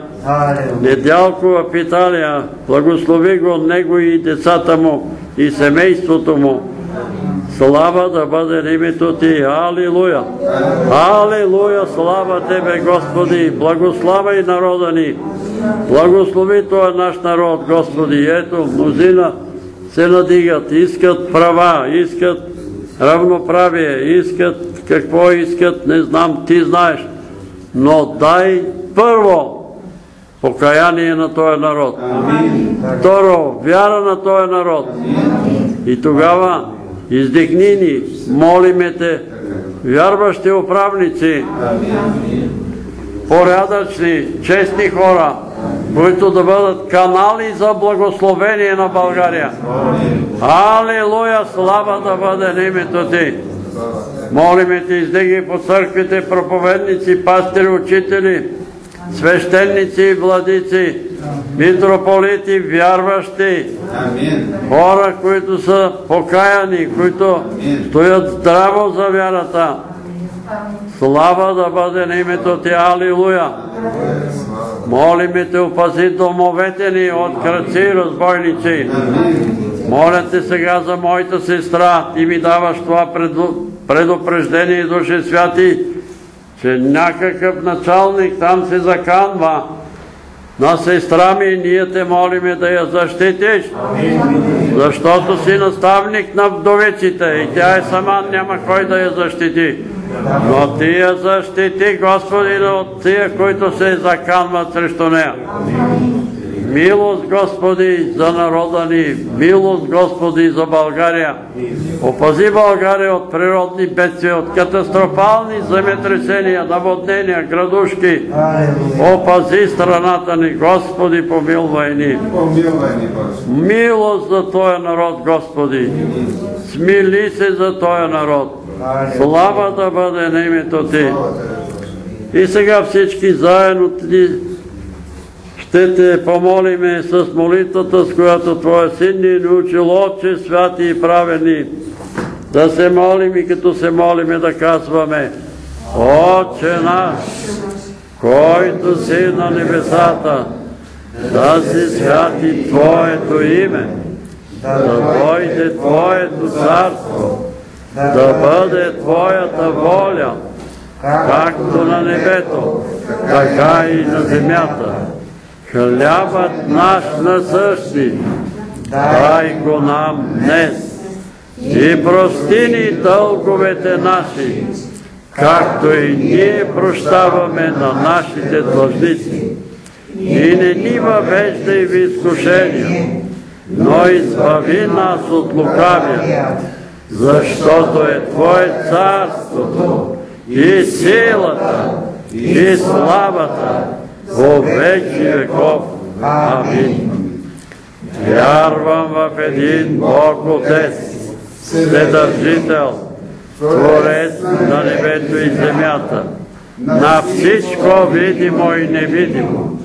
Недялко в Италия, благослови го него и децата му и семейството му. Слава да бъде името Ти. Алилуя! Алилуя! Слава Тебе, Господи! Благославяй народа ни! Благослови този наш народ, Господи! Ето, мнозина се надигат, искат права, искат равноправие, искат какво искат, не знам, Ти знаеш. Но дай първо покаяние на този народ. Второ, вяра на този народ. И тогава издигни ни, молиме те, вярващи управници, порядъчни, честни хора, които да бъдат канали за благословение на България. Алилуя, слава да бъде на името Ти. Молиме Ти, издиги по църквите проповедници, пастири, учители, свещеници и владици, митрополити, вярващи, хора, които са покаяни, които стоят здраво за вярата. Слава да бъде на името Ти, Алилуя! Молиме Те, опази домовете ни от кръци и разбойници. Моля Те сега за моята сестра, Ти ми даваш това преду- предупреждение, Душе Святи, че някакъв началник там се заканва на сестра ми, ние те молиме да я защитиш, защото си наставник на вдовиците и тя е сама, няма кой да я защити. Но ти я защити, Господи, от тия, които се заканват срещу нея. Милост, Господи, за народа ни, милост, Господи, за България. Опази България от природни бедствия, от катастрофални земетресения, наводнения, градушки. Опази страната ни, Господи, помилвай ни. Милост за този народ, Господи. Смили се за този народ. Слава да бъде на името Ти. И сега всички заедно ти ще те помолиме с молитвата, с която Твоя син ни е научил, Отче, святи и праведни, да се молим и като се молиме да казваме Отче наш, който си на небесата, да се святи Твоето име, да дойде Твоето царство, да бъде Твоята воля, както на небето, така и на земята. Хлябът наш насъщни, дай го нам днес и прости ни дълговете наши, както и ние прощаваме на нашите длъжници. И не ни въвеждай в изкушение, но избави нас от лукавия, защото е Твое царството и силата и славата во вечи веков. Амин. Вярвам в един Бог Отец, Вседържител, Творец на небето и земята, на всичко видимо и невидимо,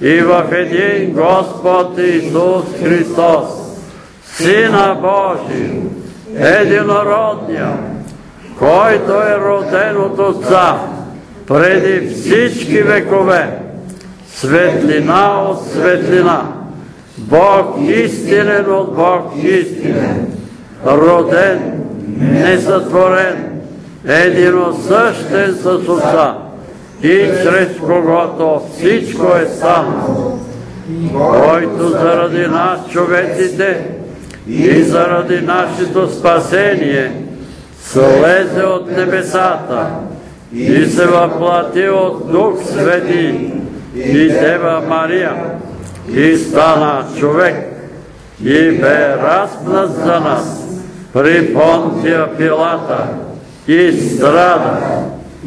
и в един Господ Исус Христос, Сина Божий, единородния, който е роден от Отца преди всички векове, светлина от светлина, Бог истинен от Бог истинен, роден, несътворен, единосъщен с Отца. И чрез когото всичко е станало, който заради нас човеците и заради нашето спасение слезе от небесата и се въплати от Дух Свети и Дева Мария и стана човек и бе разпнат за нас при Понтия Пилата и страда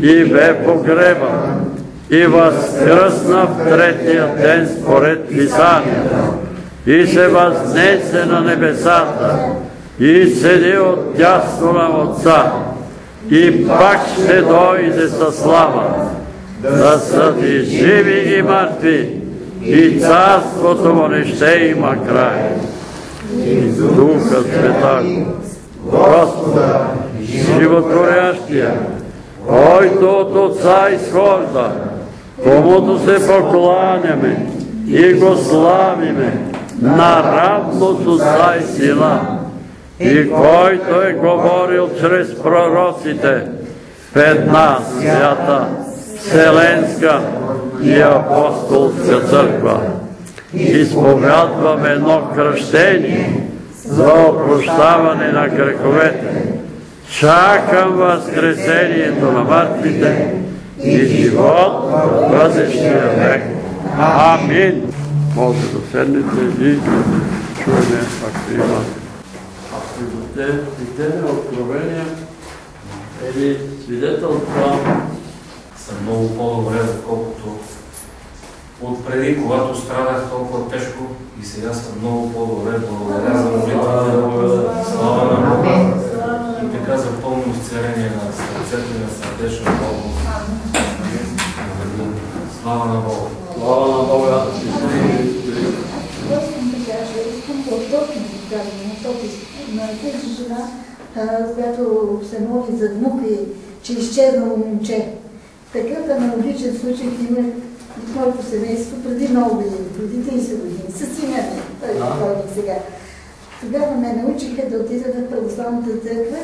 и бе погребан и възкръсна в третия ден според Писанието и се възнесе на небесата и седи от дясно на Отца и пак ще дойде със слава да съди живи и мъртви и царството му не ще има край. И Духа Света, Господа, животворящия, който от Отца изхожда, комуто се покланяме и го славиме, наравно с Отца и Сина, и който е говорил чрез пророците в една свята, вселенска и апостолска църква. Изповядваме едно кръщение за опрощаване на греховете. Чакам възкресението на мъртвите и живот в бъдещия век. Амин. Може да седнете и чуеме, ако има. Ако имате откровения или свидетелства, съм много по-добре, отколкото от преди, когато страдах толкова тежко и сега съм много по-добре. Благодаря за молитвата. Слава на Бога. И така за пълно изцеление на сърцето и на сърдечна Бога. Слава на Бога. Слава на Бога. Искам да кажа, искам да точно да кажа на тази жена, която се моли за внука и че е изчезнало момче. Такъв аналогичен случай има и в моето семейство преди много години, преди 30 години, с сина ми, той е покойник сега. Тогава ме научиха да отида в православната църква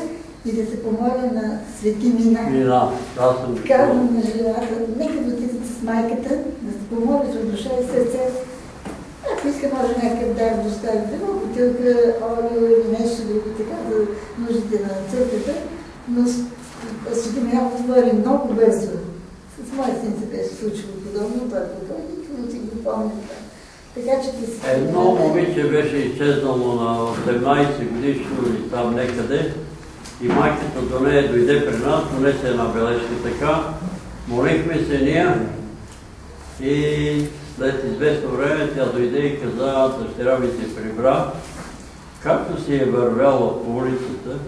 и да се помоля на свети Мина. Мина, аз съм Казвам на жената, нека да отидете с майката, да се помолите от душа и сърце. Ако иска, може някакъв дар да оставите, но бутилка, олио или нещо друго така за нуждите на църквата. Но свети Мина отвори много бързо. С моя син се беше случило подобно, той е покойник, но си го помня това. Така че ти си... Едно момиче беше изчезнало на 18 годишно или там некъде и майката до нея дойде при нас, донесе една бележка така. Молихме се ние и след известно време тя дойде и каза, дъщеря ми се прибра. Както си е вървяла по улицата,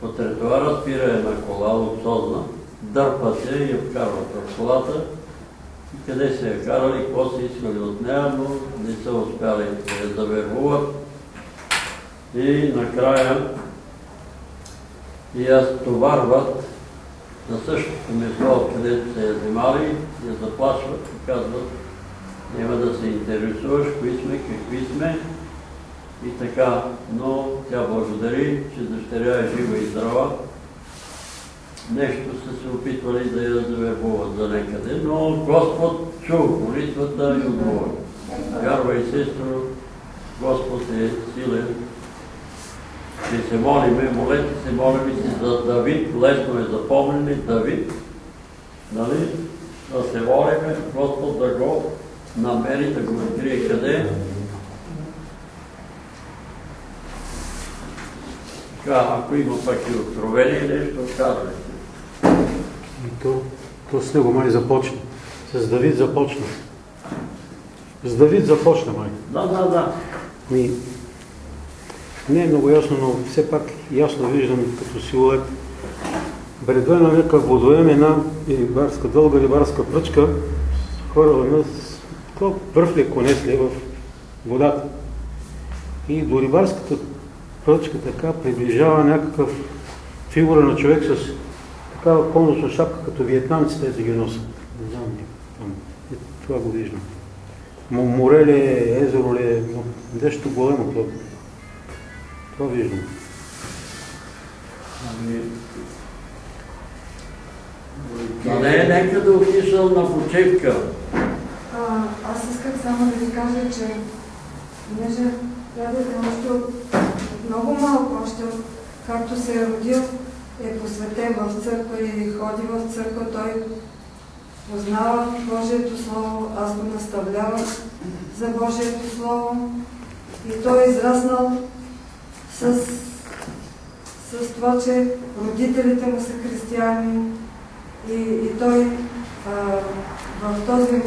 по тротуара спира една кола луксозна, дърпа се и я вкарва в колата. И къде се я карали, какво са искали от нея, но не са успяли да я завербуват. И накрая я стоварват на същото место, където се я вземали, я заплашват и казват, няма да се интересуваш, кои сме, какви сме. И така, но тя благодари, че дъщеря е жива и здрава нещо са се опитвали да я завербуват за некъде, но Господ чу молитвата и отговори. Вярвай, сестро, Господ е силен. Ще се молиме, молете се, молим се за Давид, лесно е запомнени, Давид, нали? Да се молиме, Господ да го намери, да го открие къде. ако има пък и откровение нещо, казвайте. И то, то с него май започна. С Давид започна. С Давид започна май. Да, да, да. Ми, не е много ясно, но все пак ясно виждам като силует. Бредва на някакъв водоем една рибарска, дълга рибарска пръчка, хора на такова върв ли конец ли е в водата. И до рибарската пръчка така приближава някакъв фигура на човек с такава конусна шапка, като виетнамците да ги носят. Не знам. Е, това го виждам. Море ли е, езеро ли е, но нещо големо това. Това виждам. Ами, Да не е някъде отишъл на почивка. А, аз исках само да ви кажа, че понеже дядата още от много малко, още от както се е родил, е посветен в църква и ходи в църква, той познава Божието Слово, аз го наставлявам за Божието Слово. И той е израснал с, с това, че родителите му са християни. И, и той а, в този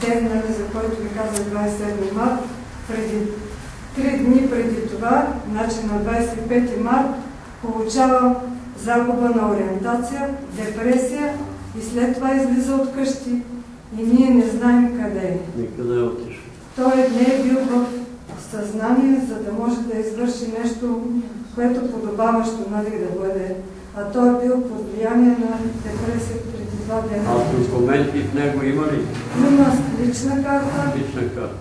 ден, нали, за който ви казах 27 март, преди три дни преди това, значи на 25 март, получава загуба на ориентация, депресия и след това излиза от къщи и ние не знаем къде е. Никъде е отишъл. Той не е бил в съзнание, за да може да извърши нещо, което подобаващо нали, да бъде. А той е бил под влияние на депресия преди два дена. А документи в него има ли? Има лична карта, Лична карта.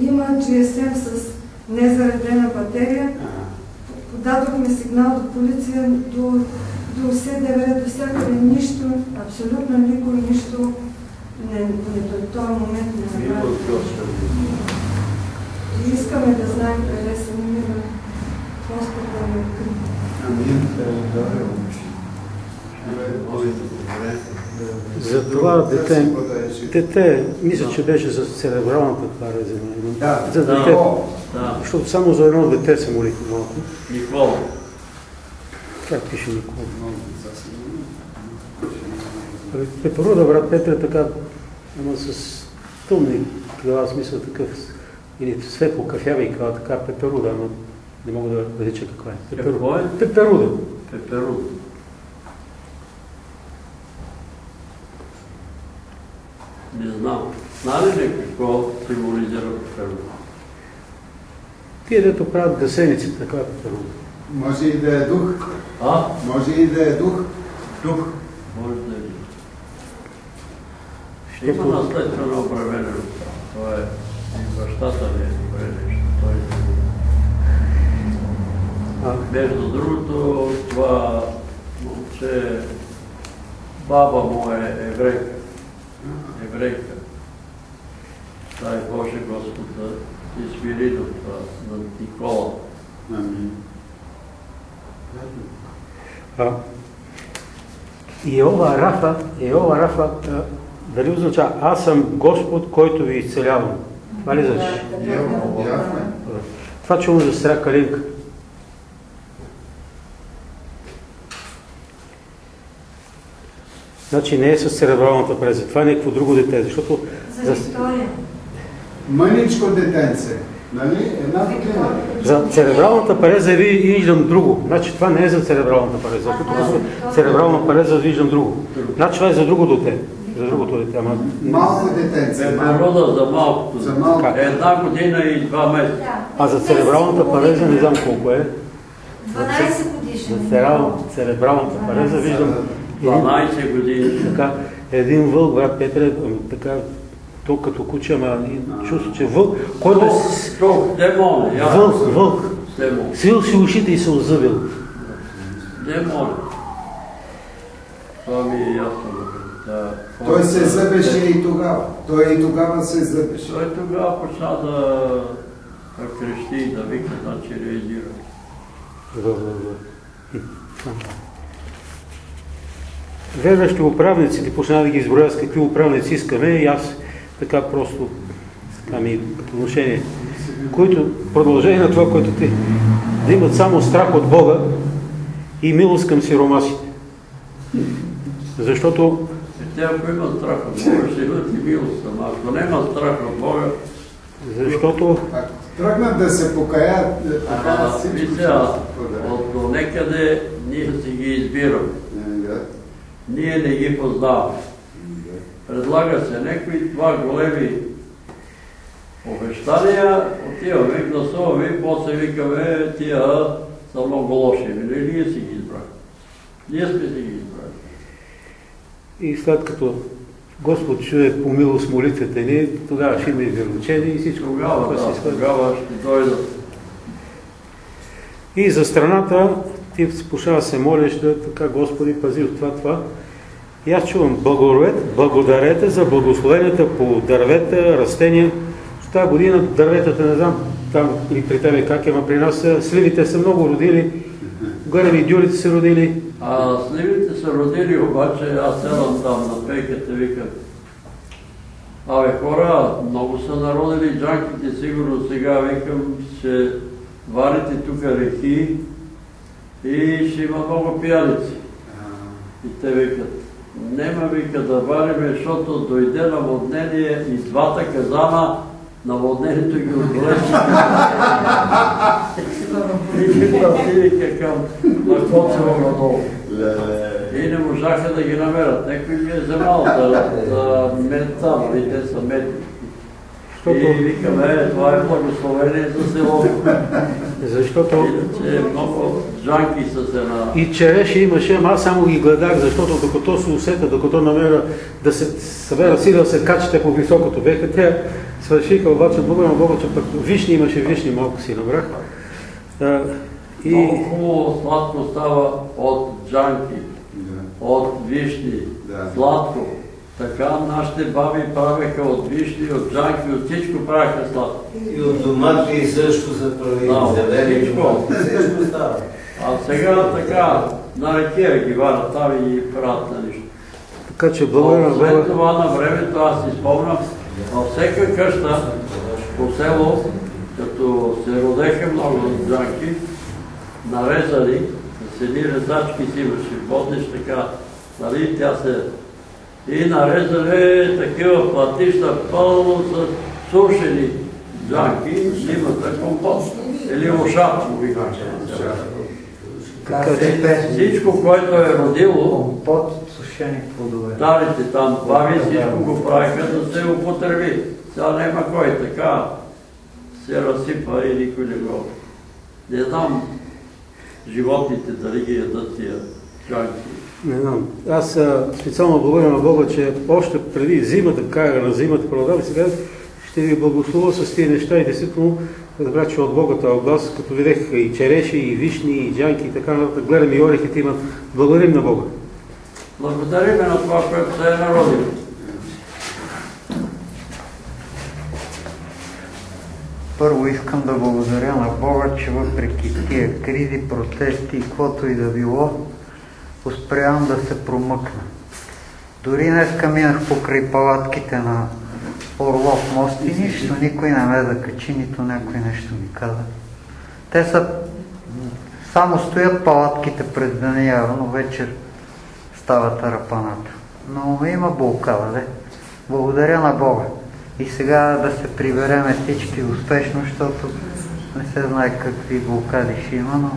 има GSM с незаредена батерия. Подадохме сигнал до полиция, до, до СДВ, до всякъде нищо, абсолютно никой нищо не, не до този момент не направи. И искаме да знаем къде се намира Господ да ни открие. Амин. За това дете, дете, мисля, че беше за церебралната паразина. Да, за дете. Да. Защото само за едно дете се молихме малко. Никола. Как пише Никола? Пеперуда, брат Петре, така, ама с тъмни крила, смисъл такъв, или светло кафява и крила, така пеперуда, ама не мога да нарича каква е. Какво е? Пеперуда. Пеперуда. Не знам. Знали ли какво символизира пеперуда? Тие, дето правят гасеници, така е пеперуда. Може и да е дух. А? Може и да е дух. Дух. Може да е. Има наследствено управление. Това е и бащата ми е добре нещо. Той А, Между другото, това момче, баба му е еврейка. Еврейка. Дай Боже Господ да ти смири до това, на Никола. Амин. а, Иова Рафа, Иова Рафа, а, дали означава аз съм Господ, който ви изцелявам? Това ли значи? Ясно е. Това чувам за сестра Калинка. Значи не е с церебралната преза. Това е някакво друго дете, защото За Виктория. Мъничко детенце. Нали? Една година. за церебралната пареза ви виждам друго. Значи това не е за церебралната пареза. Като за церебрална пареза виждам друго. Значи това е за друго дете. За другото дете. Ама... Малко детенце. малко. Пеперуда за малкото. За малко. Една година и два месеца. А за церебралната пареза не знам колко е. 12 годишен. За церебрал- церебралната пареза виждам 12 години. така, един вълк, брат Петре, така, то като куче, ама и чувство, че вълк, който е демон, я. вълк, вълк, Демон. свил си ушите и се озъбил. Демон. Това ми е ясно. Да, Той се зъбеше и тогава. Той и тогава се зъбеше. Той тогава почна да, да крещи и да вика, значи реагира. Верващи управниците, почна да ги изброя с какви управници искаме и аз така просто така ми като отношение, които продължение на това, което те да имат само страх от Бога и милост към сиромасите. Защото И те, ако имат страх от Бога, ще имат и милост, ама ако няма страх от Бога, защото Ако тръгнат да се покаят, е, така всичко подаде. от до некъде ние си ги избираме. Е. Ние не ги познаваме. Предлага се някои това големи обещания, отиваме, гласуваме после викаме, тия са много лоши. Нали, ние си ги избрахме. Ние сме си ги избрали. и след като Господ чуе по милост молитвата ни, тогава ще има и вероучение и всичко. Тогава, да, тогава ще дойдат. И за страната ти споша да се молиш да така Господи пази от това, това. И аз чувам благородете, благодарете за благословенията по дървета, растения. В тази година дърветата, не знам там и при тебе как е, но при нас сливите са много родили, горе ми дюрите са родили. А сливите са родили, обаче аз седам там на пейката, викам. Абе хора, много са народили джанките, сигурно сега викам, ще варите тук рехи и ще има много пияници. И те викат, нема вика да вариме, защото дойде наводнение и двата казана, наводнението ги отглежда. И ги пати, вика към на Коцево надолу. И не можаха да ги намерят. Некой ги е вземал за мед там, и те са медни. И викаме, е, това е благословение за селото. Защото Иначе много джанки са се на... и череши имаше, ама аз само ги гледах, защото докато се усета, докато намеря да се събера сила да се качите по високото беха, те свършиха, обаче благодаря на Бога, че пък вишни имаше, вишни малко си набрах. И Много хубаво сладко става от джанки, от вишни, Да. сладко. Така нашите баби правеха от вишни, от джанки, от всичко правеха сладко. И от домати също са правили Да, зелени домати. Всичко става. А сега така, на рекия ги варят там и ги правят на нищо. така че благодаря на След това на времето аз си спомням, във всяка къща по село, като се родеха много джанки, нарезали, с едни резачки си имаше, водиш така, нали, тя се... И нарезали такива платища пълно с сушени джанки, имате компост. Или песни? Всичко, което е родило, от сушени плодове. Старите там баби всичко го правиха да се употреби. Сега няма кой така се разсипа и никой не го. Не знам животните дали ги ядат тия чанки. Не знам. Аз а, специално благодаря на Бога, че още преди зимата, края на зимата, продължавам сега, ще ви благословя с тези неща и действително разбрах, че от Бога този глас, като видях и череши, и вишни, и джанки и така нататък, гледам и орехите имат. Благодарим на Бога. Благодариме на това, което се е народило. Първо искам да благодаря на Бога, че въпреки тия кризи, протести и каквото и да било, успявам да се промъкна. Дори днеска минах покрай палатките на Орлов мост и нищо, никой не ме закачи, нито някой нещо ми каза. Те са, само стоят палатките пред Данияро, но вечер става тарапаната. Но има булкава, де. Благодаря на Бога. И сега да се прибереме всички успешно, защото не се знае какви блокади ще има, но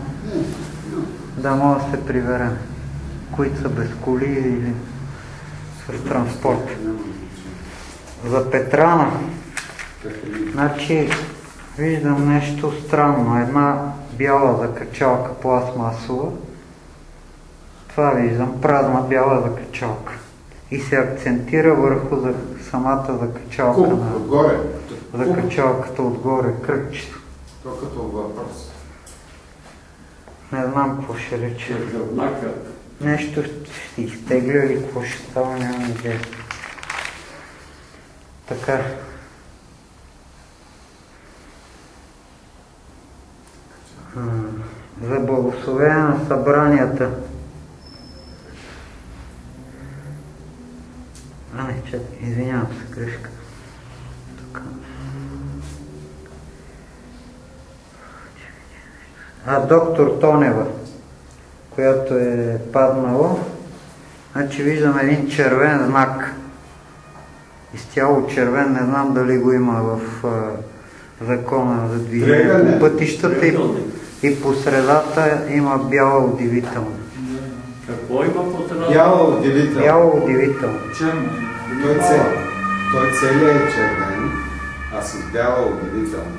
да може да се приберем. Които са без коли или с транспорт. За Петрана. Значи, виждам нещо странно. Една бяла закачалка пластмасова. Това виждам, празна бяла закачалка. И се акцентира върху за самата закачалка Куп, на отгоре. закачалката отгоре, кръгчето. То като въпрос. Не знам какво ще рече. Гръбнака. Нещо ще изтегля или какво ще става, нямам идея. Така. За благословение на събранията. А, не, чакай, извинявам се, грешка. А, доктор Тонева, която е паднала, значи виждам един червен знак. Изцяло червен, не знам дали го има в а, закона за движение по пътищата и, и по средата има бяла удивителна. Какво има по средата? Бяла удивителна. Бяла удивителна. Черна. Той, цел, той целият е червен, а с бяла удивителна.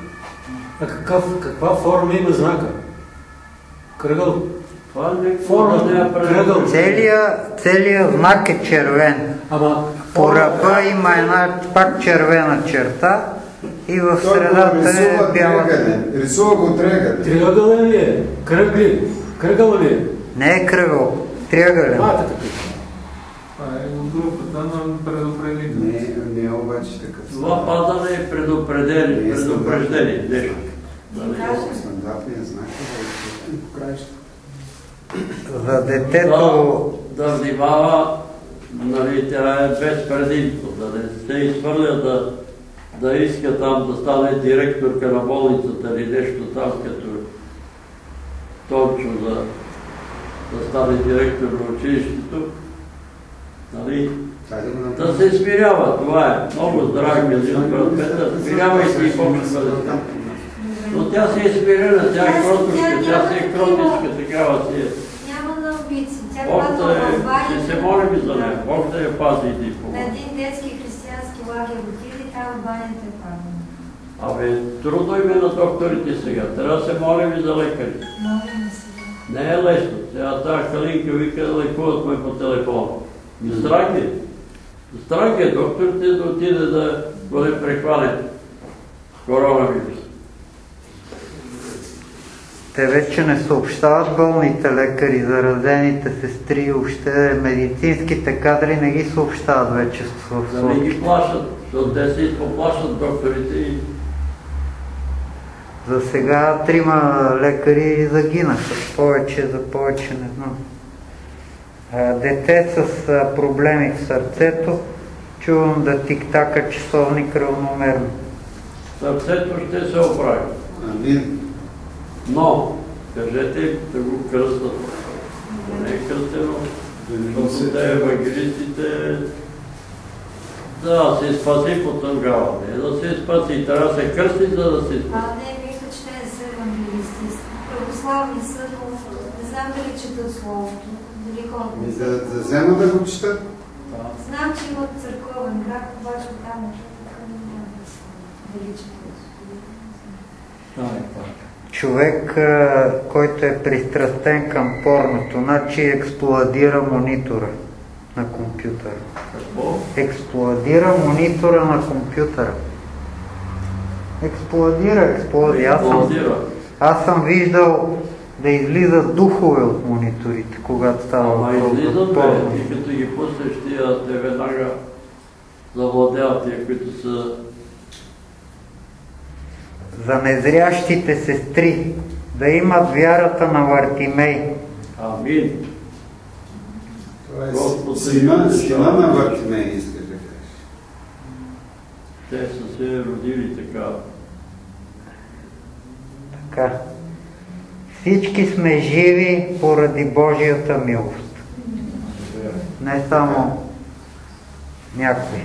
А какъв, каква форма има знака? Кръгъл. Е. Целият, целият знак е червен. Ама По ръба има една пак червена черта и в средата е бяла. Рисува го триъгълен. триъгълен ли е? Кръг ли? Кръгъл ли е? Не е кръгъл, триъгълен. А, така. Това е от групата на предупредителите. Не, не е обаче такъв. Това падане е предупредение, Не е предупреждение. Стандартният знак е да по краища. За детето Да, да внимава, нали, тя е без предимство, да не се изхвърля да, да иска там да стане директорка на болницата или нещо там, като Тончо да, да стане директор на училището. Нали, да се смирява, това е. Много здрав казин, брат Петър. Смирявай се и Бог ще бъде с теб. Но тя си е смирена, тя е кротушка, тя си е кротичка, такава си е. Няма на амбиции. Тя Бог да е, ще се молим за нея. Бог да я пази и й На един детски християнски лагер отиде там в банята е падна. Абе, трудно им е на докторите сега. Трябва да се молим и за лекари. Молим се. Не е лесно. Сега тази Калинка вика лекуват ме по телефона. И страх е. Страх е докторите да отиде да го не прехване коронавирус. Те вече не съобщават болните лекари, заразените сестри, и въобще медицинските кадри не ги съобщават вече в Да не ги плашат, защото те се изпоплашат докторите и За сега трима лекари загинаха. Повече за повече не знам. Дете с проблеми в сърцето, чувам да тиктака часовник равномерно. сърцето ще се оправи. Амин. Но, кажете им да го кръстат. Ако не е кръстено, защото те евангелистите да се спаси по тогава. Не да се спаси, трябва да се кръсти, за да се спаси. А, не, мисля, че те не са евангелисти. Православни са, но не знам дали четат Словото. Дали на да, да взема да го четат. Знам, че имат църковен град, обаче там не знам дали четат. Човек, който е пристрастен към порното, значи експлоадира монитора на компютъра. Какво? Експлоадира монитора на компютъра. Експлоадира, експлоадира. Аз съм, аз съм виждал да излизат духове от мониторите, когато става въпрос за порно. и като ги пуснеш тия, те веднага завладяват тия, които са За незрящите сестри да имат вярата на Вартимей. Амин. Това е Господ сина, сина на. Вартимей, искаш да кажеш. Те са се родили така. Така. Всички сме живи поради Божията милост. Не само някои.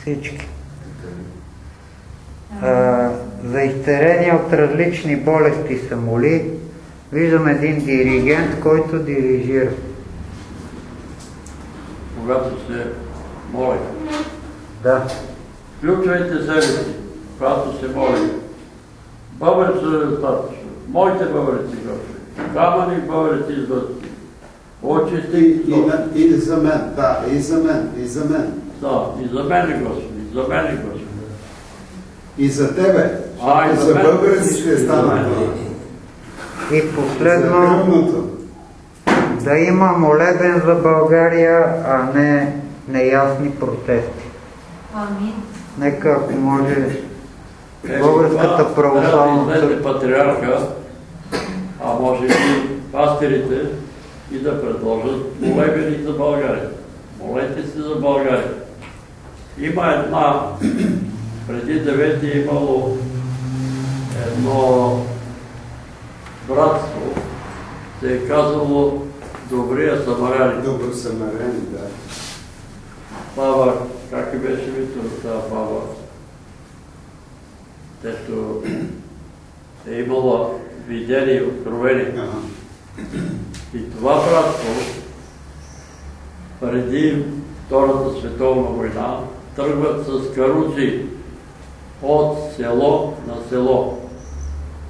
Всички. А, за изтерени от различни болести се моли. Виждам един диригент, който дирижира. Когато се моли. Да. Включвайте себе си, когато се моли. Бъбреци достатъчно. Моите бъбреци готви. Камъни бъбреци готви. Очисти И, и, и за мен, да, и за мен, и за мен. Да, и за мен, Господи, за мен, Господи. И за тебе. А, и за за стана. И последно, да има молебен за България, а не неясни протести. Амин. Нека, ако може, Е, Българската православна Трябва да излезе църква. патриарха, а може и пастирите, и да предложат молебени за България. Молете се за България. Има една, преди девети е имало едно братство, се е казало Добрия самарянин. Добър самарянин, да. Пава, как и беше вито тази Пава? Тето е имала видение и откровение. И това братство, преди Втората световна война, тръгват с каруци от село на село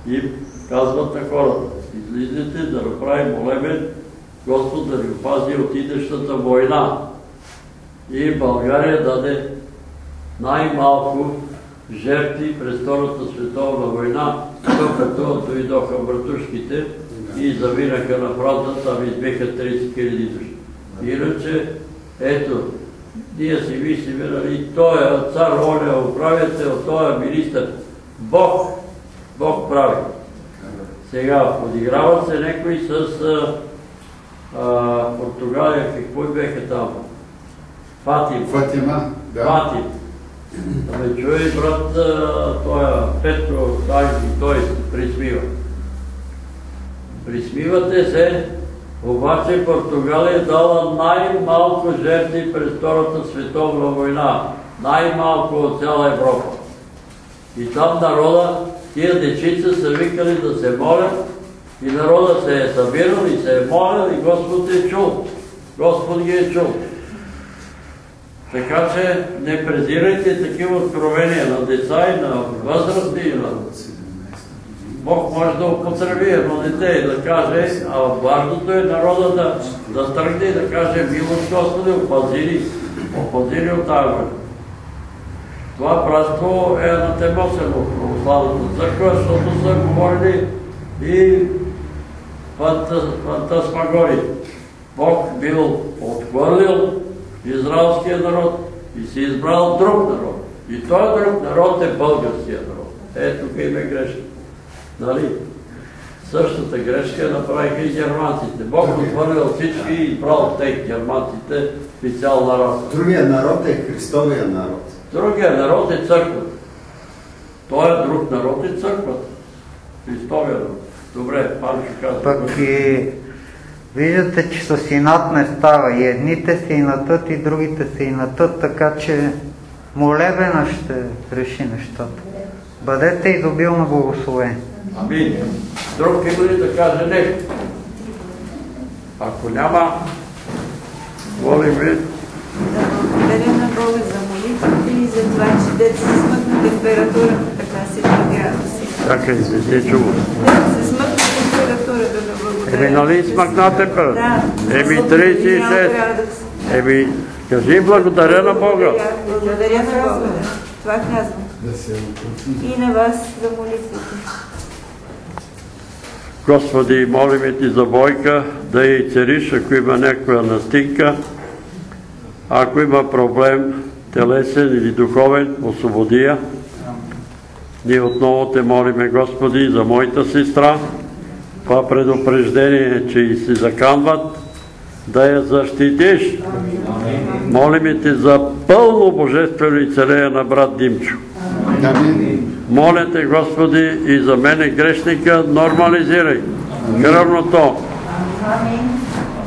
и казват на хората, излизайте да направим молебен, Господ да ни опази от идещата война. И България даде най-малко жертви през Втората световна война, докато дойдоха братушките и завинаха на фронта, там избиха 30 хиляди души. Иначе, ето, ние си мислиме, нали, той е цар Оля, управител, той е министър. Бог, Бог прави. Сега, подиграват се някои с а, а, Португалия, какво беха там? Фатим. Фатима, да. Фатим. Абе, чуй, брат, той Петро, дай и той се присмива. Присмивате се, обаче Португалия е дала най-малко жертви през Втората световна война. Най-малко от цяла Европа. И там народа, тия дечица са викали да се молят и народа се е събирал и се е молил и Господ е чул. Господ ги е чул. Така че не презирайте такива откровения на деца и на възрастни. и на... Бог може да употреби едно дете и да каже, а важното е народа да, тръгне и да каже, милост Господи, опази ни, опази от тази. Това братство е анатемосено в православната църква, защото са говорили и фанта- фантасмагории. Бог бил отхвърлил израелския народ и си избрал друг народ. И този друг народ е българския народ. Ето тук има грешка. Нали? Същата грешка направиха и германците. Бог отхвърлил всички и избрал те германците специална раса. Другия народ е Христовия народ. Другия народ е църквата. Той е друг народ е църквата. Христовия народ. Добре, Панчо казва. Пък и виждате, че с инат не става. И едните се инатът, и другите се инатът, така че молебена ще реши нещата. Бъдете изобилно благословени. Амин. Друг има ли да каже нещо? Ако няма, молим ви. Благодаря на Бога и за това, че деца се смъкна температурата 15 градуси. Чакай, не се чува. Деца се смъкна температурата да благодаря. Еми, нали смъкнате път? Да. Еми, Смъкна 36. градус. Еми, кажи благодаря на Бога. Благодаря на Бога. Това казвам. И на вас за молитвите. Господи, молиме Ти за Бойка, да я изцериш, ако има някаква настинка, ако има проблем телесен или духовен, освободи я. Ние отново Те молиме, Господи, за моята сестра, това предупреждение, че и се заканват, да я защитиш. Молиме Те за пълно божествено изцеление на брат Димчо. Моля Те, Господи, и за мене грешника, нормализирай кръвното,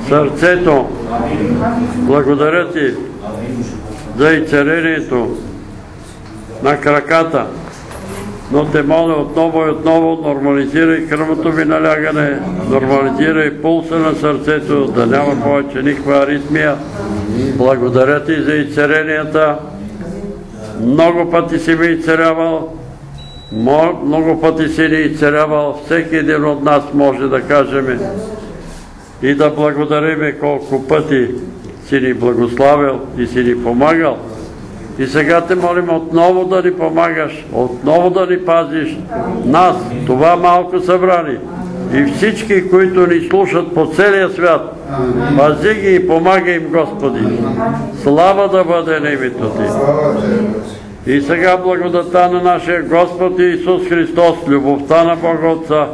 сърцето. Благодаря Ти за изцелението на краката. Но те моля отново и отново, нормализирай кръвното ви налягане, нормализирай пулса на сърцето, да няма повече никаква аритмия. Благодаря Ти за изцеренията. Много пъти си ми изцерявал, Мо- много пъти си ни изцерявал, всеки един от нас може да кажем и да благодариме колко пъти си ни благославил и си ни помагал. И сега те молим отново да ни помагаш, отново да ни пазиш нас, това малко събрани. и всички, които ни слушат по целия свят. Пази ги и помагай им, Господи. Слава да бъде на името Ти. И сега благодата на нашия Господ Исус Христос, любовта на Бога Отца,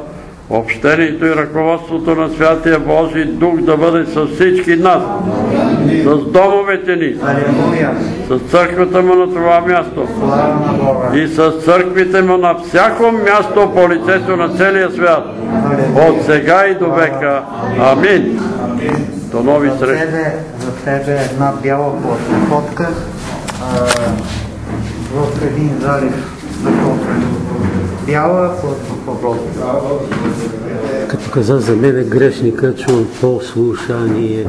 общението и ръководството на Святия Божий Дух да бъде с всички нас, с домовете ни, с църквата му на това място и с църквите му на всяко място по лицето на целия свят, от сега и до века. Амин. До нови срещи. за тебе една бяла фотка в един залив за кофе. Бяла фотка. Като каза за мене грешника, чувам послушание.